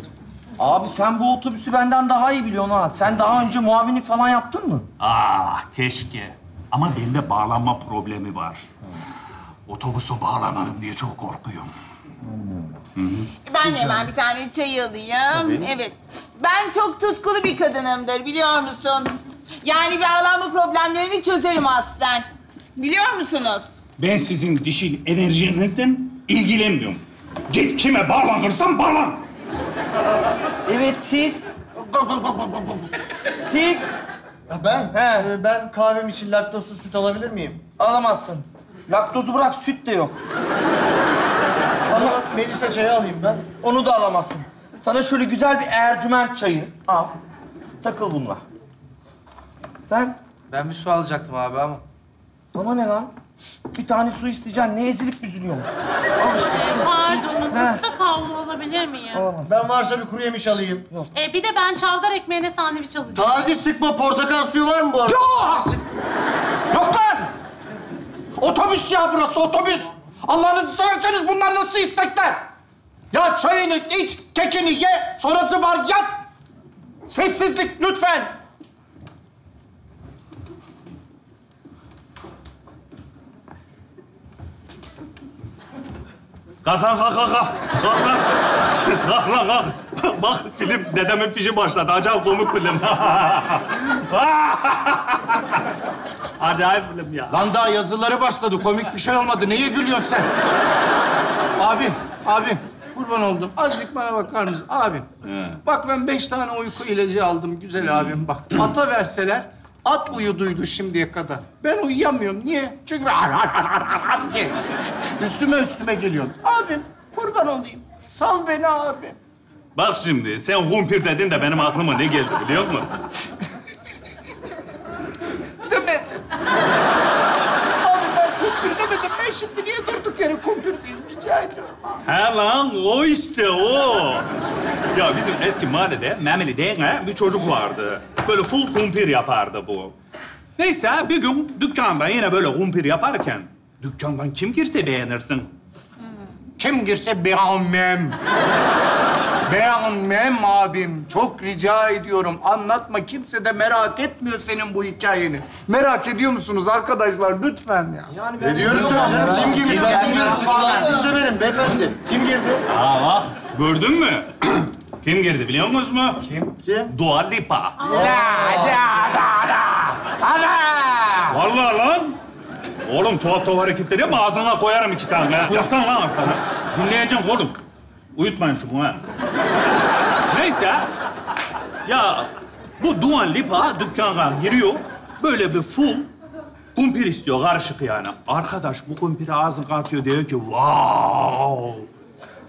Abi sen bu otobüsü benden daha iyi biliyorsun ha. Sen daha önce muavinlik falan yaptın mı? Ah, keşke. Ama bende bağlanma problemi var. Otobüse bağlanırım diye çok korkuyorum. Hı hı. Ben hemen bir tane çay alayım. Tabii. Evet. Ben çok tutkulu bir kadınımdır biliyor musun? Yani bağlanma problemlerini çözerim aslen. Biliyor musunuz? Ben sizin dişi enerjinizden ilgilenmiyorum. Git kime bağlanırsan bağlan. Evet siz. Siz? Ben? He. Ben kahvem için laktozsuz süt alabilir miyim? Alamazsın. Laktozu bırak, süt de yok. Sana Melisa çayı alayım ben. Onu da alamazsın. Sana şöyle güzel bir ercüment çayı al. Takıl bununla. Sen? Ben bir su alacaktım abi ama. Bana ne lan? Bir tane su isteyeceksin. Ne ezilip üzülüyorsun? Al işte. Pardon, He. ıslak havlu alabilir miyim? Ben varsa bir kuru yemiş alayım. Yok. Ee, bir de ben çavdar ekmeğine sandviç alacağım. Taze sıkma portakal suyu var mı bu arada? Yok! Yok lan! Otobüs ya burası, otobüs. Allah'ınızı severseniz bunlar nasıl istekler? Ya çayını iç, kekini ye, sonrası var yat. Sessizlik lütfen. Kalk lan kalk kalk kalk. Kalk lan. Kalk lan kalk. Bak film dedemin fişi başladı. Acayip komik film. Acayip film ya. Lan daha yazıları başladı. Komik bir şey olmadı. Neye gülüyorsun sen? abi, abi. Kurban oldum. Azıcık bana bakar mısın? Abim. Bak ben beş tane uyku ilacı aldım. Güzel abim bak. Ata verseler at uyuduydu şimdiye kadar. Ben uyuyamıyorum. Niye? Çünkü diye üstüme üstüme geliyorsun. Kurban olayım. Sal beni abim. Bak şimdi sen humpir dedin de benim aklıma ne geldi biliyor musun? Demedim. Abi ben kumpir demedim. Ben şimdi niye durduk yere kumpir diyeyim? Rica ediyorum. He lan o işte o. Ya bizim eski mahallede Memeli denen bir çocuk vardı. Böyle full kumpir yapardı bu. Neyse bir gün dükkanda yine böyle kumpir yaparken dükkandan kim girse beğenirsin. Kim girse beğenmem. Beğenmem abim. Çok rica ediyorum. Anlatma. Kimse de merak etmiyor senin bu hikayeni. Merak ediyor musunuz arkadaşlar? Lütfen ya. Yani Ediyoruz tabii canım. Kim girmiş? Kim girmiş? Siz de verin beyefendi. Kim girdi? Aa bak gördün mü? kim girdi biliyor musunuz mu? Kim? Kim? Dua Lipa. La la la la. Ana! Vallahi lan. Oğlum tuhaf tuhaf hareketleri yapma ağzına koyarım iki tane. ha. Yaslan lan arkana. Dinleyeceğim oğlum. Uyutmayın şunu ha. Neyse. Ya bu Duan Lipa dükkana giriyor. Böyle bir full kumpir istiyor karışık yani. Arkadaş bu kumpiri ağzına atıyor diyor ki wow.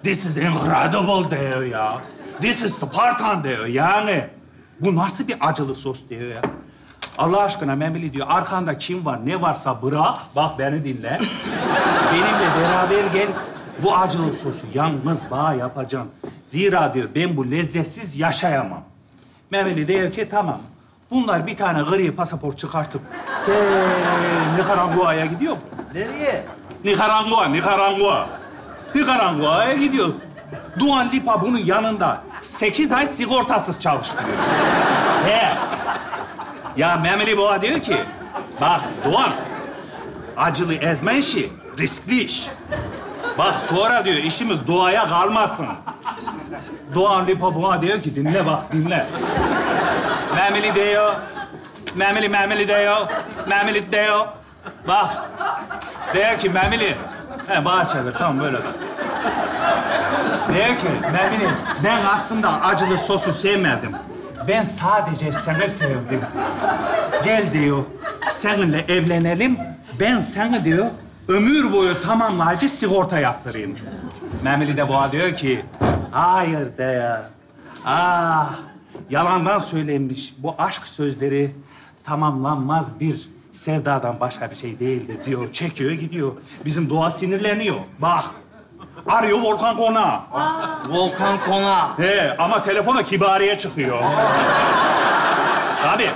This is incredible diyor ya. This is Spartan diyor yani. Bu nasıl bir acılı sos diyor ya. Allah aşkına Memeli diyor, arkanda kim var, ne varsa bırak. Bak beni dinle. Benimle beraber gel. Bu acılı sosu yalnız bağ yapacağım. Zira diyor, ben bu lezzetsiz yaşayamam. Memeli diyor ki tamam. Bunlar bir tane gri pasaport çıkartıp te Nikaragua'ya gidiyor. Nereye? Nikaragua, Nikaragua. Nikaragua'ya gidiyor. Duan Lipa bunun yanında sekiz ay sigortasız çalıştırıyor. Ya Memeli Boğa diyor ki, bak Doğan, acılı ezme işi riskli iş. Bak sonra diyor işimiz doğaya kalmasın. Doğan Lipa Boğa diyor ki dinle bak dinle. Memeli diyor, Memeli Memeli diyor, Memeli diyor. Bak, diyor ki Memeli, he bana çevir tamam böyle bak. Diyor ki Memeli, ben aslında acılı sosu sevmedim. Ben sadece seni sevdim. Gel diyor, seninle evlenelim. Ben seni diyor, ömür boyu tamamlayıcı sigorta yaptırayım. Memeli de boğa diyor ki, hayır diyor. Ah, yalandan söylenmiş. Bu aşk sözleri tamamlanmaz bir sevdadan başka bir şey değildir diyor. Çekiyor gidiyor. Bizim doğa sinirleniyor. Bak, arıyor Volkan Konağı. Volkan Konağı. He, ama telefona Kibariye çıkıyor. Tabii.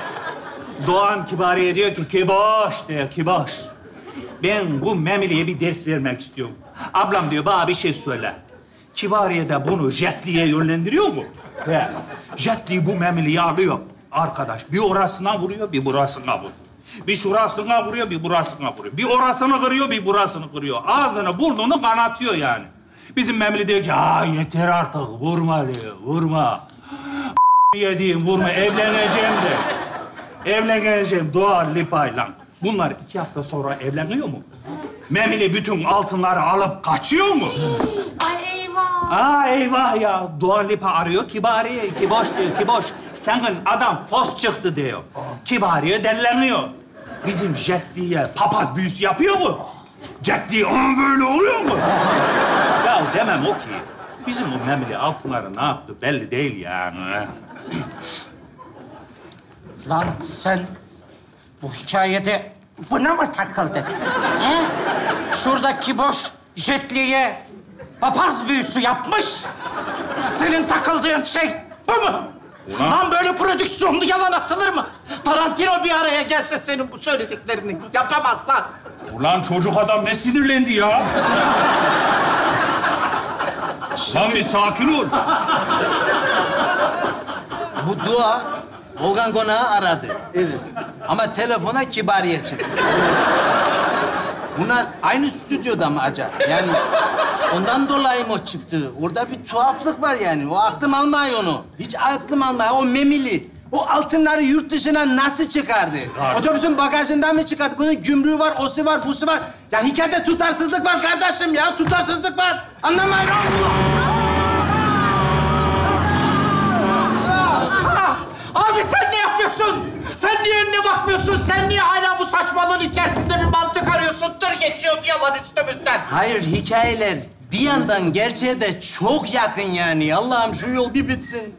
Doğan Kibariye diyor ki, kiboş diyor, kiboş. Ben bu Memeli'ye bir ders vermek istiyorum. Ablam diyor, bana bir şey söyle. Kibariye de bunu Jetli'ye yönlendiriyor mu? He. Jetli bu Memeli'yi alıyor. Arkadaş, bir orasına vuruyor, bir burasına vuruyor. Bir şurasına vuruyor, bir burasına vuruyor. Bir orasını kırıyor, bir burasını kırıyor. Ağzını, burnunu kanatıyor yani. Bizim Memeli diyor ki, ha yeter artık, vurma diyor, vurma. Yediğim vurma, evleneceğim de. Evleneceğim Doğa Lipa'yla. Bunlar iki hafta sonra evleniyor mu? Memeli bütün altınları alıp kaçıyor mu? Ay. Aa eyvah ya. Dua Lipa arıyor. Kibariye, kiboş diyor, kiboş. Senin adam fos çıktı diyor. Kibariye delleniyor. Bizim Jetli'ye papaz büyüsü yapıyor mu? Jetli onun böyle oluyor mu? ya demem o ki. Bizim o memeli altınları ne yaptı belli değil yani. Lan sen bu hikayede buna mı takıldın? He? Şuradaki boş jetliye papaz büyüsü yapmış. Senin takıldığın şey bu mu? Ulan. Lan böyle prodüksiyonlu yalan atılır mı? Tarantino bir araya gelse senin bu söylediklerini yapamaz lan. Ulan çocuk adam ne sinirlendi ya? Lan bir sakin ol. Bu dua Volkan Konağı aradı. Evet. Ama telefona Kibariye çıktı. Bunlar aynı stüdyoda mı acaba? Yani ondan dolayı mı o çıktı? Orada bir tuhaflık var yani. O aklım almıyor onu. Hiç aklım almıyor. O memili. o altınları yurt dışına nasıl çıkardı? Otobüsün bagajından mı çıkardı? Bunun gümrüğü var, osu var, busu var. Ya hikayede tutarsızlık var kardeşim ya. Tutarsızlık var. Anlamıyorum. Abi sen ne yapıyorsun? Sen niye önüne bakmıyorsun? Sen niye hala bu saçmalığın içerisinde bir mantık arıyorsun? Tır geçiyor yalan üstümüzden. Hayır, hikayeler bir yandan gerçeğe de çok yakın yani. Allah'ım şu yol bir bitsin.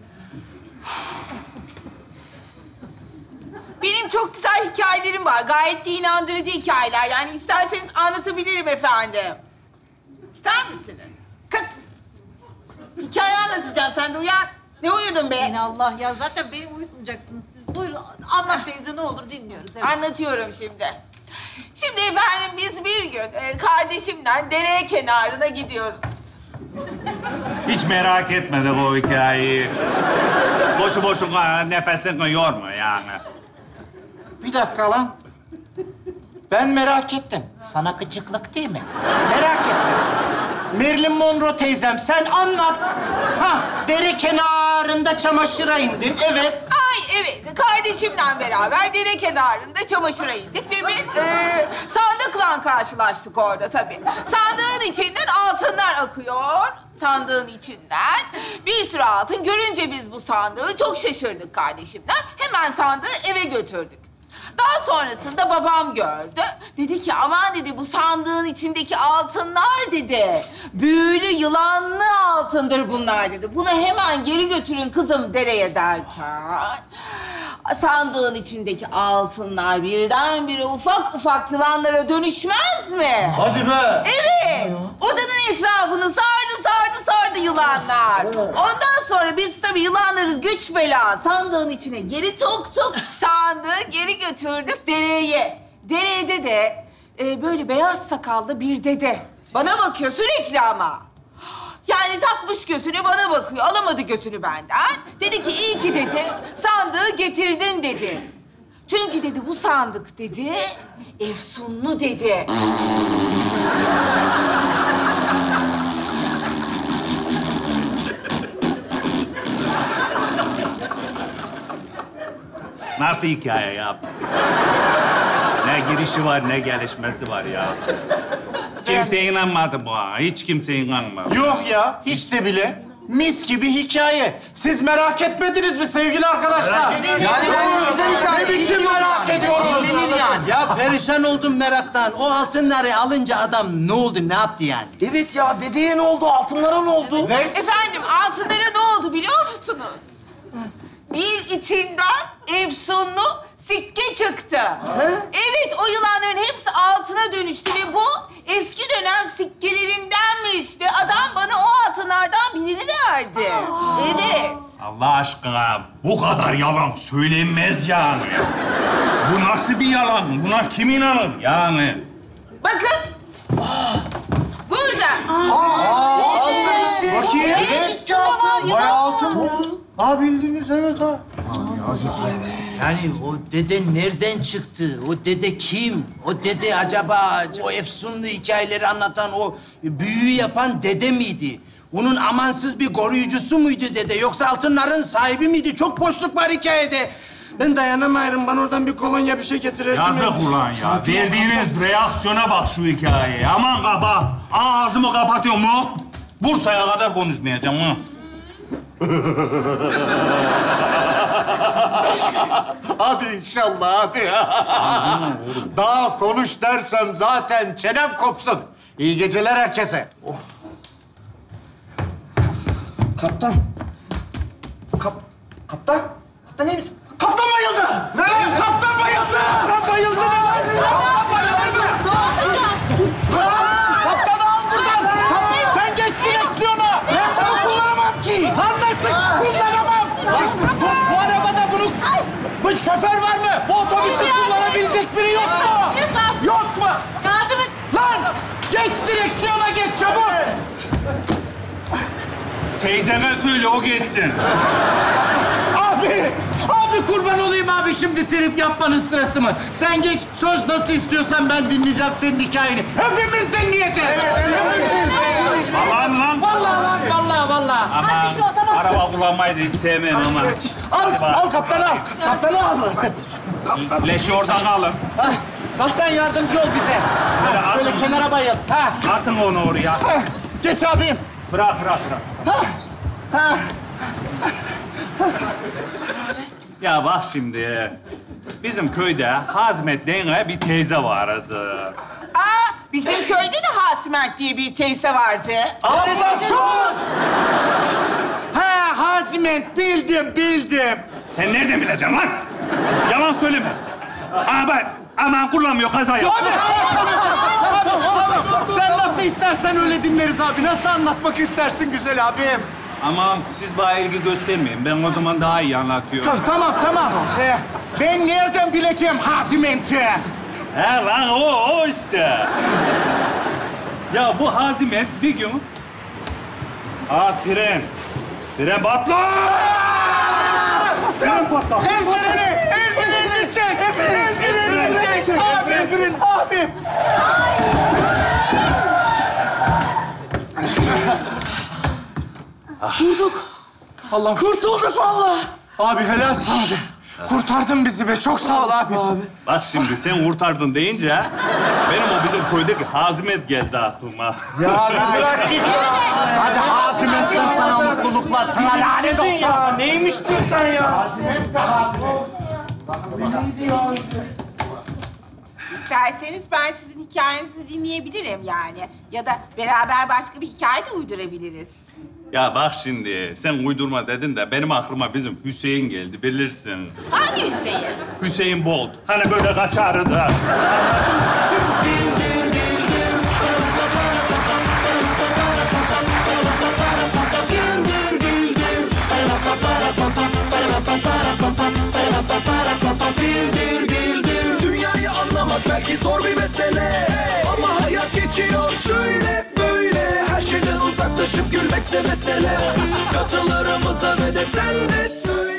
Benim çok güzel hikayelerim var. Gayet de inandırıcı hikayeler. Yani isterseniz anlatabilirim efendim. İster misiniz? Kız! Hikaye anlatacağım. Sen de uyan. Ne uyudun be? Yine Allah ya zaten beni uyutmayacaksınız siz. Buyurun anlat teyze ne olur dinliyoruz. Evet. Anlatıyorum şimdi. Şimdi efendim biz bir gün e, kardeşimle dere kenarına gidiyoruz. Hiç merak etme de bu hikayeyi. Boşu boşuna nefesini yorma yani. Bir dakika lan. Ben merak ettim. Sana gıcıklık değil mi? Merak ettim. Marilyn Monroe teyzem sen anlat. Ha, dere kenarında çamaşıra indin. Evet. Ay evet, kardeşimle beraber dere kenarında çamaşıra indik ve bir e, sandıkla karşılaştık orada tabii. Sandığın içinden altınlar akıyor. Sandığın içinden bir sürü altın. Görünce biz bu sandığı çok şaşırdık kardeşimle. Hemen sandığı eve götürdük. Daha sonrasında babam gördü. Dedi ki aman dedi bu sandığın içindeki altınlar dedi. Büyülü yılanlı altındır bunlar dedi. Bunu hemen geri götürün kızım dereye derken. Sandığın içindeki altınlar birdenbire ufak ufak yılanlara dönüşmez mi? Hadi be. Evet. Odanın etrafını sardı sardı sardı yılanlar. Ondan sonra biz tabii yılanları güç bela sandığın içine geri soktuk. Sandığı geri götürdük dereye. Derede de e, böyle beyaz sakallı bir dede. Bana bakıyor sürekli ama. Yani takmış gözünü bana bakıyor. Alamadı gözünü benden. Dedi ki iyi ki dedi sandığı getirdin dedi. Çünkü dedi bu sandık dedi efsunlu dedi. Nasıl hikaye ya? Ne girişi var ne gelişmesi var ya. Kimse inanmadı buna. Hiç kimse inanmadı. Yok ya, hiç de bile. Mis gibi hikaye. Siz merak etmediniz mi sevgili arkadaşlar? Yani ben güzel hikaye. Ne biçim merak ediyoruz? Ya perişan oldum meraktan. O altınları alınca adam ne oldu, ne yaptı yani? Evet ya dedeye ne oldu? Altınlara ne oldu? Efendim altınlara ne oldu biliyor musunuz? Bir içinden efsunlu sikke çıktı. Evet o yılanların hepsi altına dönüştü ve bu eski dönem sikkelerindenmiş. Ve adam bana o altınlardan birini verdi. Evet. Allah aşkına bu kadar yalan söylenmez yani. Bu nasıl bir yalan? Buna kim inanır yani? Bakın. Burada. altın işte. Bakayım. Evet. Bayağı? Ha bildiniz evet ha. Yani o dede nereden çıktı? O dede kim? O dede acaba o efsunlu hikayeleri anlatan, o büyüyü yapan dede miydi? Onun amansız bir koruyucusu muydu dede? Yoksa altınların sahibi miydi? Çok boşluk var hikayede. Ben dayanamıyorum. Bana oradan bir kolonya bir şey getir Ercüment. Yazık ulan ya. Verdiğiniz reaksiyona bak şu hikayeye. Aman kapa. Ağzımı kapatıyor mu? Bursa'ya kadar konuşmayacağım ha. hadi inşallah hadi. Daha konuş dersem zaten çenem kopsun. İyi geceler herkese. Kaptan. Kap... Kaptan? Kaptan iyi misin? Kaptan bayıldı! Ne? Kaptan bayıldı! Kaptan bayıldı! Kaptan bayıldı! Kaptanı al buradan! Kaptan sen geç direksiyona! Ben bunu kullanamam ki! Lan nasıl kullanamam? Bu, bu arabada bunu... Bu şoför var mı? Bu otobüsü kullanabilecek biri yok mu? Yok mu? Yardım et. Lan geç direksiyona geç çabuk! Teyzeme söyle o geçsin. Abi! Abi kurban olayım abi şimdi trip yapmanın sırası mı? Sen geç söz nasıl istiyorsan ben dinleyeceğim senin hikayeni. Hepimiz dinleyeceğiz. Evet, evet, Aman lan. Vallahi lan vallahi vallahi. Aman. araba kullanmayı da hiç sevmem ama. Al, Hadi al kaptanı al. Kaptanı al. Leşi oradan alın. Hah, Kaptan yardımcı ol bize. Şöyle Ha, Şöyle atın. kenara bayıl. Ha. Atın onu oraya. Ha, Geç abim. Bırak, bırak, bırak. Ha. Ya bak şimdi. Bizim köyde Hazmet denen bir teyze vardı. Aa, bizim köyde de Hasimet diye bir teyze vardı. Allah sus! Ha Hazimet bildim bildim. Sen nereden bileceksin lan? Yalan söyleme. Ha ben aman kullanmıyor kaza yap. Abi, abi, abi, sen nasıl istersen öyle dinleriz abi. Nasıl anlatmak istersin güzel abim? Aman siz bana ilgi göstermeyin. Ben o zaman daha iyi anlatıyorum. Ta- tamam tamam. Ee, ben nereden bileceğim Hazimet'i? He lan o, o işte. ya bu Hazimet bir gün... Ha fren. Fren patla! Fren patla. El freni, el freni çek. El freni çek. Abim, abim. Durduk. Allah Kurtulduk vallahi. Abi helal sana be. Kurtardın bizi be. Çok sağ ol abi. Bak şimdi sen kurtardın deyince benim o bizim köydeki Hazimet geldi aklıma. Ya bir bırak git Hadi Hazimet'ten sana mutluluklar, sana lanet olsun. ya? Neymiş diyorsun sen ya? Hazimet de Hazimet. İsterseniz ben sizin hikayenizi dinleyebilirim yani. Ya da beraber başka bir hikaye de uydurabiliriz. Ya bak şimdi sen uydurma dedin de benim aklıma bizim Hüseyin geldi bilirsin. Hangi Hüseyin? Hüseyin Bolt. Hani böyle kaçardı. Anlamak belki zor bir mesele. Ama hayat geçiyor şöyle böyle. Her şeyden uzaklaşıp gülmekse mesele. Katılarımıza ve de sen de söyle